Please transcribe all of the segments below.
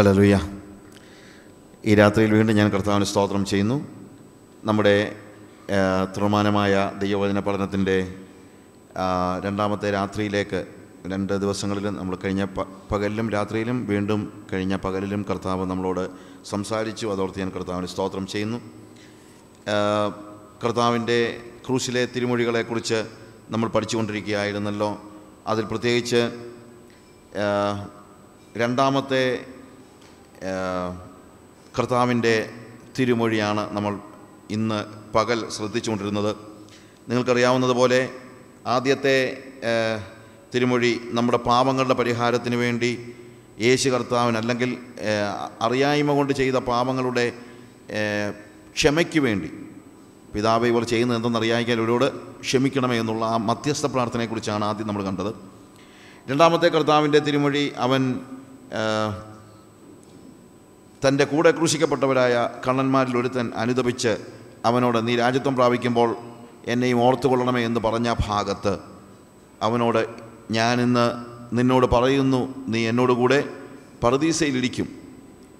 ഹലലുയ ഈ രാത്രിയിൽ വീണ്ടും ഞാൻ കർത്താവിന് സ്തോത്രം ചെയ്യുന്നു. നമ്മുടെ ആ, തീർമാനമായ ദൈവവചന പഠനത്തിന്റെ രണ്ടാമത്തെ രാത്രിയിലേക്ക് രണ്ട് ദിവസങ്ങളിൽ നമ്മൾ കഴിഞ്ഞ പകലിലും രാത്രിയിലും വീണ്ടും കഴിഞ്ഞ പകലിലും കർത്താവ് നമ്മളോട് സംസാരിച്ചു. അതോർത്ത് ഞാൻ കർത്താവിന് സ്തോത്രം ചെയ്യുന്നു. കർത്താവിന്റെ ക്രൂശിലെ തിരുമൊഴികളെക്കുറിച്ച് നമ്മൾ പഠിച്ചുകൊണ്ടിരിക്കുകയായിരുന്നല്ലോ. അതിൽ പ്രത്യേകിച്ച് രണ്ടാമത്തെ കർത്താവിന്റെ തിരുമൊഴിയാണ് നമ്മൾ ഇന്ന് പകൽ ശ്രദ്ധിച്ചുകൊണ്ടിരുന്നത്. നിങ്ങൾക്കറിയാവുന്നതുപോലെ ആദ്യത്തെ തിരുമൊഴി നമ്മുടെ പാപങ്ങളുടെ പരിഹാരത്തിന് വേണ്ടി യേശു കർത്താവിന് അല്ലെങ്കിൽ അറിയായ്മ കൊണ്ട് ചെയ്ത പാപങ്ങളുടെ ക്ഷമയ്ക്ക് വേണ്ടി. പിതാവ് ഇവർ ചെയ്യുന്നത് എന്തെന്നറിയാമെങ്കിൽ ഇവരോട് ക്ഷമിക്കണമേ എന്നുള്ള ആ മധ്യസ്ഥ പ്രാർത്ഥനയെക്കുറിച്ചാണ് ആദ്യം നമ്മൾ കണ്ടത്. രണ്ടാമത്തെ കർത്താവിന്റെ തിരുമൊഴി അവൻ തന്റെ കൂടെ ക്രൂശിക്കപ്പെട്ടവരായ കണ്ണന്മാരിൽ ഒരുത്തൻ അനുദപിച്ച് അവനോട് നീ രാജ്യത്വം പ്രാപിക്കുമ്പോൾ എന്നെയും ഓർത്തുകൊള്ളണമേ എന്ന് പറഞ്ഞ ഭാഗത്ത് അവനോട് ഞാനിന്ന് നിന്നോട് പറയുന്നു നീ എന്നോടുകൂടെ പറദീസയിലിരിക്കും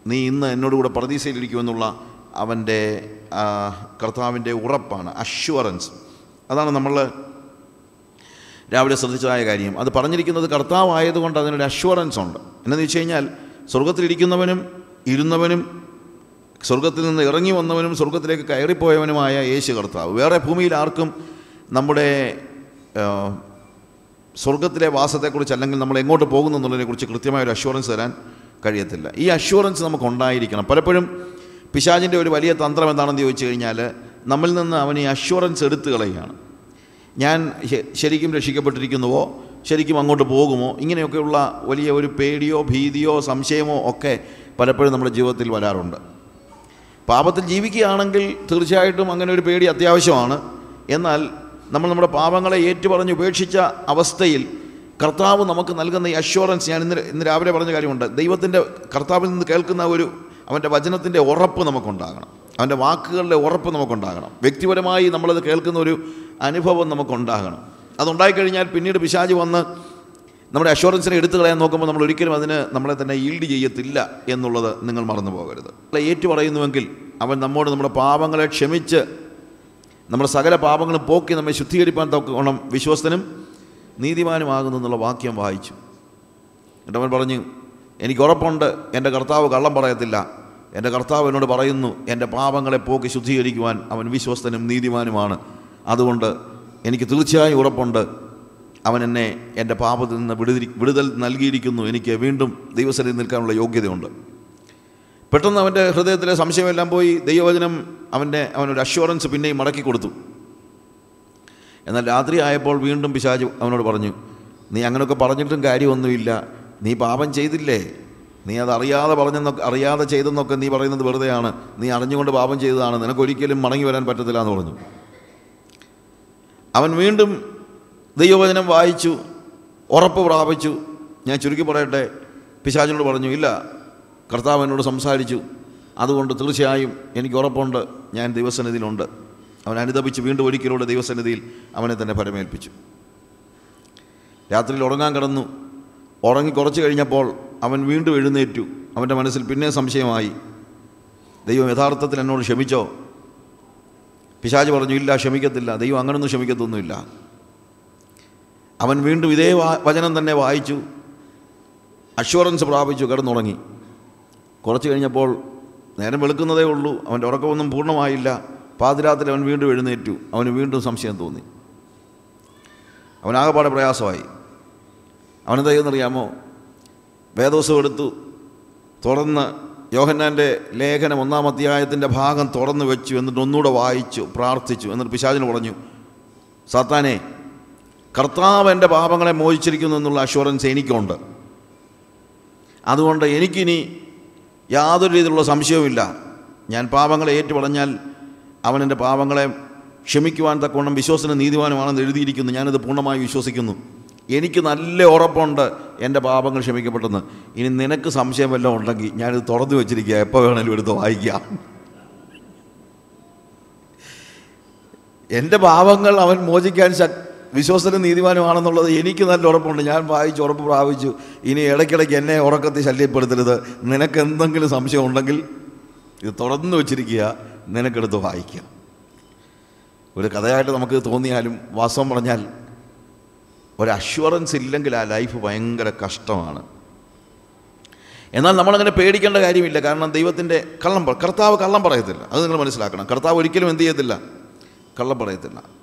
നീ ഇന്ന് എന്നോടുകൂടെ കൂടെ പറുദീസയിലിരിക്കുമെന്നുള്ള അവന്റെ കർത്താവിന്റെ ഉറപ്പാണ് അഷ്വറൻസ് അതാണ് നമ്മൾ രാവിലെ ശ്രദ്ധിച്ചതായ കാര്യം. അത് പറഞ്ഞിരിക്കുന്നത് കർത്താവായതുകൊണ്ട് അതിനൊരു അഷ്വറൻസ് ഉണ്ട്. എന്നു വെച്ച് കഴിഞ്ഞാൽ സ്വർഗത്തിലിരിക്കുന്നവനും ഇരുന്നവനും സ്വർഗത്തിൽ നിന്ന് ഇറങ്ങി വന്നവനും സ്വർഗത്തിലേക്ക് കയറിപ്പോയവനുമായ യേശു കർത്താവ്. വേറെ ഭൂമിയിൽ ആർക്കും നമ്മുടെ സ്വർഗത്തിലെ വാസത്തെക്കുറിച്ച് അല്ലെങ്കിൽ നമ്മൾ എങ്ങോട്ട് പോകുന്നു എന്നുള്ളതിനെക്കുറിച്ച് കൃത്യമായ ഒരു അഷ്വറൻസ് തരാൻ കഴിയത്തില്ല. ഈ അഷ്വറൻസ് നമുക്ക് ഉണ്ടായിരിക്കണം പലപ്പോഴും പിശാചിന്റെ ഒരു വലിയ തന്ത്രം എന്താണെന്ന് ചോദിച്ചു കഴിഞ്ഞാൽ നമ്മിൽ നിന്ന് അവൻ ഈ അഷ്വറൻസ് എടുത്തു കളയുകയാണ്. ഞാൻ ശരിക്കും രക്ഷിക്കപ്പെട്ടിരിക്കുന്നുവോ? ശരിക്കും അങ്ങോട്ട് പോകുമോ? ഇങ്ങനെയൊക്കെയുള്ള വലിയ ഒരു പേടിയോ ഭീതിയോ സംശയമോ ഒക്കെ പലപ്പോഴും നമ്മുടെ ജീവിതത്തിൽ വരാറുണ്ട്. പാപത്തിൽ ജീവിക്കുകയാണെങ്കിൽ തീർച്ചയായിട്ടും അങ്ങനെ ഒരു പേടി അത്യാവശ്യമാണ്. എന്നാൽ നമ്മൾ നമ്മുടെ പാപങ്ങളെ ഏറ്റുപറഞ്ഞ് ഉപേക്ഷിച്ച അവസ്ഥയിൽ കർത്താവ് നമുക്ക് നൽകുന്ന ഈ അഷ്വറൻസ് ഞാൻ ഇന്ന് ഇന്ന് രാവിലെ പറഞ്ഞ കാര്യമുണ്ട്. ദൈവത്തിന്റെ കർത്താവിൽ നിന്ന് കേൾക്കുന്ന ഒരു അവന്റെ വചനത്തിന്റെ ഉറപ്പ് നമുക്കുണ്ടാകണം. അവന്റെ വാക്കുകളുടെ ഉറപ്പ് നമുക്കുണ്ടാകണം. വ്യക്തിപരമായി നമ്മളത് കേൾക്കുന്ന ഒരു അനുഭവം നമുക്കുണ്ടാകണം. അതുണ്ടായിക്കഴിഞ്ഞാൽ പിന്നീട് പിശാജ് വന്ന് നമ്മുടെ അഷുറൻസിനെ എടുത്തു കളയാൻ നോക്കുമ്പോൾ നമ്മൾ ഒരിക്കലും അതിന് നമ്മളെ തന്നെ ഈൽഡ് ചെയ്യത്തില്ല എന്നുള്ളത് നിങ്ങൾ മറന്നു പോകരുത്. ഏറ്റു പറയുന്നുവെങ്കിൽ അവൻ നമ്മോട് നമ്മുടെ പാപങ്ങളെ ക്ഷമിച്ച് നമ്മുടെ സകല പാപങ്ങളും പോക്കി നമ്മെ ശുദ്ധീകരിപ്പാൻ തക്കോണം വിശ്വസ്തനും നീതിമാനുമാകുന്നു എന്നുള്ള വാക്യം വായിച്ചു. എന്നിട്ട് അവൻ പറഞ്ഞു എനിക്ക് ഉറപ്പുണ്ട് എന്റെ കർത്താവ് കള്ളം പറയത്തില്ല. എന്റെ കർത്താവ് എന്നോട് പറയുന്നു എന്റെ പാപങ്ങളെ പോക്കി ശുദ്ധീകരിക്കുവാൻ അവൻ വിശ്വസ്തനും നീതിമാനുമാണ്. അതുകൊണ്ട് എനിക്ക് തീർച്ചയായും ഉറപ്പുണ്ട് അവൻ എന്നെ എന്റെ പാപത്തിൽ നിന്ന് വിടുതി വിടുതൽ നൽകിയിരിക്കുന്നു. എനിക്ക് വീണ്ടും ദൈവസന്നിധി നിൽക്കാനുള്ള യോഗ്യതയുണ്ട്. പെട്ടെന്ന് അവന്റെ ഹൃദയത്തിലെ സംശയമെല്ലാം പോയി. ദൈവവചനം അവന്റെ അവനൊരു അഷ്വറൻസ് പിന്നെയും മടക്കി കൊടുത്തു. എന്നാൽ രാത്രി ആയപ്പോൾ വീണ്ടും പിശാജ് അവനോട് പറഞ്ഞു നീ അങ്ങനെയൊക്കെ പറഞ്ഞിട്ടും കാര്യമൊന്നുമില്ല. നീ പാപം ചെയ്തില്ലേ? നീ അത് അറിയാതെ പറഞ്ഞെന്നൊക്കെ അറിയാതെ ചെയ്തെന്നൊക്കെ നീ പറയുന്നത് വെറുതെയാണ്. നീ അറിഞ്ഞുകൊണ്ട് പാപം ചെയ്തതാണ്. നിനക്കൊരിക്കലും മടങ്ങി വരാൻ പറ്റത്തില്ല എന്ന് പറഞ്ഞു. അവൻ വീണ്ടും ദൈവവചനം വായിച്ചു ഉറപ്പ് പ്രാപിച്ചു. ഞാൻ ചുരുക്കി പറയട്ടെ പിശാചിനോട് പറഞ്ഞു ഇല്ല കർത്താവ് എന്നോട് സംസാരിച്ചു. അതുകൊണ്ട് തീർച്ചയായും എനിക്ക് ഉറപ്പുണ്ട്. ഞാൻ ദൈവസന്നിധിയിലുണ്ട്. അവൻ അനുദപിച്ച് വീണ്ടും ഒരിക്കലൂടെ ദൈവസന്നിധിയിൽ അവനെ തന്നെ പരമേൽപ്പിച്ചു. രാത്രിയിൽ ഉറങ്ങാൻ കിടന്നു. ഉറങ്ങി കുറച്ച് കഴിഞ്ഞപ്പോൾ അവൻ വീണ്ടും എഴുന്നേറ്റു. അവന്റെ മനസ്സിൽ പിന്നെ സംശയമായി. ദൈവം യഥാർത്ഥത്തിൽ എന്നോട് ക്ഷമിച്ചോ? പിശാജ് പറഞ്ഞു ഇല്ല ക്ഷമിക്കത്തില്ല. ദൈവം അങ്ങനൊന്നും ക്ഷമിക്കത്തൊന്നുമില്ല. അവൻ വീണ്ടും ഇതേ വചനം തന്നെ വായിച്ചു. അഷ്വറൻസ് പ്രാപിച്ചു കിടന്നുറങ്ങി. കുറച്ച് കഴിഞ്ഞപ്പോൾ നേരം വെളുക്കുന്നതേ ഉള്ളൂ. അവന്റെ ഉറക്കമൊന്നും പൂർണമായില്ല. പാതിരാത്രി അവൻ വീണ്ടും എഴുന്നേറ്റു. അവന് വീണ്ടും സംശയം തോന്നി. അവൻ അവനാകെപ്പാടെ പ്രയാസമായി. അവനെന്താ ചെയ്യുന്നറിയാമോ? വേദോസം എടുത്തു. തുറന്ന് യോഹന്നാന്റെ ലേഖനം ഒന്നാം അധ്യായത്തിന്റെ ഭാഗം തുറന്നു വെച്ചു എന്നിട്ട് ഒന്നുകൂടെ വായിച്ചു പ്രാർത്ഥിച്ചു എന്നിട്ട് പിശാചിന് പറഞ്ഞു സാത്താനെ കർത്താവ് എന്റെ പാപങ്ങളെ മോചിച്ചിരിക്കുന്നു എന്നുള്ള അഷുറൻസ് എനിക്കുണ്ട്. അതുകൊണ്ട് എനിക്കിനി യാതൊരു രീതിയിലുള്ള സംശയവുമില്ല. ഞാൻ പാപങ്ങളെ ഏറ്റുപറഞ്ഞാൽ അവൻ എന്റെ പാപങ്ങളെ ക്ഷമിക്കുവാൻ തക്കവണ്ണം വിശ്വസന നീതിവാനുമാണെന്ന് എഴുതിയിരിക്കുന്നു. ഞാനത് പൂർണമായി വിശ്വസിക്കുന്നു. എനിക്ക് നല്ല ഉറപ്പുണ്ട് എന്റെ പാപങ്ങൾ ക്ഷമിക്കപ്പെട്ടെന്ന്. ഇനി നിനക്ക് സംശയം വല്ലതും ഉണ്ടെങ്കിൽ ഞാനിത് തുറന്നു വെച്ചിരിക്കുക. എപ്പോൾ വേണേലും എടുത്ത് വായിക്കാം. എന്റെ പാപങ്ങൾ അവൻ മോചിക്കാൻ ശക് വിശ്വസനും നീതിമാനുമാണെന്നുള്ളത് എനിക്ക് നല്ല ഉറപ്പുണ്ട്. ഞാൻ വായിച്ച് ഉറപ്പ് പ്രാപിച്ചു. ഇനി ഇടയ്ക്കിടയ്ക്ക് എന്നെ ഉറക്കത്തിൽ ശല്യപ്പെടുത്തരുത്. നിനക്ക് എന്തെങ്കിലും സംശയം ഉണ്ടെങ്കിൽ ഇത് തുറന്നു വെച്ചിരിക്കുക. നിനക്കെടുത്ത് വായിക്കുക. ഒരു കഥയായിട്ട് നമുക്ക് തോന്നിയാലും വാസ്തവം പറഞ്ഞാൽ ഒരു അഷ്വറൻസ് ഇല്ലെങ്കിൽ ആ ലൈഫ് ഭയങ്കര കഷ്ടമാണ്. എന്നാൽ നമ്മളങ്ങനെ പേടിക്കേണ്ട കാര്യമില്ല. കാരണം ദൈവത്തിന്റെ കള്ളം കർത്താവ് കള്ളം പറയത്തില്ല. അത് നിങ്ങൾ മനസ്സിലാക്കണം. കർത്താവ് ഒരിക്കലും എന്ത് ചെയ്യത്തില്ല? കള്ളം പറയത്തില്ല.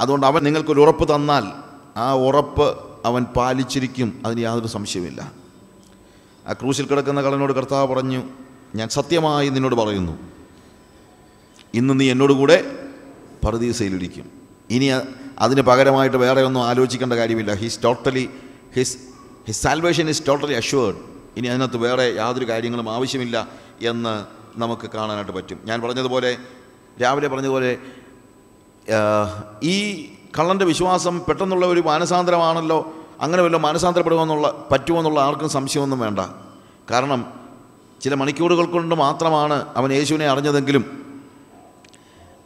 അതുകൊണ്ട് അവൻ നിങ്ങൾക്കൊരു ഉറപ്പ് തന്നാൽ ആ ഉറപ്പ് അവൻ പാലിച്ചിരിക്കും. അതിന് യാതൊരു സംശയമില്ല ആ ക്രൂശിൽ കിടക്കുന്ന കള്ളനോട് കർത്താവ് പറഞ്ഞു ഞാൻ സത്യമായി നിന്നോട് പറയുന്നു. ഇന്ന് നീ എന്നോട് കൂടെ ഇനി അതിന് പകരമായിട്ട് വേറെ ഒന്നും ആലോചിക്കേണ്ട കാര്യമില്ല. His totally his his salvation is totally assured ഇനി അതിനകത്ത് വേറെ യാതൊരു കാര്യങ്ങളും ആവശ്യമില്ല എന്ന് നമുക്ക് കാണാനായിട്ട് പറ്റും. ഞാൻ പറഞ്ഞതുപോലെ രാവിലെ പറഞ്ഞതുപോലെ ഈ കള്ളന്റെ വിശ്വാസം പെട്ടെന്നുള്ള ഒരു മാനസാന്തരമാണല്ലോ അങ്ങനെ വല്ല മാനസാന്തരപ്പെടുമെന്നുള്ള പറ്റുമെന്നുള്ള ആർക്കും സംശയമൊന്നും വേണ്ട. കാരണം ചില മണിക്കൂറുകൾ കൊണ്ട് മാത്രമാണ് അവൻ യേശുവിനെ അറിഞ്ഞതെങ്കിലും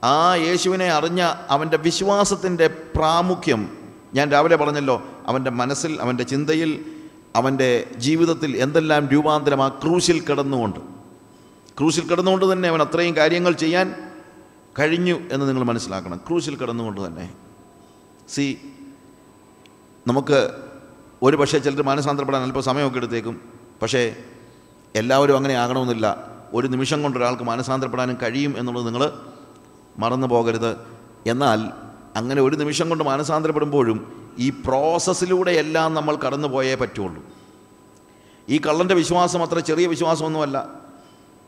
ആ യേശുവിനെ അറിഞ്ഞ അവന്റെ വിശ്വാസത്തിന്റെ പ്രാമുഖ്യം ഞാൻ രാവിലെ പറഞ്ഞല്ലോ അവന്റെ മനസ്സിൽ അവന്റെ ചിന്തയിൽ അവന്റെ ജീവിതത്തിൽ എന്തെല്ലാം രൂപാന്തരം ആ ക്രൂശിൽ കിടന്നുകൊണ്ട്. ക്രൂശിൽ കിടന്നുകൊണ്ട് തന്നെ അവൻ അത്രയും കാര്യങ്ങൾ ചെയ്യാൻ കഴിഞ്ഞു എന്ന് നിങ്ങൾ മനസ്സിലാക്കണം. ക്രൂശിൽ കിടന്നുകൊണ്ട് തന്നെ. സി നമുക്ക് ഒരു പക്ഷേ ചിലർ മാനസാന്തരപ്പെടാൻ അല്പം സമയമൊക്കെ എടുത്തേക്കും. പക്ഷേ എല്ലാവരും അങ്ങനെ ആകണമെന്നില്ല. ഒരു നിമിഷം കൊണ്ട് ഒരാൾക്ക് മാനസാന്തരപ്പെടാനും കഴിയും എന്നുള്ളത് നിങ്ങൾ മറന്നു പോകരുത്. എന്നാൽ അങ്ങനെ ഒരു നിമിഷം കൊണ്ട് മാനസാന്തരപ്പെടുമ്പോഴും ഈ പ്രോസസ്സിലൂടെ എല്ലാം നമ്മൾ കടന്നു പോയേ പറ്റുള്ളൂ. ഈ കള്ളന്റെ വിശ്വാസം അത്ര ചെറിയ വിശ്വാസമൊന്നുമല്ല.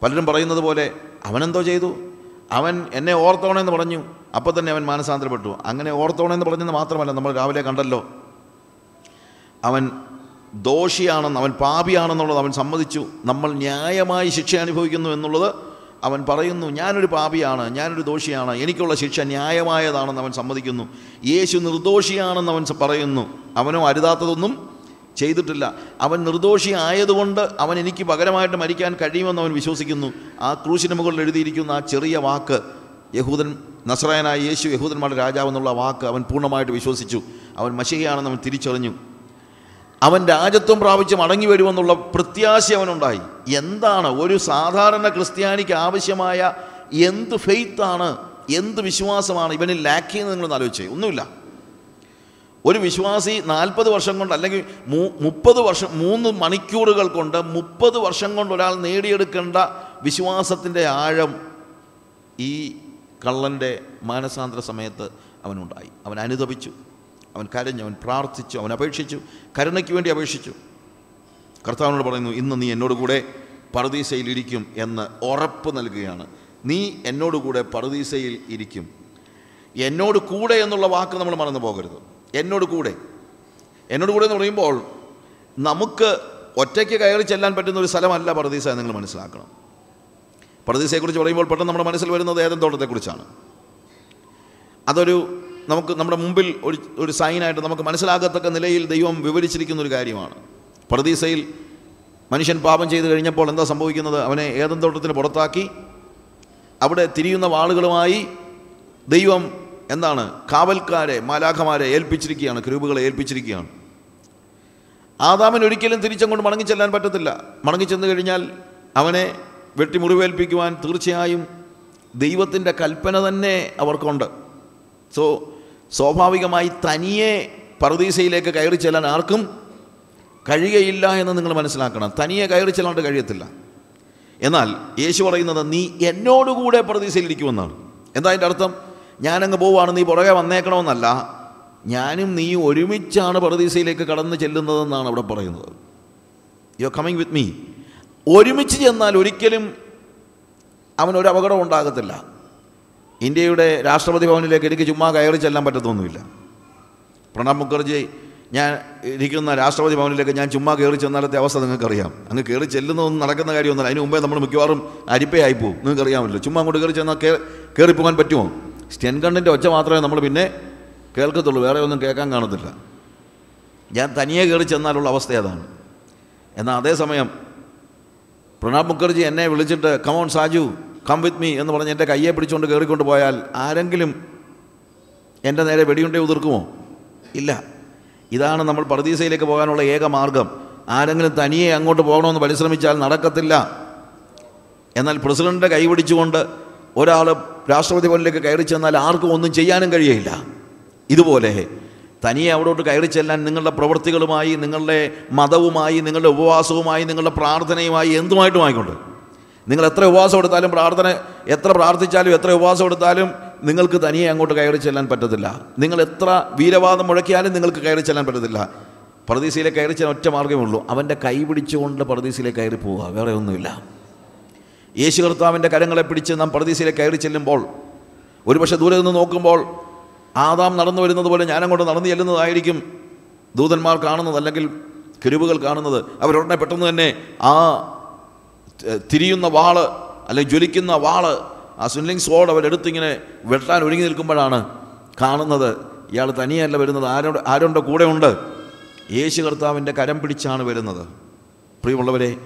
പലരും പറയുന്നത് പോലെ അവനെന്തോ ചെയ്തു? അവൻ എന്നെ ഓർത്തോണെന്ന് പറഞ്ഞു. അപ്പോൾ തന്നെ അവൻ മാനസാന്തരപ്പെട്ടു. അങ്ങനെ ഓർത്തോണെന്ന് പറഞ്ഞെന്ന് മാത്രമല്ല നമ്മൾ രാവിലെ കണ്ടല്ലോ. അവൻ ദോഷിയാണെന്ന് അവൻ പാപിയാണെന്നുള്ളത് അവൻ സമ്മതിച്ചു. നമ്മൾ ന്യായമായി ശിക്ഷ അനുഭവിക്കുന്നു എന്നുള്ളത് അവൻ പറയുന്നു ഞാനൊരു പാപിയാണ് ഞാനൊരു ദോഷിയാണ് എനിക്കുള്ള ശിക്ഷ ന്യായമായതാണെന്ന് അവൻ സമ്മതിക്കുന്നു. യേശു നിർദോഷിയാണെന്ന് അവൻ പറയുന്നു. അവനോ അരുതാത്തതൊന്നും ചെയ്തിട്ടില്ല. അവൻ നിർദോഷി ആയതുകൊണ്ട് അവൻ എനിക്ക് പകരമായിട്ട് മരിക്കാൻ കഴിയുമെന്ന് അവൻ വിശ്വസിക്കുന്നു. ആ ക്രൂശിന് മുകളിൽ എഴുതിയിരിക്കുന്ന ആ ചെറിയ വാക്ക് യഹൂദൻ നസ്രായനായ യേശു യഹൂദന്മാരുടെ രാജാവെന്നുള്ള വാക്ക് അവൻ പൂർണമായിട്ട് വിശ്വസിച്ചു. അവൻ മഷികയാണെന്ന് അവൻ തിരിച്ചറിഞ്ഞു. അവൻ രാജ്യത്വം പ്രാപിച്ച് മടങ്ങി വരുമെന്നുള്ള പ്രത്യാശ അവനുണ്ടായി. എന്താണ്? ഒരു സാധാരണ ക്രിസ്ത്യാനിക്ക് ആവശ്യമായ എന്ത് ഫെയ്ത്താണ് എന്ത് വിശ്വാസമാണ് ഇവനിൽ ലാക്കിയെന്ന് നിങ്ങളൊന്ന് ആലോചിച്ചേ. ഒന്നുമില്ല. ഒരു വിശ്വാസി നാൽപ്പത് വർഷം കൊണ്ട് അല്ലെങ്കിൽ മു- മുപ്പത് വർഷം മൂന്ന് മണിക്കൂറുകൾ കൊണ്ട് മുപ്പത് വർഷം കൊണ്ട് ഒരാൾ നേടിയെടുക്കേണ്ട വിശ്വാസത്തിന്റെ ആഴം ഈ കള്ളന്റെ മാനസാന്തര സമയത്ത് അവനുണ്ടായി. അവൻ അനുതപിച്ചു അവൻ കരഞ്ഞു. അവൻ പ്രാർത്ഥിച്ചു. അവൻ അപേക്ഷിച്ചു. കരുണയ്ക്ക് വേണ്ടി അപേക്ഷിച്ചു. കർത്താവിനോട് പറയുന്നു ഇന്ന് നീ എന്നോട് കൂടെ പറുദീസയിൽ ഇരിക്കും എന്ന് ഉറപ്പ് നൽകുകയാണ്. നീ എന്നോട് കൂടെ പറുദീസയിൽ ഇരിക്കും. എന്നോട് കൂടെ എന്നുള്ള വാക്ക് നമ്മൾ മറന്നു പോകരുത്. എന്നോട് കൂടെ. എന്നോട് കൂടെ എന്ന് പറയുമ്പോൾ നമുക്ക് ഒറ്റയ്ക്ക് കയറി ചെല്ലാൻ പറ്റുന്ന ഒരു സ്ഥലമല്ല പ്രതീസ നിങ്ങൾ മനസ്സിലാക്കണം. പ്രതീസയെക്കുറിച്ച് പറയുമ്പോൾ പെട്ടെന്ന് നമ്മുടെ മനസ്സിൽ വരുന്നത് ഏതൻ തോട്ടത്തെക്കുറിച്ചാണ്. അതൊരു നമുക്ക് നമ്മുടെ മുമ്പിൽ ഒരു ഒരു സൈനായിട്ട് നമുക്ക് മനസ്സിലാകത്തക്ക നിലയിൽ ദൈവം വിവരിച്ചിരിക്കുന്ന ഒരു കാര്യമാണ്. പ്രതീസയിൽ മനുഷ്യൻ പാപം ചെയ്തു കഴിഞ്ഞപ്പോൾ എന്താ സംഭവിക്കുന്നത്? അവനെ ഏതൻ തോട്ടത്തിന് പുറത്താക്കി. അവിടെ തിരിയുന്ന വാളുകളുമായി ദൈവം എന്താണ്? കാവൽക്കാരെ മാലാഖമാരെ ഏൽപ്പിച്ചിരിക്കുകയാണ് കൃപുകളെ ഏൽപ്പിച്ചിരിക്കുകയാണ്. ആദാമിന് ഒരിക്കലും തിരിച്ചങ്ങോട്ട് മടങ്ങിച്ചെല്ലാൻ പറ്റത്തില്ല. മടങ്ങിച്ചെന്ന് കഴിഞ്ഞാൽ അവനെ വെട്ടി മുറിവേൽപ്പിക്കുവാൻ തീർച്ചയായും ദൈവത്തിന്റെ കൽപ്പന തന്നെ അവർക്കുണ്ട്. സോ സ്വാഭാവികമായി തനിയെ പറുദീസയിലേക്ക് കയറി ചെല്ലാൻ ആർക്കും കഴിയയില്ല എന്ന് നിങ്ങൾ മനസ്സിലാക്കണം. തനിയെ കയറി ചെല്ലാണ്ട് കഴിയത്തില്ല. എന്നാൽ യേശു പറയുന്നത് നീ എന്നോടുകൂടെ പ്രതീക്ഷയിലിരിക്കുമെന്നാണ് എന്താ അതിന്റെ അർത്ഥം? ഞാനങ്ങ് പോവാണ് നീ പുറകെ വന്നേക്കണമെന്നല്ല. ഞാനും നീ ഒരുമിച്ചാണ് പറദീസയിലേക്ക് കടന്നു ചെല്ലുന്നതെന്നാണ് അവിടെ പറയുന്നത്. You are coming with me ഒരുമിച്ച് ചെന്നാൽ ഒരിക്കലും അവനൊരു അപകടം ഉണ്ടാകത്തില്ല. ഇന്ത്യയുടെ രാഷ്ട്രപതി ഭവനിലേക്ക് എനിക്ക് ചുമ്മാ കയറി ചെല്ലാൻ പറ്റത്തൊന്നുമില്ല. പ്രണബ് മുഖർജി ഞാൻ ഇരിക്കുന്ന രാഷ്ട്രപതി ഭവനിലേക്ക് ഞാൻ ചുമ്മാ കയറി ചെന്നാലത്തെ അവസ്ഥ നിങ്ങൾക്കറിയാം. അങ്ങ് കയറി ചെല്ലുന്നതൊന്നും നടക്കുന്ന കാര്യമൊന്നുമല്ല. അതിന് മുമ്പേ നമ്മൾ മിക്കവാറും അരിപ്പയായി പോകും നിങ്ങൾക്കറിയാമല്ലോ. ചുമ്മാ അങ്ങോട്ട് കയറി ചെന്നാൽ പോകാൻ കയറി സ്റ്റെൻകണ്ടിന്റെ ഒച്ച മാത്രമേ നമ്മൾ പിന്നെ കേൾക്കത്തുള്ളൂ. വേറെ ഒന്നും കേൾക്കാൻ കാണത്തില്ല. ഞാൻ തനിയെ കയറി ചെന്നാലുള്ള അവസ്ഥ അതാണ്. എന്നാൽ അതേസമയം പ്രണാബ് മുഖർജി എന്നെ വിളിച്ചിട്ട് come on Saju come with me എന്ന് പറഞ്ഞ് എന്റെ കയ്യെ പിടിച്ചുകൊണ്ട് കയറിക്കൊണ്ട് പോയാൽ ആരെങ്കിലും എന്റെ നേരെ വെടിയുണ്ടേ ഉതിർക്കുമോ? ഇല്ല. ഇതാണ് നമ്മൾ പർദീസയിലേക്ക് പോകാനുള്ള ഏക മാർഗം. ആരെങ്കിലും തനിയെ അങ്ങോട്ട് പോകണമെന്ന് പരിശ്രമിച്ചാൽ നടക്കത്തില്ല. എന്നാൽ പ്രസിഡന്റിന്റെ കൈപിടിച്ചുകൊണ്ട് ഒരാൾ രാഷ്ട്രപതി ഭവനിലേക്ക് കയറി ചെന്നാൽ ആർക്കും ഒന്നും ചെയ്യാനും കഴിയില്ല. ഇതുപോലെ തനിയെ അവിടോട്ട് കയറി ചെല്ലാൻ നിങ്ങളുടെ പ്രവൃത്തികളുമായി നിങ്ങളുടെ മതവുമായി നിങ്ങളുടെ ഉപവാസവുമായി നിങ്ങളുടെ പ്രാർത്ഥനയുമായി എന്തുമായിട്ടും ആയിക്കൊണ്ട് നിങ്ങൾ എത്ര ഉപവാസം എടുത്താലും പ്രാർത്ഥന എത്ര പ്രാർത്ഥിച്ചാലും എത്ര ഉപവാസം എടുത്താലും നിങ്ങൾക്ക് തനിയെ അങ്ങോട്ട് കയറി ചെല്ലാൻ പറ്റത്തില്ല. നിങ്ങൾ എത്ര വീരവാദം മുഴക്കിയാലും നിങ്ങൾക്ക് കയറി ചെല്ലാൻ പറ്റത്തില്ല. പർദീസയിലേക്ക് കയറി ചെല്ലാൻ ഒറ്റ മാർഗമേ ഉള്ളൂ. അവന്റെ കൈ പിടിച്ചുകൊണ്ട് പർദീസയിലേക്ക് കയറി പോവുക. വേറെ ഒന്നുമില്ല. യേശു കർത്താവിന്റെ കരങ്ങളെ പിടിച്ച് നാം പർദീസയിലേക്ക് കയറി ചെല്ലുമ്പോൾ ഒരുപക്ഷെ ദൂരെ നിന്ന് നോക്കുമ്പോൾ ആദാം നടന്നു വരുന്നത് പോലെ ഞാനങ്ങോട്ട് നടന്നു ചെല്ലുന്നതായിരിക്കും ദൂതന്മാർ കാണുന്നത് അല്ലെങ്കിൽ കിരുവുകൾ കാണുന്നത്. അവരുടനെ പെട്ടെന്ന് തന്നെ ആ തിരിയുന്ന വാൾ അല്ലെങ്കിൽ ജ്വലിക്കുന്ന വാൾ ആ സ്വില്ലിംഗ് സ്വാഡ് അവരെടുത്തിങ്ങനെ വെട്ടാൻ ഒരുങ്ങി നിൽക്കുമ്പോഴാണ് കാണുന്നത്. ഇയാൾ തനിയല്ല വരുന്നത്. ആരോട് ആരോടെ കൂടെ ഉണ്ട് യേശു കർത്താവിന്റെ കരം പിടിച്ചാണ് വരുന്നത്. പ്രിയമുള്ളവരെ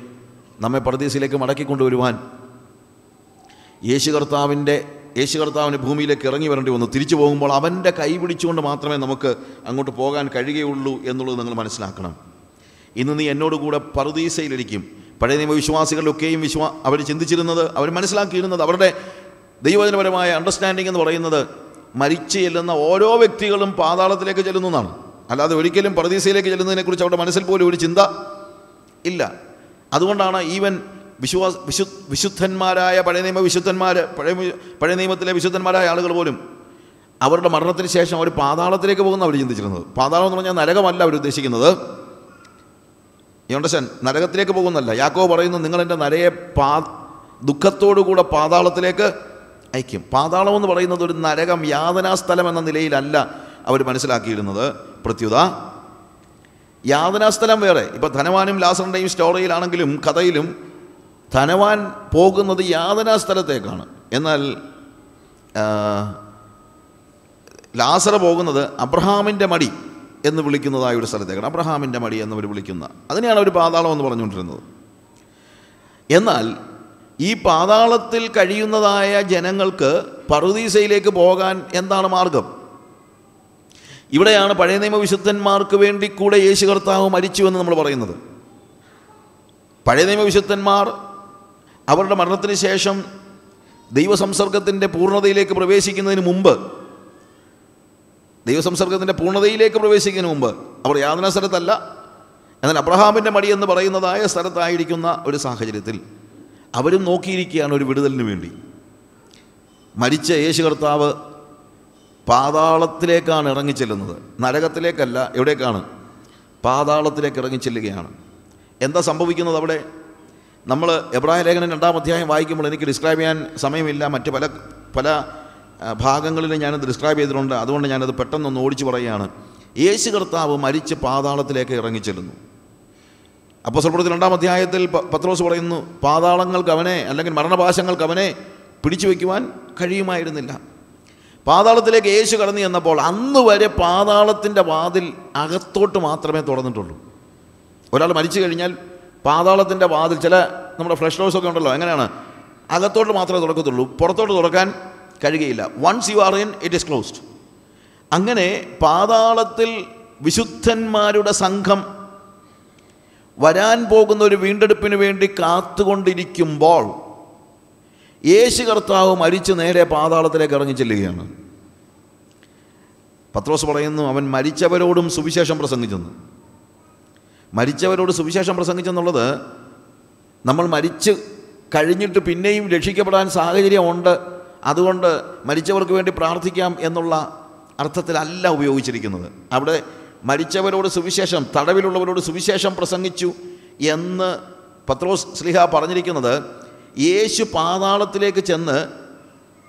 നമ്മെ പർദീസിലേക്ക് മടക്കിക്കൊണ്ടുവരുവാൻ യേശു കർത്താവിന്റെ യേശു കർത്താവിന് ഭൂമിയിലേക്ക് ഇറങ്ങി വരേണ്ടി വന്നു. തിരിച്ചു പോകുമ്പോൾ അവന്റെ കൈ പിടിച്ചുകൊണ്ട് മാത്രമേ നമുക്ക് അങ്ങോട്ട് പോകാൻ കഴിയുകയുള്ളൂ എന്നുള്ളത് നിങ്ങൾ മനസ്സിലാക്കണം. ഇന്ന് നീ എന്നോട് കൂടെ പറുദീസയിലിരിക്കും. പഴയ നിയമ വിശ്വാസികളിലൊക്കെയും വിശ്വാ അവർ ചിന്തിച്ചിരുന്നത് അവർ മനസ്സിലാക്കിയിരുന്നത് അവരുടെ ദൈവജനപരമായ അണ്ടർസ്റ്റാൻഡിംഗ് എന്ന് പറയുന്നത് മരിച്ചു ചെല്ലുന്ന ഓരോ വ്യക്തികളും പാതാളത്തിലേക്ക് ചെല്ലുന്നു എന്നാണ്. അല്ലാതെ ഒരിക്കലും പറുദീസയിലേക്ക് ചെല്ലുന്നതിനെക്കുറിച്ച് അവരുടെ മനസ്സിൽ പോലും ഒരു ചിന്ത ഇല്ല. അതുകൊണ്ടാണ് ഈവൻ വിശ്വാസ വിശു വിശുദ്ധന്മാരായ പഴയ നിയമ വിശുദ്ധന്മാർ പഴയ പഴയ നിയമത്തിലെ വിശുദ്ധന്മാരായ ആളുകൾ പോലും അവരുടെ മരണത്തിന് ശേഷം അവർ പാതാളത്തിലേക്ക് പോകുന്ന അവർ ചിന്തിച്ചിരുന്നത്. പാതാളം എന്ന് പറഞ്ഞാൽ നരകമല്ല അവർ ഉദ്ദേശിക്കുന്നത്. യോണ്ടശൻ നരകത്തിലേക്ക് പോകുന്നല്ല യാക്കോ പറയുന്നു നിങ്ങളെന്റെ നരയെ പാ ദുഃഖത്തോടുകൂടെ പാതാളത്തിലേക്ക് അയക്കും പാതാളം എന്ന് പറയുന്നത് ഒരു നരകം യാതനാസ്ഥലം എന്ന നിലയിലല്ല അവർ മനസ്സിലാക്കിയിരുന്നത്. പ്രത്യുത യാതനാസ്ഥലം വേറെ. ഇപ്പോൾ ധനവാനും ലാസറിന്റെയും സ്റ്റോറിയിലാണെങ്കിലും കഥയിലും ധനവാൻ പോകുന്നത് യാതനാ സ്ഥലത്തേക്കാണ്. എന്നാൽ ലാസർ പോകുന്നത് അബ്രഹാമിന്റെ മടി എന്ന് വിളിക്കുന്നതായ ഒരു സ്ഥലത്തേക്കാണ്. അബ്രഹാമിന്റെ മടി എന്നവർ വിളിക്കുന്ന. അതിനെയാണ് അവർ പാതാളം എന്ന് പറഞ്ഞുകൊണ്ടിരുന്നത്. എന്നാൽ ഈ പാതാളത്തിൽ കഴിയുന്നതായ ജനങ്ങൾക്ക് പറുദീസയിലേക്ക് പോകാൻ എന്താണ് മാർഗം? ഇവിടെയാണ് പഴയ നിയമ വിശുദ്ധന്മാർക്ക് വേണ്ടി കൂടെ യേശു കർത്താവ് മരിച്ചു എന്ന് നമ്മൾ പറയുന്നത്. പഴയ നിയമ വിശുദ്ധന്മാർ അവരുടെ മരണത്തിന് ശേഷം ദൈവസംസർഗത്തിന്റെ പൂർണതയിലേക്ക് പ്രവേശിക്കുന്നതിന് മുമ്പ് ദൈവസംസർഗത്തിന്റെ പൂർണതയിലേക്ക് പ്രവേശിക്കുന്നതിന് മുമ്പ് അവർ യാതന സ്ഥലത്തല്ല എന്നാൽ അബ്രഹാമിന്റെ മടി എന്ന് പറയുന്നതായ സ്ഥലത്തായിരിക്കുന്ന ഒരു സാഹചര്യത്തിൽ അവരും നോക്കിയിരിക്കുകയാണ് ഒരു വിടുതലിന് വേണ്ടി. മരിച്ച യേശു കർത്താവ് പാതാളത്തിലേക്കാണ് ഇറങ്ങിച്ചെല്ലുന്നത് നരകത്തിലേക്കല്ല എവിടേക്കാണ്? പാതാളത്തിലേക്ക് ഇറങ്ങിച്ചെല്ലുകയാണ് എന്താ സംഭവിക്കുന്നത് അവിടെ? നമ്മൾ എബ്രാഹിം ലേഖനം രണ്ടാം അധ്യായം വായിക്കുമ്പോൾ എനിക്ക് ഡിസ്ക്രൈബ് ചെയ്യാൻ സമയമില്ല. മറ്റ് പല പല ഭാഗങ്ങളിലും ഞാനത് ഡിസ്ക്രൈബ് ചെയ്തിട്ടുണ്ട്. അതുകൊണ്ട് ഞാനത് പെട്ടെന്നൊന്ന് ഓടിച്ചു പറയുകയാണ്. യേശു കർത്താവ് മരിച്ച് പാതാളത്തിലേക്ക് ഇറങ്ങിച്ചെല്ലുന്നു. അപ്പോൾ സ്വർപ്പത്തിൽ രണ്ടാം അധ്യായത്തിൽ പത്രോസ് പറയുന്നു പാതാളങ്ങൾക്ക് അവനെ അല്ലെങ്കിൽ മരണപാശങ്ങൾക്ക് അവനെ പിടിച്ചു വയ്ക്കുവാൻ കഴിയുമായിരുന്നില്ല. പാതാളത്തിലേക്ക് യേശു കടന്നു ചെന്നപ്പോൾ അന്ന് വരെ പാതാളത്തിന്റെ വാതിൽ അകത്തോട്ട് മാത്രമേ തുറന്നിട്ടുള്ളൂ. ഒരാൾ മരിച്ചു കഴിഞ്ഞാൽ പാതാളത്തിന്റെ വാതിൽ ചില നമ്മുടെ ഫ്ലഷ് ഒക്കെ ഉണ്ടല്ലോ എങ്ങനെയാണ്? അകത്തോട്ട് മാത്രമേ തുറക്കത്തുള്ളൂ. പുറത്തോട്ട് തുറക്കാൻ കഴിയുകയില്ല. Once you are in it is closed അങ്ങനെ പാതാളത്തിൽ വിശുദ്ധന്മാരുടെ സംഘം വരാൻ പോകുന്ന ഒരു വീണ്ടെടുപ്പിന് വേണ്ടി കാത്തുകൊണ്ടിരിക്കുമ്പോൾ യേശു കർത്താവ് മരിച്ച് നേരെ പാതാളത്തിലേക്ക് ഇറങ്ങി ചെല്ലുകയാണ്. പത്രോസ് പറയുന്നു അവൻ മരിച്ചവരോടും സുവിശേഷം പ്രസംഗിച്ചെന്ന് മരിച്ചവരോട് സുവിശേഷം പ്രസംഗിച്ചെന്നുള്ളത് നമ്മൾ മരിച്ച് കഴിഞ്ഞിട്ട് പിന്നെയും രക്ഷിക്കപ്പെടാൻ സാഹചര്യമുണ്ട് അതുകൊണ്ട് മരിച്ചവർക്ക് വേണ്ടി പ്രാർത്ഥിക്കാം എന്നുള്ള അർത്ഥത്തിലല്ല ഉപയോഗിച്ചിരിക്കുന്നത്. അവിടെ മരിച്ചവരോട് സുവിശേഷം തടവിലുള്ളവരോട് സുവിശേഷം പ്രസംഗിച്ചു എന്ന് പത്രോസ് സ്ലിഹ പറഞ്ഞിരിക്കുന്നത് യേശു പാതാളത്തിലേക്ക് ചെന്ന്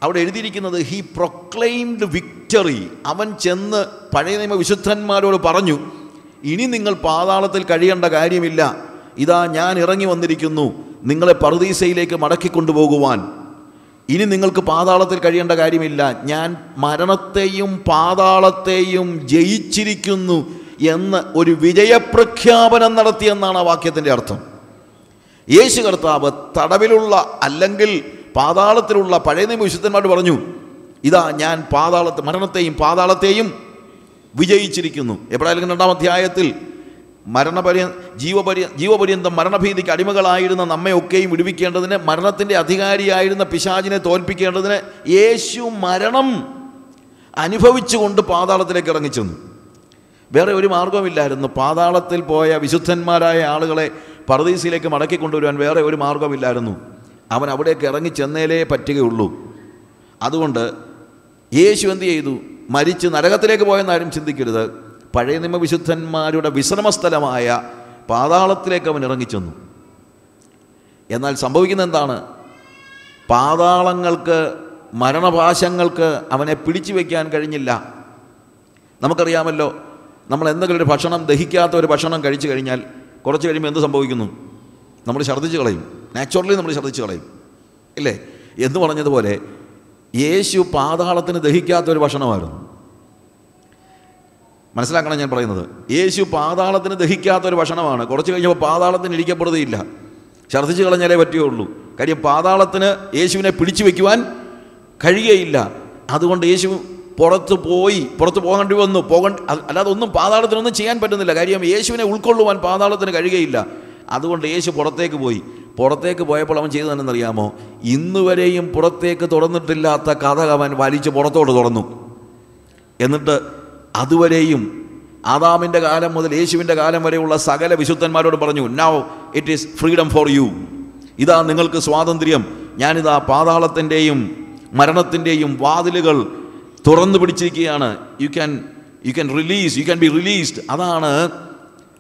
അവിടെ എഴുതിയിരിക്കുന്നത് ഹീ പ്രൊക്ലെയിംഡ് വിക്ടറി അവൻ ചെന്ന് പഴയ നിയമ വിശുദ്ധന്മാരോട് പറഞ്ഞു ഇനി നിങ്ങൾ പാതാളത്തിൽ കഴിയേണ്ട കാര്യമില്ല. ഇതാ ഞാൻ ഇറങ്ങി വന്നിരിക്കുന്നു. നിങ്ങളെ പറുദീസയിലേക്ക് മടക്കിക്കൊണ്ടുപോകുവാൻ ഇനി നിങ്ങൾക്ക് പാതാളത്തിൽ കഴിയേണ്ട കാര്യമില്ല. ഞാൻ മരണത്തെയും പാതാളത്തെയും ജയിച്ചിരിക്കുന്നു എന്ന് ഒരു വിജയപ്രഖ്യാപനം നടത്തിയെന്നാണ് ആ വാക്യത്തിന്റെ അർത്ഥം. യേശു കർത്താവ് തടവിലുള്ള അല്ലെങ്കിൽ പാതാളത്തിലുള്ള പഴയ വിശുദ്ധന്മാരോട് പറഞ്ഞു ഇതാ ഞാൻ പാതാളത്തെ മരണത്തെയും പാതാളത്തെയും വിജയിച്ചിരിക്കുന്നു. എപ്പോഴായാലും രണ്ടാം അധ്യായത്തിൽ മരണപര്യ ജീവപര്യ ജീവപര്യന്തം മരണഭീതിക്ക് അടിമകളായിരുന്ന നമ്മയൊക്കെയും വിടുവിക്കേണ്ടതിന് മരണത്തിന്റെ അധികാരിയായിരുന്ന പിശാചിനെ തോൽപ്പിക്കേണ്ടതിന് യേശു മരണം അനുഭവിച്ചുകൊണ്ട് പാതാളത്തിലേക്ക് ഇറങ്ങിച്ചെന്നു. വേറെ ഒരു മാർഗമില്ലായിരുന്നു പാതാളത്തിൽ പോയ വിശുദ്ധന്മാരായ ആളുകളെ പറദീസിലേക്ക് മടക്കി കൊണ്ടുവരുവാൻ വേറെ ഒരു മാർഗമില്ലായിരുന്നു അവൻ അവിടേക്ക് ഇറങ്ങി ചെന്നേലേ പറ്റുകയുള്ളൂ. അതുകൊണ്ട് യേശു എന്ത് ചെയ്തു? മരിച്ച് നരകത്തിലേക്ക് പോയെന്നാരും ചിന്തിക്കരുത്. പഴയ നിയമവിശുദ്ധന്മാരുടെ വിശ്രമസ്ഥലമായ പാതാളത്തിലേക്ക് അവൻ ഇറങ്ങിച്ചെന്നു. എന്നാൽ സംഭവിക്കുന്ന എന്താണ്? പാതാളങ്ങൾക്ക് മരണപാശങ്ങൾക്ക് അവനെ പിടിച്ചു വയ്ക്കാൻ കഴിഞ്ഞില്ല. നമുക്കറിയാമല്ലോ നമ്മൾ എന്തെങ്കിലും ഒരു ഭക്ഷണം ദഹിക്കാത്ത ഒരു ഭക്ഷണം കഴിച്ചു കഴിഞ്ഞാൽ കുറച്ച് കഴിയുമ്പോൾ എന്ത് സംഭവിക്കുന്നു? നമ്മൾ ഛർദ്ദിച്ച് കളയും. നാച്ചുറലി നമ്മൾ ഛർദ്ദിച്ച് കളയും. ഇല്ലേ? എന്ന് പറഞ്ഞതുപോലെ യേശു പാതാളത്തിന് ദഹിക്കാത്ത ഒരു ഭക്ഷണമായിരുന്നു. മനസ്സിലാക്കണം ഞാൻ പറയുന്നത്. യേശു പാതാളത്തിന് ദഹിക്കാത്ത ഒരു ഭക്ഷണമാണ്. കുറച്ച് കഴിഞ്ഞപ്പോൾ പാതാളത്തിന് ഇരിക്കപ്പെടുകയില്ല. ഛർദ്ദിച്ച് കളഞ്ഞാലേ പറ്റുകയുള്ളൂ. കാര്യം പാതാളത്തിന് യേശുവിനെ പിടിച്ചു വയ്ക്കുവാൻ കഴിയുകയില്ല. അതുകൊണ്ട് യേശു പുറത്ത് പോയി പുറത്ത് പോകേണ്ടി വന്നു. പോകേണ്ട അല്ലാതെ ഒന്നും പാതാളത്തിനൊന്നും ചെയ്യാൻ പറ്റുന്നില്ല. കാര്യം യേശുവിനെ ഉൾക്കൊള്ളുവാൻ പാതാളത്തിന് കഴിയുകയില്ല. അതുകൊണ്ട് യേശു പുറത്തേക്ക് പോയി. പുറത്തേക്ക് പോയപ്പോൾ അവൻ ചെയ്തതെന്നറിയാമോ ഇന്നുവരെയും പുറത്തേക്ക് തുറന്നിട്ടില്ലാത്ത കഥ അവൻ വലിച്ച് പുറത്തോട്ട് തുറന്നു. എന്നിട്ട് അതുവരെയും ആദാമിന്റെ കാലം മുതൽ യേശുവിന്റെ കാലം വരെയുള്ള സകല വിശുദ്ധന്മാരോട് പറഞ്ഞു now it is freedom for you ഇതാ നിങ്ങൾക്ക് സ്വാതന്ത്ര്യം. ഞാനിതാ പാതാളത്തിന്റെയും മരണത്തിന്റെയും വാതിലുകൾ തുറന്നു പിടിച്ചിരിക്കുകയാണ്. You can you can release you can be released അതാണ്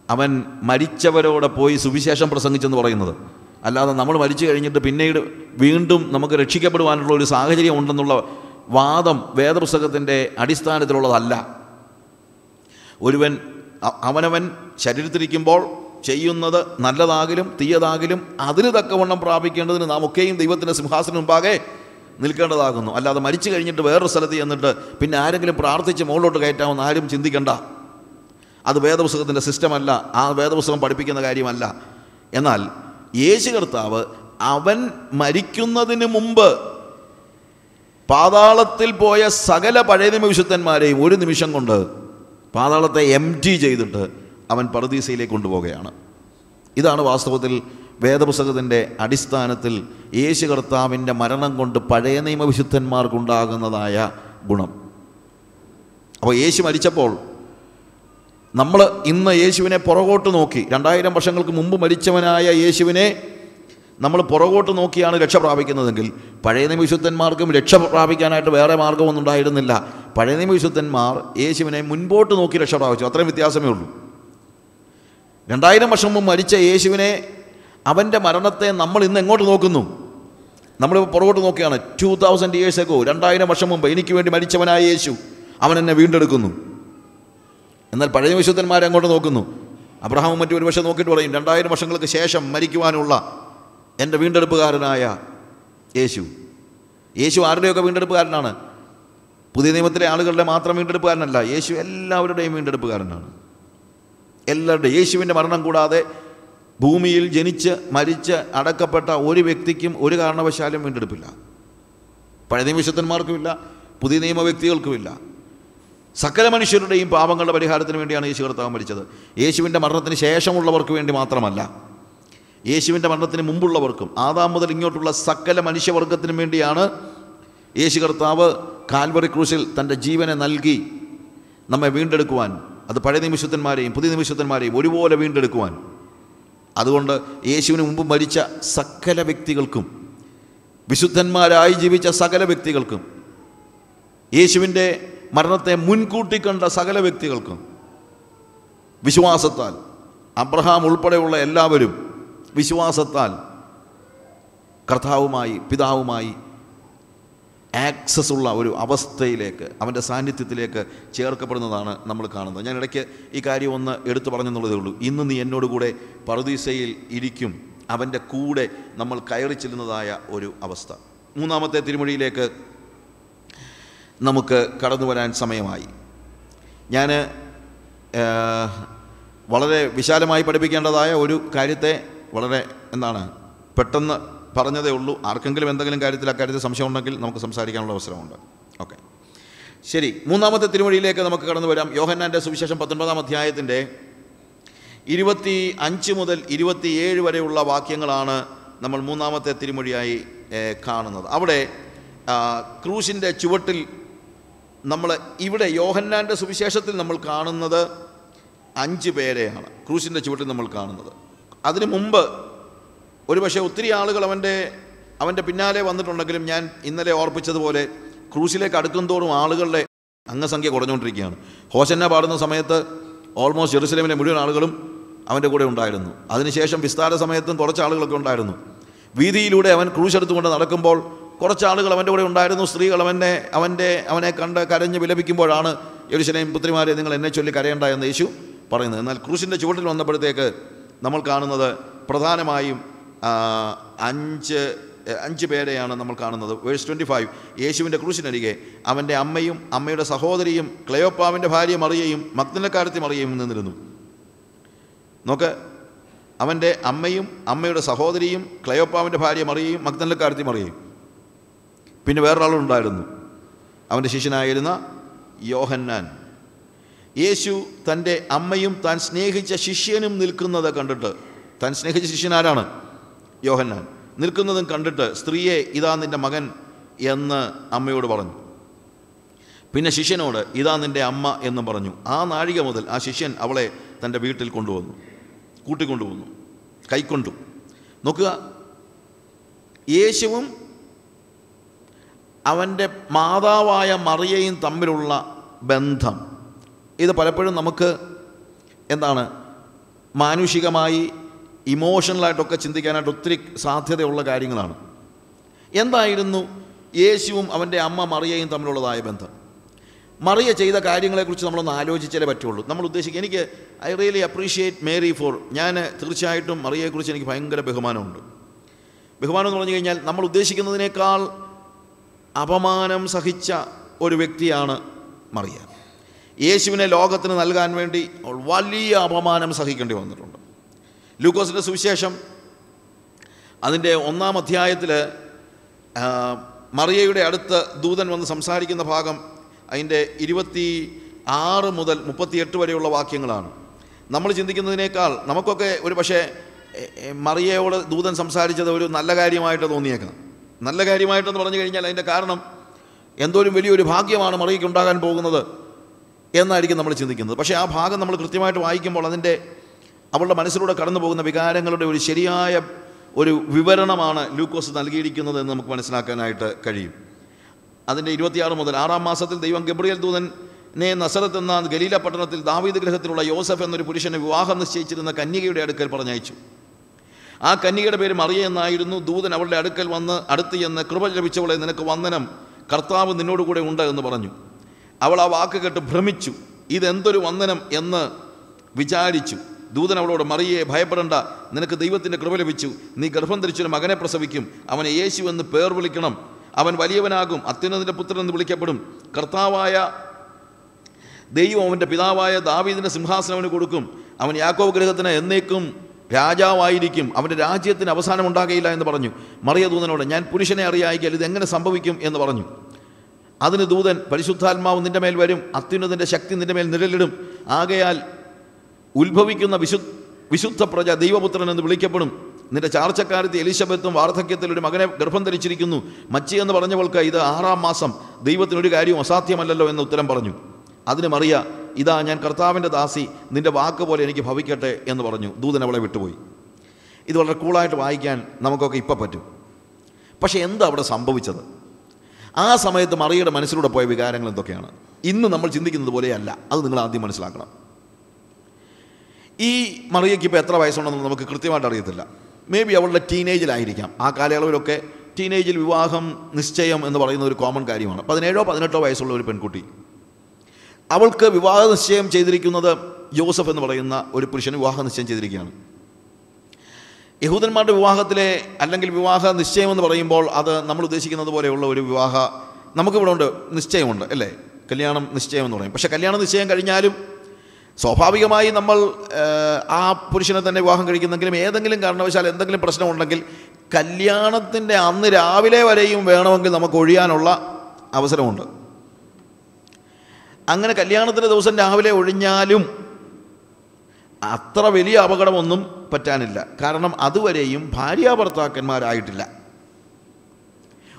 അവൻ മരിച്ചവരോട് പോയി സുവിശേഷം പ്രസംഗിച്ചെന്ന് പറയുന്നത്. അല്ലാതെ നമ്മൾ മരിച്ചു കഴിഞ്ഞിട്ട് പിന്നീട് വീണ്ടും നമുക്ക് രക്ഷിക്കപ്പെടുവാനുള്ള ഒരു സാഹചര്യം ഉണ്ടെന്നുള്ള വാദം വേദപുസ്തകത്തിന്റെ അടിസ്ഥാനത്തിലുള്ളതല്ല. ഒരുവൻ അവനവൻ ശരീരത്തിരിക്കുമ്പോൾ ചെയ്യുന്നത് നല്ലതാകിലും തീയതാകിലും അതിന് തക്കവണ്ണം പ്രാപിക്കേണ്ടതിന് നാം ഒക്കെയും ദൈവത്തിന്റെ സിംഹാസനം മുമ്പാകെ നിൽക്കേണ്ടതാകുന്നു. അല്ലാതെ മരിച്ചു കഴിഞ്ഞിട്ട് വേറൊരു സ്ഥലത്ത് ചെന്നിട്ട് പിന്നെ ആരെങ്കിലും പ്രാർത്ഥിച്ച് മുകളിലോട്ട് കയറ്റാമെന്ന് ആരും ചിന്തിക്കണ്ട. അത് വേദപുസ്തകത്തിന്റെ സിസ്റ്റമല്ല ആ വേദപുസ്തകം പഠിപ്പിക്കുന്ന കാര്യമല്ല. എന്നാൽ യേശു കർത്താവ് അവൻ മരിക്കുന്നതിന് മുമ്പ് പാതാളത്തിൽ പോയ സകല പഴയ വിശുദ്ധന്മാരെയും ഒരു നിമിഷം കൊണ്ട് പാതാളത്തെ എം ടി ചെയ്തിട്ട് അവൻ പറുദീസയിലേക്ക് കൊണ്ടുപോവുകയാണ്. ഇതാണ് വാസ്തവത്തിൽ വേദപുസ്തകത്തിന്റെ അടിസ്ഥാനത്തിൽ യേശു കർത്താവിന്റെ മരണം കൊണ്ട് പഴയ നിയമവിശുദ്ധന്മാർക്കുണ്ടാകുന്നതായ ഗുണം. അപ്പോൾ യേശു മരിച്ചപ്പോൾ നമ്മൾ ഇന്ന് യേശുവിനെ പുറകോട്ട് നോക്കി രണ്ടായിരം വർഷങ്ങൾക്ക് മുമ്പ് മരിച്ചവനായ യേശുവിനെ നമ്മൾ പുറകോട്ട് നോക്കിയാണ് രക്ഷ പ്രാപിക്കുന്നതെങ്കിൽ പഴയ നിമിഷുദ്ധന്മാർക്കും രക്ഷ പ്രാപിക്കാനായിട്ട് വേറെ മാർഗമൊന്നും ഉണ്ടായിരുന്നില്ല. പഴയ നിമിഷുദ്ധന്മാർ യേശുവിനെ മുൻപോട്ട് നോക്കി രക്ഷ പ്രാപിച്ചു. അത്രയും വ്യത്യാസമേ ഉള്ളൂ. രണ്ടായിരം വർഷം മുമ്പ് മരിച്ച യേശുവിനെ അവന്റെ മരണത്തെ നമ്മൾ ഇന്ന് എങ്ങോട്ട് നോക്കുന്നു? നമ്മളിപ്പോൾ പുറകോട്ട് നോക്കുകയാണ് ടു തൗസൻഡ് ഇയേഴ്സ് എഗോ രണ്ടായിരം വർഷം മുമ്പ് എനിക്ക് വേണ്ടി മരിച്ചവനായ യേശു അവൻ എന്നെ വീണ്ടെടുക്കുന്നു. എന്നാൽ പഴയ വിശുദ്ധന്മാരെ അങ്ങോട്ട് നോക്കുന്നു. അബ്രഹാമും മറ്റു ഒരു പക്ഷേ നോക്കിയിട്ട് പറയും രണ്ടായിരം വർഷങ്ങൾക്ക് ശേഷം മരിക്കുവാനുള്ള എന്റെ വീണ്ടെടുപ്പുകാരനായ യേശു. യേശു ആരുടെയൊക്കെ വീണ്ടെടുപ്പുകാരനാണ്? പുതിയ നിയമത്തിലെ ആളുകളുടെ മാത്രം വീണ്ടെടുപ്പുകാരനല്ല യേശു എല്ലാവരുടെയും വീണ്ടെടുപ്പുകാരനാണ്. എല്ലാവരുടെയും യേശുവിന്റെ മരണം കൂടാതെ ഭൂമിയിൽ ജനിച്ച് മരിച്ച് അടക്കപ്പെട്ട ഒരു വ്യക്തിക്കും ഒരു കാരണവശാലും വീണ്ടെടുപ്പില്ല. പഴയ നിമിഷത്തന്മാർക്കുമില്ല പുതിയ നിയമ വ്യക്തികൾക്കുമില്ല. സകല മനുഷ്യരുടെയും പാപങ്ങളുടെ പരിഹാരത്തിന് വേണ്ടിയാണ് യേശു കർത്താവ് മരിച്ചത്. യേശുവിന്റെ മരണത്തിന് ശേഷമുള്ളവർക്ക് വേണ്ടി മാത്രമല്ല യേശുവിന്റെ മരണത്തിന് മുമ്പുള്ളവർക്കും ആദാം മുതൽ ഇങ്ങോട്ടുള്ള സകല മനുഷ്യവർഗത്തിനും വേണ്ടിയാണ് യേശു കർത്താവ് കാൽവറി ക്രൂശിൽ തന്റെ ജീവനെ നൽകി നമ്മെ വീണ്ടെടുക്കുവാൻ അത് പഴയ നിമിഷത്തന്മാരെയും പുതിയ നിമിഷത്തന്മാരെയും ഒരുപോലെ വീണ്ടെടുക്കുവാൻ. അതുകൊണ്ട് യേശുവിന് മുമ്പ് മരിച്ച സകല വ്യക്തികൾക്കും വിശുദ്ധന്മാരായി ജീവിച്ച സകല വ്യക്തികൾക്കും യേശുവിന്റെ മരണത്തെ മുൻകൂട്ടി കണ്ട സകല വ്യക്തികൾക്കും വിശ്വാസത്താൽ അബ്രഹാം ഉൾപ്പെടെയുള്ള എല്ലാവരും വിശ്വാസത്താൽ കർത്താവുമായി പിതാവുമായി ആക്സസ് ഉള്ള ഒരു അവസ്ഥയിലേക്ക് അവന്റെ സാന്നിധ്യത്തിലേക്ക് ചേർക്കപ്പെടുന്നതാണ് നമ്മൾ കാണുന്നത്. ഞാൻ ഇടയ്ക്ക് ഈ കാര്യം ഒന്ന് എടുത്തു പറഞ്ഞെന്നുള്ളതേ ഉള്ളൂ. ഇന്ന് നീ എന്നോട് കൂടെ പറുദീസയിൽ ഇരിക്കും. അവന്റെ കൂടെ നമ്മൾ കയറി ചെല്ലുന്നതായ ഒരു അവസ്ഥ. മൂന്നാമത്തെ തിരുമൊഴിയിലേക്ക് നമുക്ക് കടന്നു വരാൻ സമയമായി. ഞാൻ വളരെ വിശാലമായി പഠിപ്പിക്കേണ്ടതായ ഒരു കാര്യത്തെ വളരെ എന്താണ് പെട്ടെന്ന് പറഞ്ഞതേ ഉള്ളൂ. ആർക്കെങ്കിലും എന്തെങ്കിലും കാര്യത്തിൽ അക്കാര്യത്തിൽ സംശയം ഉണ്ടെങ്കിൽ നമുക്ക് സംസാരിക്കാനുള്ള അവസരമുണ്ട്. ഓക്കെ. ശരി മൂന്നാമത്തെ തിരുമൊഴിയിലേക്ക് നമുക്ക് കടന്നു വരാം. യോഹന്നാന്റെ സുവിശേഷം പത്തൊൻപതാം അധ്യായത്തിന്റെ ഇരുപത്തി അഞ്ച് മുതൽ ഇരുപത്തിയേഴ് വരെയുള്ള വാക്യങ്ങളാണ് നമ്മൾ മൂന്നാമത്തെ തിരുമൊഴിയായി കാണുന്നത്. അവിടെ ക്രൂശിന്റെ ചുവട്ടിൽ നമ്മൾ ഇവിടെ യോഹന്നാന്റെ സുവിശേഷത്തിൽ നമ്മൾ കാണുന്നത് അഞ്ച് പേരെയാണ്. ക്രൂശിന്റെ ചുവട്ടിൽ നമ്മൾ കാണുന്നത്. അതിനു മുമ്പ് ഒരുപക്ഷെ ഒത്തിരി ആളുകൾ അവന്റെ അവന്റെ പിന്നാലെ വന്നിട്ടുണ്ടെങ്കിലും ഞാൻ ഇന്നലെ ഓർപ്പിച്ചതുപോലെ ക്രൂശിലേക്ക് അടുക്കും തോറും ആളുകളുടെ അംഗസംഖ്യ കുറഞ്ഞുകൊണ്ടിരിക്കുകയാണ്. ഹോസന്ന പാടുന്ന സമയത്ത് ഓൾമോസ്റ്റ് ജെറുസലേമിലെ മുഴുവൻ ആളുകളും അവന്റെ കൂടെ ഉണ്ടായിരുന്നു. അതിനുശേഷം വിസ്താര സമയത്തും കുറച്ച് ആളുകളൊക്കെ ഉണ്ടായിരുന്നു. വീതിയിലൂടെ അവൻ ക്രൂശ് എടുത്തുകൊണ്ട് നടക്കുമ്പോൾ കുറച്ച് ആളുകൾ അവന്റെ കൂടെ ഉണ്ടായിരുന്നു. സ്ത്രീകൾ അവനെ അവന്റെ അവനെ കണ്ട് കരഞ്ഞ് വിലപിക്കുമ്പോഴാണ് യേശുനെയും പുത്രിമാരെ നിങ്ങൾ എന്നെ ചൊല്ലി കരയണ്ട എന്ന് യേശു പറയുന്നത്. എന്നാൽ ക്രൂശിന്റെ ചുവട്ടിൽ വന്നപ്പോഴത്തേക്ക് നമ്മൾ കാണുന്നത് പ്രധാനമായും അഞ്ച് അഞ്ച് പേരെയാണ് നമ്മൾ കാണുന്നത്. വേഴ്സ് ട്വന്റി ഫൈവ് യേശുവിന്റെ ക്രൂശിനരികെ അവന്റെ അമ്മയും അമ്മയുടെ സഹോദരിയും ക്ലയോപ്പാവിന്റെ ഭാര്യ മറിയയും മഗ്നലക്കാരത്തി മറിയയും നിന്നിരുന്നു. നോക്ക് അവന്റെ അമ്മയും അമ്മയുടെ സഹോദരിയും ക്ലയോപ്പാവിന്റെ ഭാര്യ മറിയയും മഗ്നലക്കാരത്തി മറിയയും പിന്നെ വേറൊരാളുണ്ടായിരുന്നു. അവന്റെ ശിഷ്യനായിരുന്ന യോഹന്നാൻ. യേശു തന്റെ അമ്മയും താൻ സ്നേഹിച്ച ശിഷ്യനും നിൽക്കുന്നത് കണ്ടിട്ട് താൻ സ്നേഹിച്ച ശിഷ്യനാരാണ് യോഹന്നാൻ. നിൽക്കുന്നതും കണ്ടിട്ട് സ്ത്രീയെ ഇതാ നിന്റെ മകൻ എന്ന് അമ്മയോട് പറഞ്ഞു. പിന്നെ ശിഷ്യനോട് ഇതാ നിന്റെ അമ്മ എന്നും പറഞ്ഞു. ആ നാഴിക മുതൽ ആ ശിഷ്യൻ അവളെ തന്റെ വീട്ടിൽ കൊണ്ടുവന്നു. കൂട്ടിക്കൊണ്ടുവന്നു. കൈക്കൊണ്ടു. നോക്കുക. യേശുവും അവന്റെ മാതാവായ മറിയയും തമ്മിലുള്ള ബന്ധം. ഇത് പലപ്പോഴും നമുക്ക് എന്താണ് മാനുഷികമായി ഇമോഷണലായിട്ടൊക്കെ ചിന്തിക്കാനായിട്ട് ഒത്തിരി സാധ്യതയുള്ള കാര്യങ്ങളാണ്. എന്തായിരുന്നു യേശുവും അവന്റെ അമ്മ മറിയയും തമ്മിലുള്ളതായ ബന്ധം? മറിയ ചെയ്ത കാര്യങ്ങളെക്കുറിച്ച് നമ്മളൊന്ന് ആലോചിച്ചാലേ പറ്റുള്ളൂ. നമ്മൾ ഉദ്ദേശിക്കുക എനിക്ക് I really appreciate Mary for ഞാൻ തീർച്ചയായിട്ടും മറിയയെക്കുറിച്ച് എനിക്ക് ഭയങ്കര ബഹുമാനമുണ്ട്. ബഹുമാനം എന്ന് പറഞ്ഞു കഴിഞ്ഞാൽ നമ്മൾ ഉദ്ദേശിക്കുന്നതിനേക്കാൾ അപമാനം സഹിച്ച ഒരു വ്യക്തിയാണ് മറിയ. യേശുവിനെ ലോകത്തിന് നൽകാൻ വേണ്ടി അവൾ വലിയ അപമാനം സഹിക്കേണ്ടി വന്നിട്ടുണ്ട്. ലൂക്കോസിന്റെ സുവിശേഷം അതിന്റെ ഒന്നാം അധ്യായത്തിൽ മറിയയുടെ അടുത്ത് ദൂതൻ വന്ന് സംസാരിക്കുന്ന ഭാഗം അതിന്റെ ഇരുപത്തി ആറ് മുതൽ മുപ്പത്തിയെട്ട് വരെയുള്ള വാക്യങ്ങളാണ്. നമ്മൾ ചിന്തിക്കുന്നതിനേക്കാൾ നമുക്കൊക്കെ ഒരു പക്ഷേ മറിയയോട് ദൂതൻ സംസാരിച്ചത് ഒരു നല്ല കാര്യമായിട്ട് തോന്നിയേക്കാം. നല്ല കാര്യമായിട്ടെന്ന് പറഞ്ഞു കഴിഞ്ഞാൽ അതിന്റെ കാരണം എന്തോരും വലിയൊരു ഭാഗ്യമാണ് മറിയയ്ക്ക് ഉണ്ടാകാൻ പോകുന്നത് എന്നായിരിക്കും നമ്മൾ ചിന്തിക്കുന്നത്. പക്ഷേ ആ ഭാഗം നമ്മൾ കൃത്യമായിട്ട് വായിക്കുമ്പോൾ അതിന്റെ അവളുടെ മനസ്സിലൂടെ കടന്നു പോകുന്ന വികാരങ്ങളുടെ ഒരു ശരിയായ ഒരു വിവരണമാണ് ലൂക്കോസ് നൽകിയിരിക്കുന്നത് എന്ന് നമുക്ക് മനസ്സിലാക്കാനായിട്ട് കഴിയും. അതിന്റെ ഇരുപത്തിയാറ് മുതൽ ആറാം മാസത്തിൽ ദൈവം ഗബ്രിയൽ ദൂതൻ നേ നസറത്ത് എന്ന ഗലീല പട്ടണത്തിൽ ദാവീദ് ഗ്രഹത്തിലുള്ള യോസഫ് എന്നൊരു പുരുഷനെ വിവാഹം നിശ്ചയിച്ചിരുന്ന കന്യകയുടെ അടുക്കൽ പറഞ്ഞയച്ചു. ആ കന്യകയുടെ പേര് മറിയ എന്നായിരുന്നു. ദൂതൻ അവളുടെ അടുക്കൽ വന്ന് അടുത്ത് ചെന്ന് കൃപ ലഭിച്ചവളെ നിനക്ക് വന്ദനം. കർത്താവ് നിന്നോട് കൂടെ ഉണ്ട് എന്ന് പറഞ്ഞു. അവൾ ആ വാക്ക് കേട്ട് ഭ്രമിച്ചു. ഇതെന്തൊരു വന്ദനം എന്ന് വിചാരിച്ചു. ദൂതൻ അവളോട് മറിയെ ഭയപ്പെടേണ്ട. നിനക്ക് ദൈവത്തിന്റെ കൃപ ലഭിച്ചു. നീ ഗർഭം ധരിച്ചൊരു മകനെ പ്രസവിക്കും. അവനെ യേശു എന്ന് പേർ വിളിക്കണം. അവൻ വലിയവനാകും. അത്യുന്നതിന്റെ പുത്രൻ എന്ന് വിളിക്കപ്പെടും. കർത്താവായ ദൈവം അവന്റെ പിതാവായ ദാവീദിന്റെ സിംഹാസനവന് കൊടുക്കും. അവൻ യാക്കോബ് ഗ്രഹത്തിന് എന്നേക്കും രാജാവായിരിക്കും. അവന്റെ രാജ്യത്തിന് അവസാനം ഉണ്ടാകയില്ല എന്ന് പറഞ്ഞു. മറിയ ദൂതനോട് ഞാൻ പുരുഷനെ അറിയായിക്കാൽ ഇത് എങ്ങനെ സംഭവിക്കും? എന്ന് പറഞ്ഞു. അതിന് ദൂതൻ പരിശുദ്ധാത്മാവ് നിന്റെ മേൽ വരും. അത്യുന്നതിന്റെ ശക്തി നിന്റെ മേൽ നിഴലിടും. ആകയാൽ ഉത്ഭവിക്കുന്ന വിശു വിശുദ്ധ പ്രജ ദൈവപുത്രൻ എന്ന് വിളിക്കപ്പെടും. നിന്റെ ചാർച്ചക്കാരത്തി എലിസബത്തും വാർദ്ധക്യത്തിൽ ഒരു മകനെ ഗർഭം ധരിച്ചിരിക്കുന്നു. മച്ചി എന്ന് പറഞ്ഞവൾക്ക് ഇത് ആറാം മാസം ദൈവത്തിനൊരു കാര്യവും അസാധ്യമല്ലല്ലോ എന്ന് ഉത്തരം പറഞ്ഞു. അതിന് മറിയ ഇതാ ഞാൻ കർത്താവിന്റെ ദാസി നിന്റെ വാക്ക് പോലെ എനിക്ക് ഭവിക്കട്ടെ എന്ന് പറഞ്ഞു. ദൂതൻ അവളെ വിട്ടുപോയി. ഇത് വളരെ കൂളായിട്ട് വായിക്കാൻ നമുക്കൊക്കെ ഇപ്പം പറ്റും. പക്ഷേ എന്താ അവിടെ സംഭവിച്ചത്? ആ സമയത്ത് മറിയുടെ മനസ്സിലൂടെ പോയ വികാരങ്ങൾ എന്തൊക്കെയാണ്? ഇന്ന് നമ്മൾ ചിന്തിക്കുന്നത് പോലെയല്ല അത് നിങ്ങൾ ആദ്യം മനസ്സിലാക്കണം. ഈ മറിയയ്ക്ക് ഇപ്പോൾ എത്ര വയസ്സുണ്ടെന്ന് നമുക്ക് കൃത്യമായിട്ട് അറിയത്തില്ല. മേ ബി അവളുടെ ടീനേജിലായിരിക്കാം ആ കാലയളവിലൊക്കെ ടീനേജിൽ വിവാഹം നിശ്ചയം എന്ന് പറയുന്ന ഒരു കോമൺ കാര്യമാണ്. പതിനേഴോ പതിനെട്ടോ വയസ്സുള്ള ഒരു പെൺകുട്ടി. അവൾക്ക് വിവാഹ നിശ്ചയം ചെയ്തിരിക്കുന്നത് ജോസഫ് എന്ന് പറയുന്ന ഒരു പുരുഷന് വിവാഹ നിശ്ചയം ചെയ്തിരിക്കുകയാണ്. യഹൂദന്മാരുടെ വിവാഹത്തിലെ അല്ലെങ്കിൽ വിവാഹ നിശ്ചയം എന്ന് പറയുമ്പോൾ അത് നമ്മൾ ഉദ്ദേശിക്കുന്നത് പോലെയുള്ള ഒരു വിവാഹ നമുക്കിവിടെ ഉണ്ട് നിശ്ചയമുണ്ട് അല്ലേ? കല്യാണം നിശ്ചയം എന്ന് പറയും. പക്ഷേ കല്യാണ നിശ്ചയം കഴിഞ്ഞാലും സ്വാഭാവികമായി നമ്മൾ ആ പുരുഷനെ തന്നെ വിവാഹം കഴിക്കുന്നെങ്കിലും ഏതെങ്കിലും കാരണവശാൽ എന്തെങ്കിലും പ്രശ്നമുണ്ടെങ്കിൽ കല്യാണത്തിന്റെ അന്ന് രാവിലെ വരെയും വേണമെങ്കിൽ നമുക്ക് ഒഴിയാനുള്ള അവസരമുണ്ട്. അങ്ങനെ കല്യാണത്തിന്റെ ദിവസം രാവിലെ ഒഴിഞ്ഞാലും അത്ര വലിയ അപകടമൊന്നും പറ്റാനില്ല. കാരണം അതുവരെയും ഭാര്യാഭർത്താക്കന്മാരായിട്ടില്ല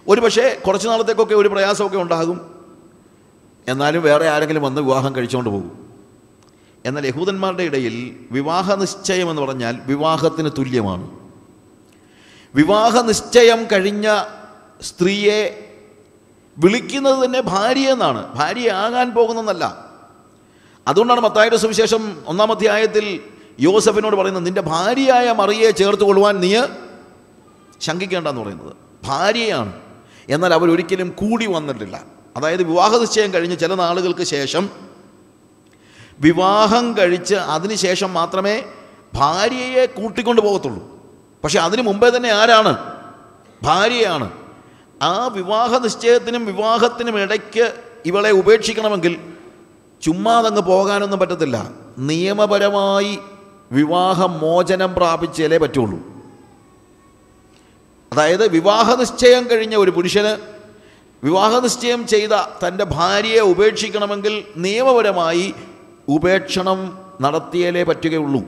ഒരു പക്ഷേ കുറച്ച് നാളത്തേക്കൊക്കെ ഒരു പ്രയാസമൊക്കെ ഉണ്ടാകും. എന്നാലും വേറെ ആരെങ്കിലും വന്ന് വിവാഹം കഴിച്ചുകൊണ്ട് പോകും. എന്നാൽ യഹൂദന്മാരുടെ ഇടയിൽ വിവാഹ നിശ്ചയം എന്ന് പറഞ്ഞാൽ വിവാഹത്തിന് തുല്യമാണ്. വിവാഹ നിശ്ചയം കഴിഞ്ഞ സ്ത്രീയെ വിളിക്കുന്നത് തന്നെ ഭാര്യ എന്നാണ്. ഭാര്യയാകാൻ പോകുന്നതല്ല. അതുകൊണ്ടാണ് മത്തായുടെ സുവിശേഷം ഒന്നാം അധ്യായത്തിൽ യോസഫിനോട് പറയുന്നത് നിന്റെ ഭാര്യയായ മറിയെ ചേർത്ത് കൊള്ളുവാൻ നീ ശങ്കിക്കേണ്ടെന്ന് പറയുന്നത്. ഭാര്യയാണ്. എന്നാൽ അവരൊരിക്കലും കൂടി വന്നിട്ടില്ല. അതായത് വിവാഹ നിശ്ചയം കഴിഞ്ഞ് ചില നാളുകൾക്ക് ശേഷം വിവാഹം കഴിച്ച് അതിനുശേഷം മാത്രമേ ഭാര്യയെ കൂട്ടിക്കൊണ്ട് പോകത്തുള്ളൂ. പക്ഷെ അതിനു മുമ്പേ തന്നെ ആരാണ്? ഭാര്യയാണ്. ആ വിവാഹ നിശ്ചയത്തിനും വിവാഹത്തിനും ഇടയ്ക്ക് ഇവളെ ഉപേക്ഷിക്കണമെങ്കിൽ ചുമ്മാതങ്ങ് പോകാനൊന്നും പറ്റത്തില്ല. നിയമപരമായി വിവാഹമോചനം പ്രാപിച്ചാലേ പറ്റുള്ളൂ. അതായത് വിവാഹ നിശ്ചയം കഴിഞ്ഞ ഒരു പുരുഷന് വിവാഹ നിശ്ചയം ചെയ്ത തന്റെ ഭാര്യയെ ഉപേക്ഷിക്കണമെങ്കിൽ നിയമപരമായി ഉപേക്ഷണം നടത്തിയാലേ പറ്റുകയുള്ളൂ.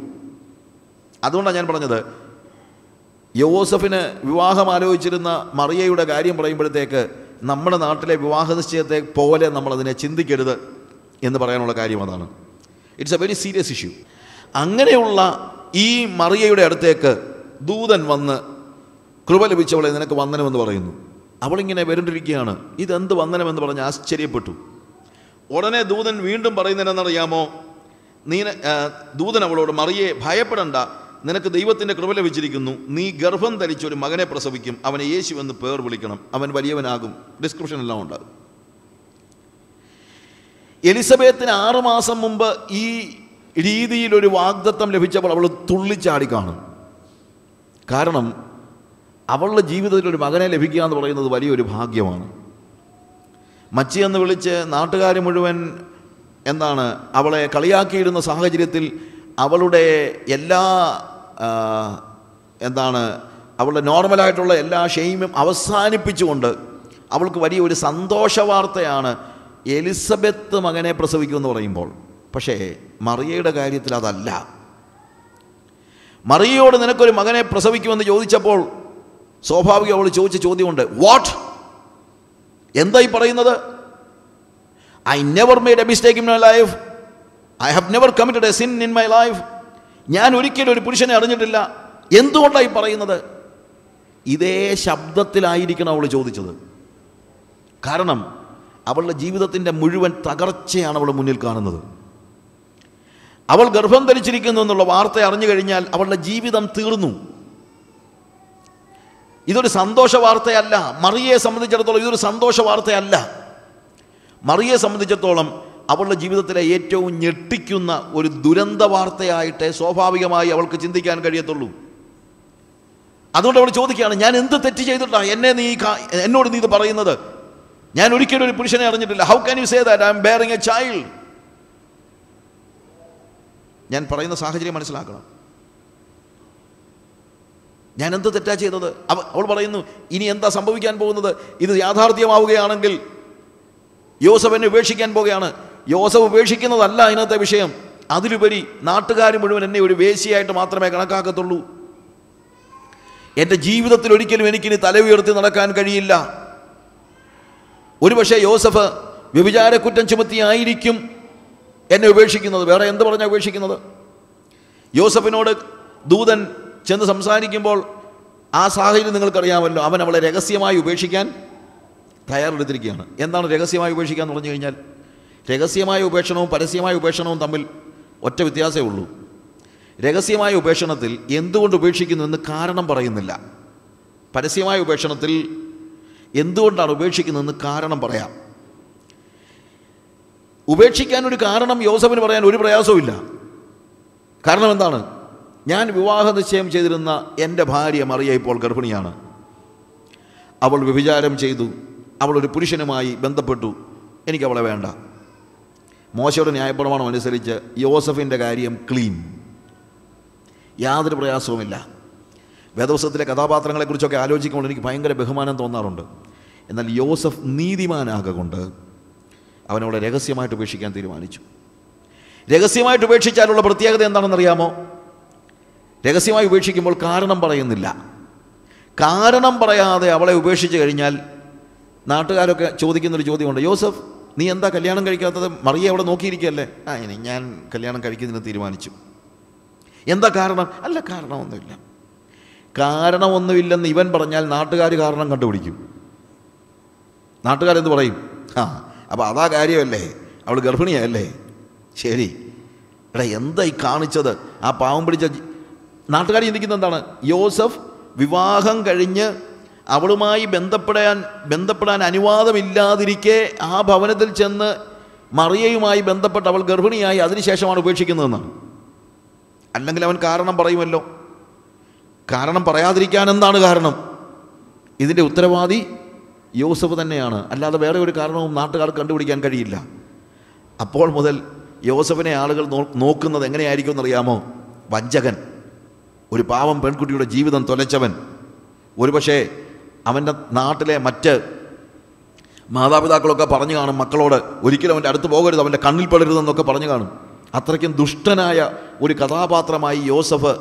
അതുകൊണ്ടാണ് ഞാൻ പറഞ്ഞത്. യോസഫിന് വിവാഹം ആലോചിച്ചിരുന്ന മറിയയുടെ കാര്യം പറയുമ്പോഴത്തേക്ക് നമ്മുടെ നാട്ടിലെ വിവാഹ നിശ്ചയത്തെ പോലെ നമ്മളതിനെ ചിന്തിക്കരുത് എന്ന് പറയാനുള്ള കാര്യം അതാണ്. It's a very serious issue അങ്ങനെയുള്ള ഈ മറിയയുടെ അടുത്തേക്ക് ദൂതൻ വന്ന് കൃപ ലഭിച്ചവളെ നിനക്ക് വന്ദനമെന്ന് പറയുന്നു. അവളിങ്ങനെ വരണ്ടിരിക്കുകയാണ്. ഇതെന്ത് വന്ദനമെന്ന് പറഞ്ഞ് ആശ്ചര്യപ്പെട്ടു. ഉടനെ ദൂതൻ വീണ്ടും പറയുന്നതെന്നറിയാമോ? നീ ദൂതൻ അവളോട് മറിയെ ഭയപ്പെടണ്ട. നിനക്ക് ദൈവത്തിന്റെ കൃപ ലഭിച്ചിരിക്കുന്നു. നീ ഗർഭം ധരിച്ച ഒരു മകനെ പ്രസവിക്കും. അവനെ യേശു എന്ന് പേർ വിളിക്കണം. അവൻ വലിയവനാകും. ഡിസ്ക്രിപ്ഷൻ എല്ലാം ഉണ്ടാകും. എലിസബത്തിന് ആറുമാസം മുമ്പ് ഈ രീതിയിലൊരു വാഗ്ദത്തം ലഭിച്ചപ്പോൾ അവൾ തുള്ളിച്ചാടി കാണും. കാരണം അവളുടെ ജീവിതത്തിൽ ഒരു മകനെ ലഭിക്കുക എന്ന് പറയുന്നത് വലിയൊരു ഭാഗ്യമാണ്. മച്ചി എന്ന് വിളിച്ച് നാട്ടുകാർ മുഴുവൻ എന്താണ് അവളെ കളിയാക്കിയിരുന്ന സാഹചര്യത്തിൽ അവളുടെ എല്ലാ എന്താണ് അവളുടെ നോർമലായിട്ടുള്ള എല്ലാ ഷെയിമും അവസാനിപ്പിച്ചുകൊണ്ട് അവൾക്ക് വലിയ ഒരു സന്തോഷ വാർത്തയാണ് എലിസബത്ത് മകനെ പ്രസവിക്കുമെന്ന് പറയുമ്പോൾ. പക്ഷേ മറിയയുടെ കാര്യത്തിൽ അതല്ല. മറിയയോട് നിനക്കൊരു മകനെ പ്രസവിക്കുമെന്ന് ചോദിച്ചപ്പോൾ സ്വാഭാവികം അവൾ ചോദിച്ച ചോദ്യമുണ്ട് വാട്ട് എന്തായി പറയുന്നത്? I never made a mistake in my life I have never committed a sin in my life ഞാൻ ഒരിക്കലും ഒരു പുരുഷനെ അറിഞ്ഞിട്ടില്ല. എന്തുകൊണ്ടായി പറയുന്നത്? ഇതേ ശബ്ദത്തിലായിരിക്കണം അവൾ ചോദിച്ചത്. കാരണം അവളുടെ ജീവിതത്തിന്റെ മുഴുവൻ തകർച്ചയാണ് അവൾ മുന്നിൽ കാണുന്നത്. അവൾ ഗർഭം ധരിച്ചിരിക്കുന്നു എന്നുള്ള വാർത്ത അറിഞ്ഞു കഴിഞ്ഞാൽ അവളുടെ ജീവിതം തീർന്നു. ഇതൊരു സന്തോഷ വാർത്തയല്ല. മറിയെ സംബന്ധിച്ചിടത്തോളം ഇതൊരു സന്തോഷ വാർത്തയല്ല. മറിയെ സംബന്ധിച്ചിടത്തോളം അവളുടെ ജീവിതത്തിലെ ഏറ്റവും ഞെട്ടിക്കുന്ന ഒരു ദുരന്ത വാർത്തയായിട്ട് സ്വാഭാവികമായി അവൾക്ക് ചിന്തിക്കാൻ കഴിയത്തുള്ളൂ. അതുകൊണ്ട് അവൾ ചോദിക്കുകയാണ് ഞാൻ എന്ത് തെറ്റ് ചെയ്തിട്ടാണ് എന്നെ നീ എന്നോട് നീ ഇത് പറയുന്നത്? ഞാൻ ഒരിക്കലും ഒരു പുരുഷനെ അറിഞ്ഞിട്ടില്ല. How can you say that I am bearing a child ഞാൻ പറയുന്ന സാഹചര്യം മനസ്സിലാക്കണം. ഞാൻ എന്ത് തെറ്റാ ചെയ്തത്? അവൾ പറയുന്നു ഇനി എന്താ സംഭവിക്കാൻ പോകുന്നത്? ഇത് യാഥാർത്ഥ്യമാവുകയാണെങ്കിൽ യോസഫ് എന്നെ ഉപേക്ഷിക്കാൻ പോകുകയാണ് യോസഫ് ഉപേക്ഷിക്കുന്നതല്ല അതിനകത്തെ വിഷയം. അതിലുപരി നാട്ടുകാർ മുഴുവൻ എന്നെ ഒരു വേശിയായിട്ട് മാത്രമേ കണക്കാക്കത്തുള്ളൂ. എന്റെ ജീവിതത്തിൽ ഒരിക്കലും എനിക്കിനി തല ഉയർത്തി നടക്കാൻ കഴിയില്ല. ഒരുപക്ഷെ യോസഫ് വ്യഭിചാരക്കുറ്റം ചുമത്തിയായിരിക്കും എന്നെ ഉപേക്ഷിക്കുന്നത്. വേറെ എന്ത് പറഞ്ഞാൽ ഉപേക്ഷിക്കുന്നത്? യോസഫിനോട് ദൂതൻ ചെന്ന് സംസാരിക്കുമ്പോൾ ആ സാഹചര്യം നിങ്ങൾക്കറിയാമല്ലോ. അവൻ അവളെ രഹസ്യമായി ഉപേക്ഷിക്കാൻ തയ്യാറെടുത്തിരിക്കുകയാണ്. എന്താണ് രഹസ്യമായി ഉപേക്ഷിക്കുക എന്ന് പറഞ്ഞു കഴിഞ്ഞാൽ രഹസ്യമായ ഉപേക്ഷണവും പരസ്യമായ ഉപേക്ഷണവും തമ്മിൽ ഒറ്റ വ്യത്യാസമേ ഉള്ളൂ. രഹസ്യമായ ഉപേക്ഷണത്തിൽ എന്തുകൊണ്ട് ഉപേക്ഷിക്കുന്നു എന്ന് കാരണം പറയുന്നില്ല. പരസ്യമായ ഉപേക്ഷണത്തിൽ എന്തുകൊണ്ടാണ് ഉപേക്ഷിക്കുന്നതെന്ന് കാരണം പറയാം. ഉപേക്ഷിക്കാനൊരു കാരണം യോസഫിന് പറയാൻ ഒരു പ്രയാസവുമില്ല കാരണം എന്താണ്? ഞാൻ വിവാഹ നിശ്ചയം ചെയ്തിരുന്ന എന്റെ ഭാര്യ മറിയ ഇപ്പോൾ ഗർഭിണിയാണ്. അവൾ വ്യഭിചാരം ചെയ്തു. അവൾ ഒരു പുരുഷനുമായി ബന്ധപ്പെട്ടു. എനിക്ക് അവളെ വേണ്ട. മോശയുടെ ന്യായപ്രമാണം അനുസരിച്ച് യോസഫിന്റെ കാര്യം ക്ലീൻ. യാതൊരു പ്രയാസവുമില്ല. വേദവസത്തിലെ കഥാപാത്രങ്ങളെക്കുറിച്ചൊക്കെ ആലോചിക്കുമ്പോൾ എനിക്ക് ഭയങ്കര ബഹുമാനം തോന്നാറുണ്ട്. എന്നാൽ യോസഫ് നീതിമാനാകൊണ്ട് അവനോട് രഹസ്യമായിട്ട് ഉപേക്ഷിക്കാൻ തീരുമാനിച്ചു. രഹസ്യമായിട്ട് ഉപേക്ഷിച്ചാലുള്ള പ്രത്യേകത എന്താണെന്നറിയാമോ? രഹസ്യമായി ഉപേക്ഷിക്കുമ്പോൾ കാരണം പറയുന്നില്ല. കാരണം പറയാതെ അവളെ ഉപേക്ഷിച്ച് കഴിഞ്ഞാൽ നാട്ടുകാരൊക്കെ ചോദിക്കുന്നൊരു ചോദ്യമുണ്ട്. യോസഫ് നീ എന്താ കല്യാണം കഴിക്കാത്തത്? മറിയെ അവിടെ നോക്കിയിരിക്കുകയല്ലേ? ആ ഇനി ഞാൻ കല്യാണം കഴിക്കുന്നതിന് തീരുമാനിച്ചു. എന്താ കാരണം? അല്ല കാരണമൊന്നുമില്ല. കാരണമൊന്നുമില്ലെന്ന് ഇവൻ പറഞ്ഞാൽ നാട്ടുകാർ കാരണം കണ്ടുപിടിക്കും. നാട്ടുകാരെന്ത് പറയും? ആ അപ്പോൾ അതാ കാര്യമല്ലേ? അവൾ ഗർഭിണിയല്ലേ? ശരി. എടാ എന്തായി കാണിച്ചത്? ആ പാവം പിടിച്ച നാട്ടുകാർ ചിന്തിക്കുന്നത് എന്താണ്? യോസഫ് വിവാഹം കഴിഞ്ഞ് അവളുമായി ബന്ധപ്പെടാൻ ബന്ധപ്പെടാൻ അനുവാദമില്ലാതിരിക്കെ ആ ഭവനത്തിൽ ചെന്ന് മറിയയുമായി ബന്ധപ്പെട്ട് അവൾ ഗർഭിണിയായി അതിനുശേഷമാണ് ഉപേക്ഷിക്കുന്നതെന്നാണ് അല്ലെങ്കിൽ അവൻ കാരണം പറയുമല്ലോ. കാരണം പറയാതിരിക്കാൻ എന്താണ് കാരണം? ഇതിന്റെ ഉത്തരവാദി യോസഫ് തന്നെയാണ്. അല്ലാതെ വേറെ ഒരു കാരണവും നാട്ടുകാർക്ക് കണ്ടുപിടിക്കാൻ കഴിയില്ല. അപ്പോൾ മുതൽ യോസഫിനെ ആളുകൾ നോക്കുന്നത് എങ്ങനെയായിരിക്കും എന്നറിയാമോ? വഞ്ചകൻ. ഒരു പാവം പെൺകുട്ടിയുടെ ജീവിതം തൊലച്ചവൻ. ഒരുപക്ഷേ അവന്റെ നാട്ടിലെ മറ്റ് മാതാപിതാക്കളൊക്കെ പറഞ്ഞു കാണും മക്കളോട് ഒരിക്കലും അവന്റെ അടുത്ത് പോകരുത് അവന്റെ കണ്ണിൽ പെടരുതെന്നൊക്കെ പറഞ്ഞു കാണും. അത്രയ്ക്കും ദുഷ്ടനായ ഒരു കഥാപാത്രമായി യോസഫ്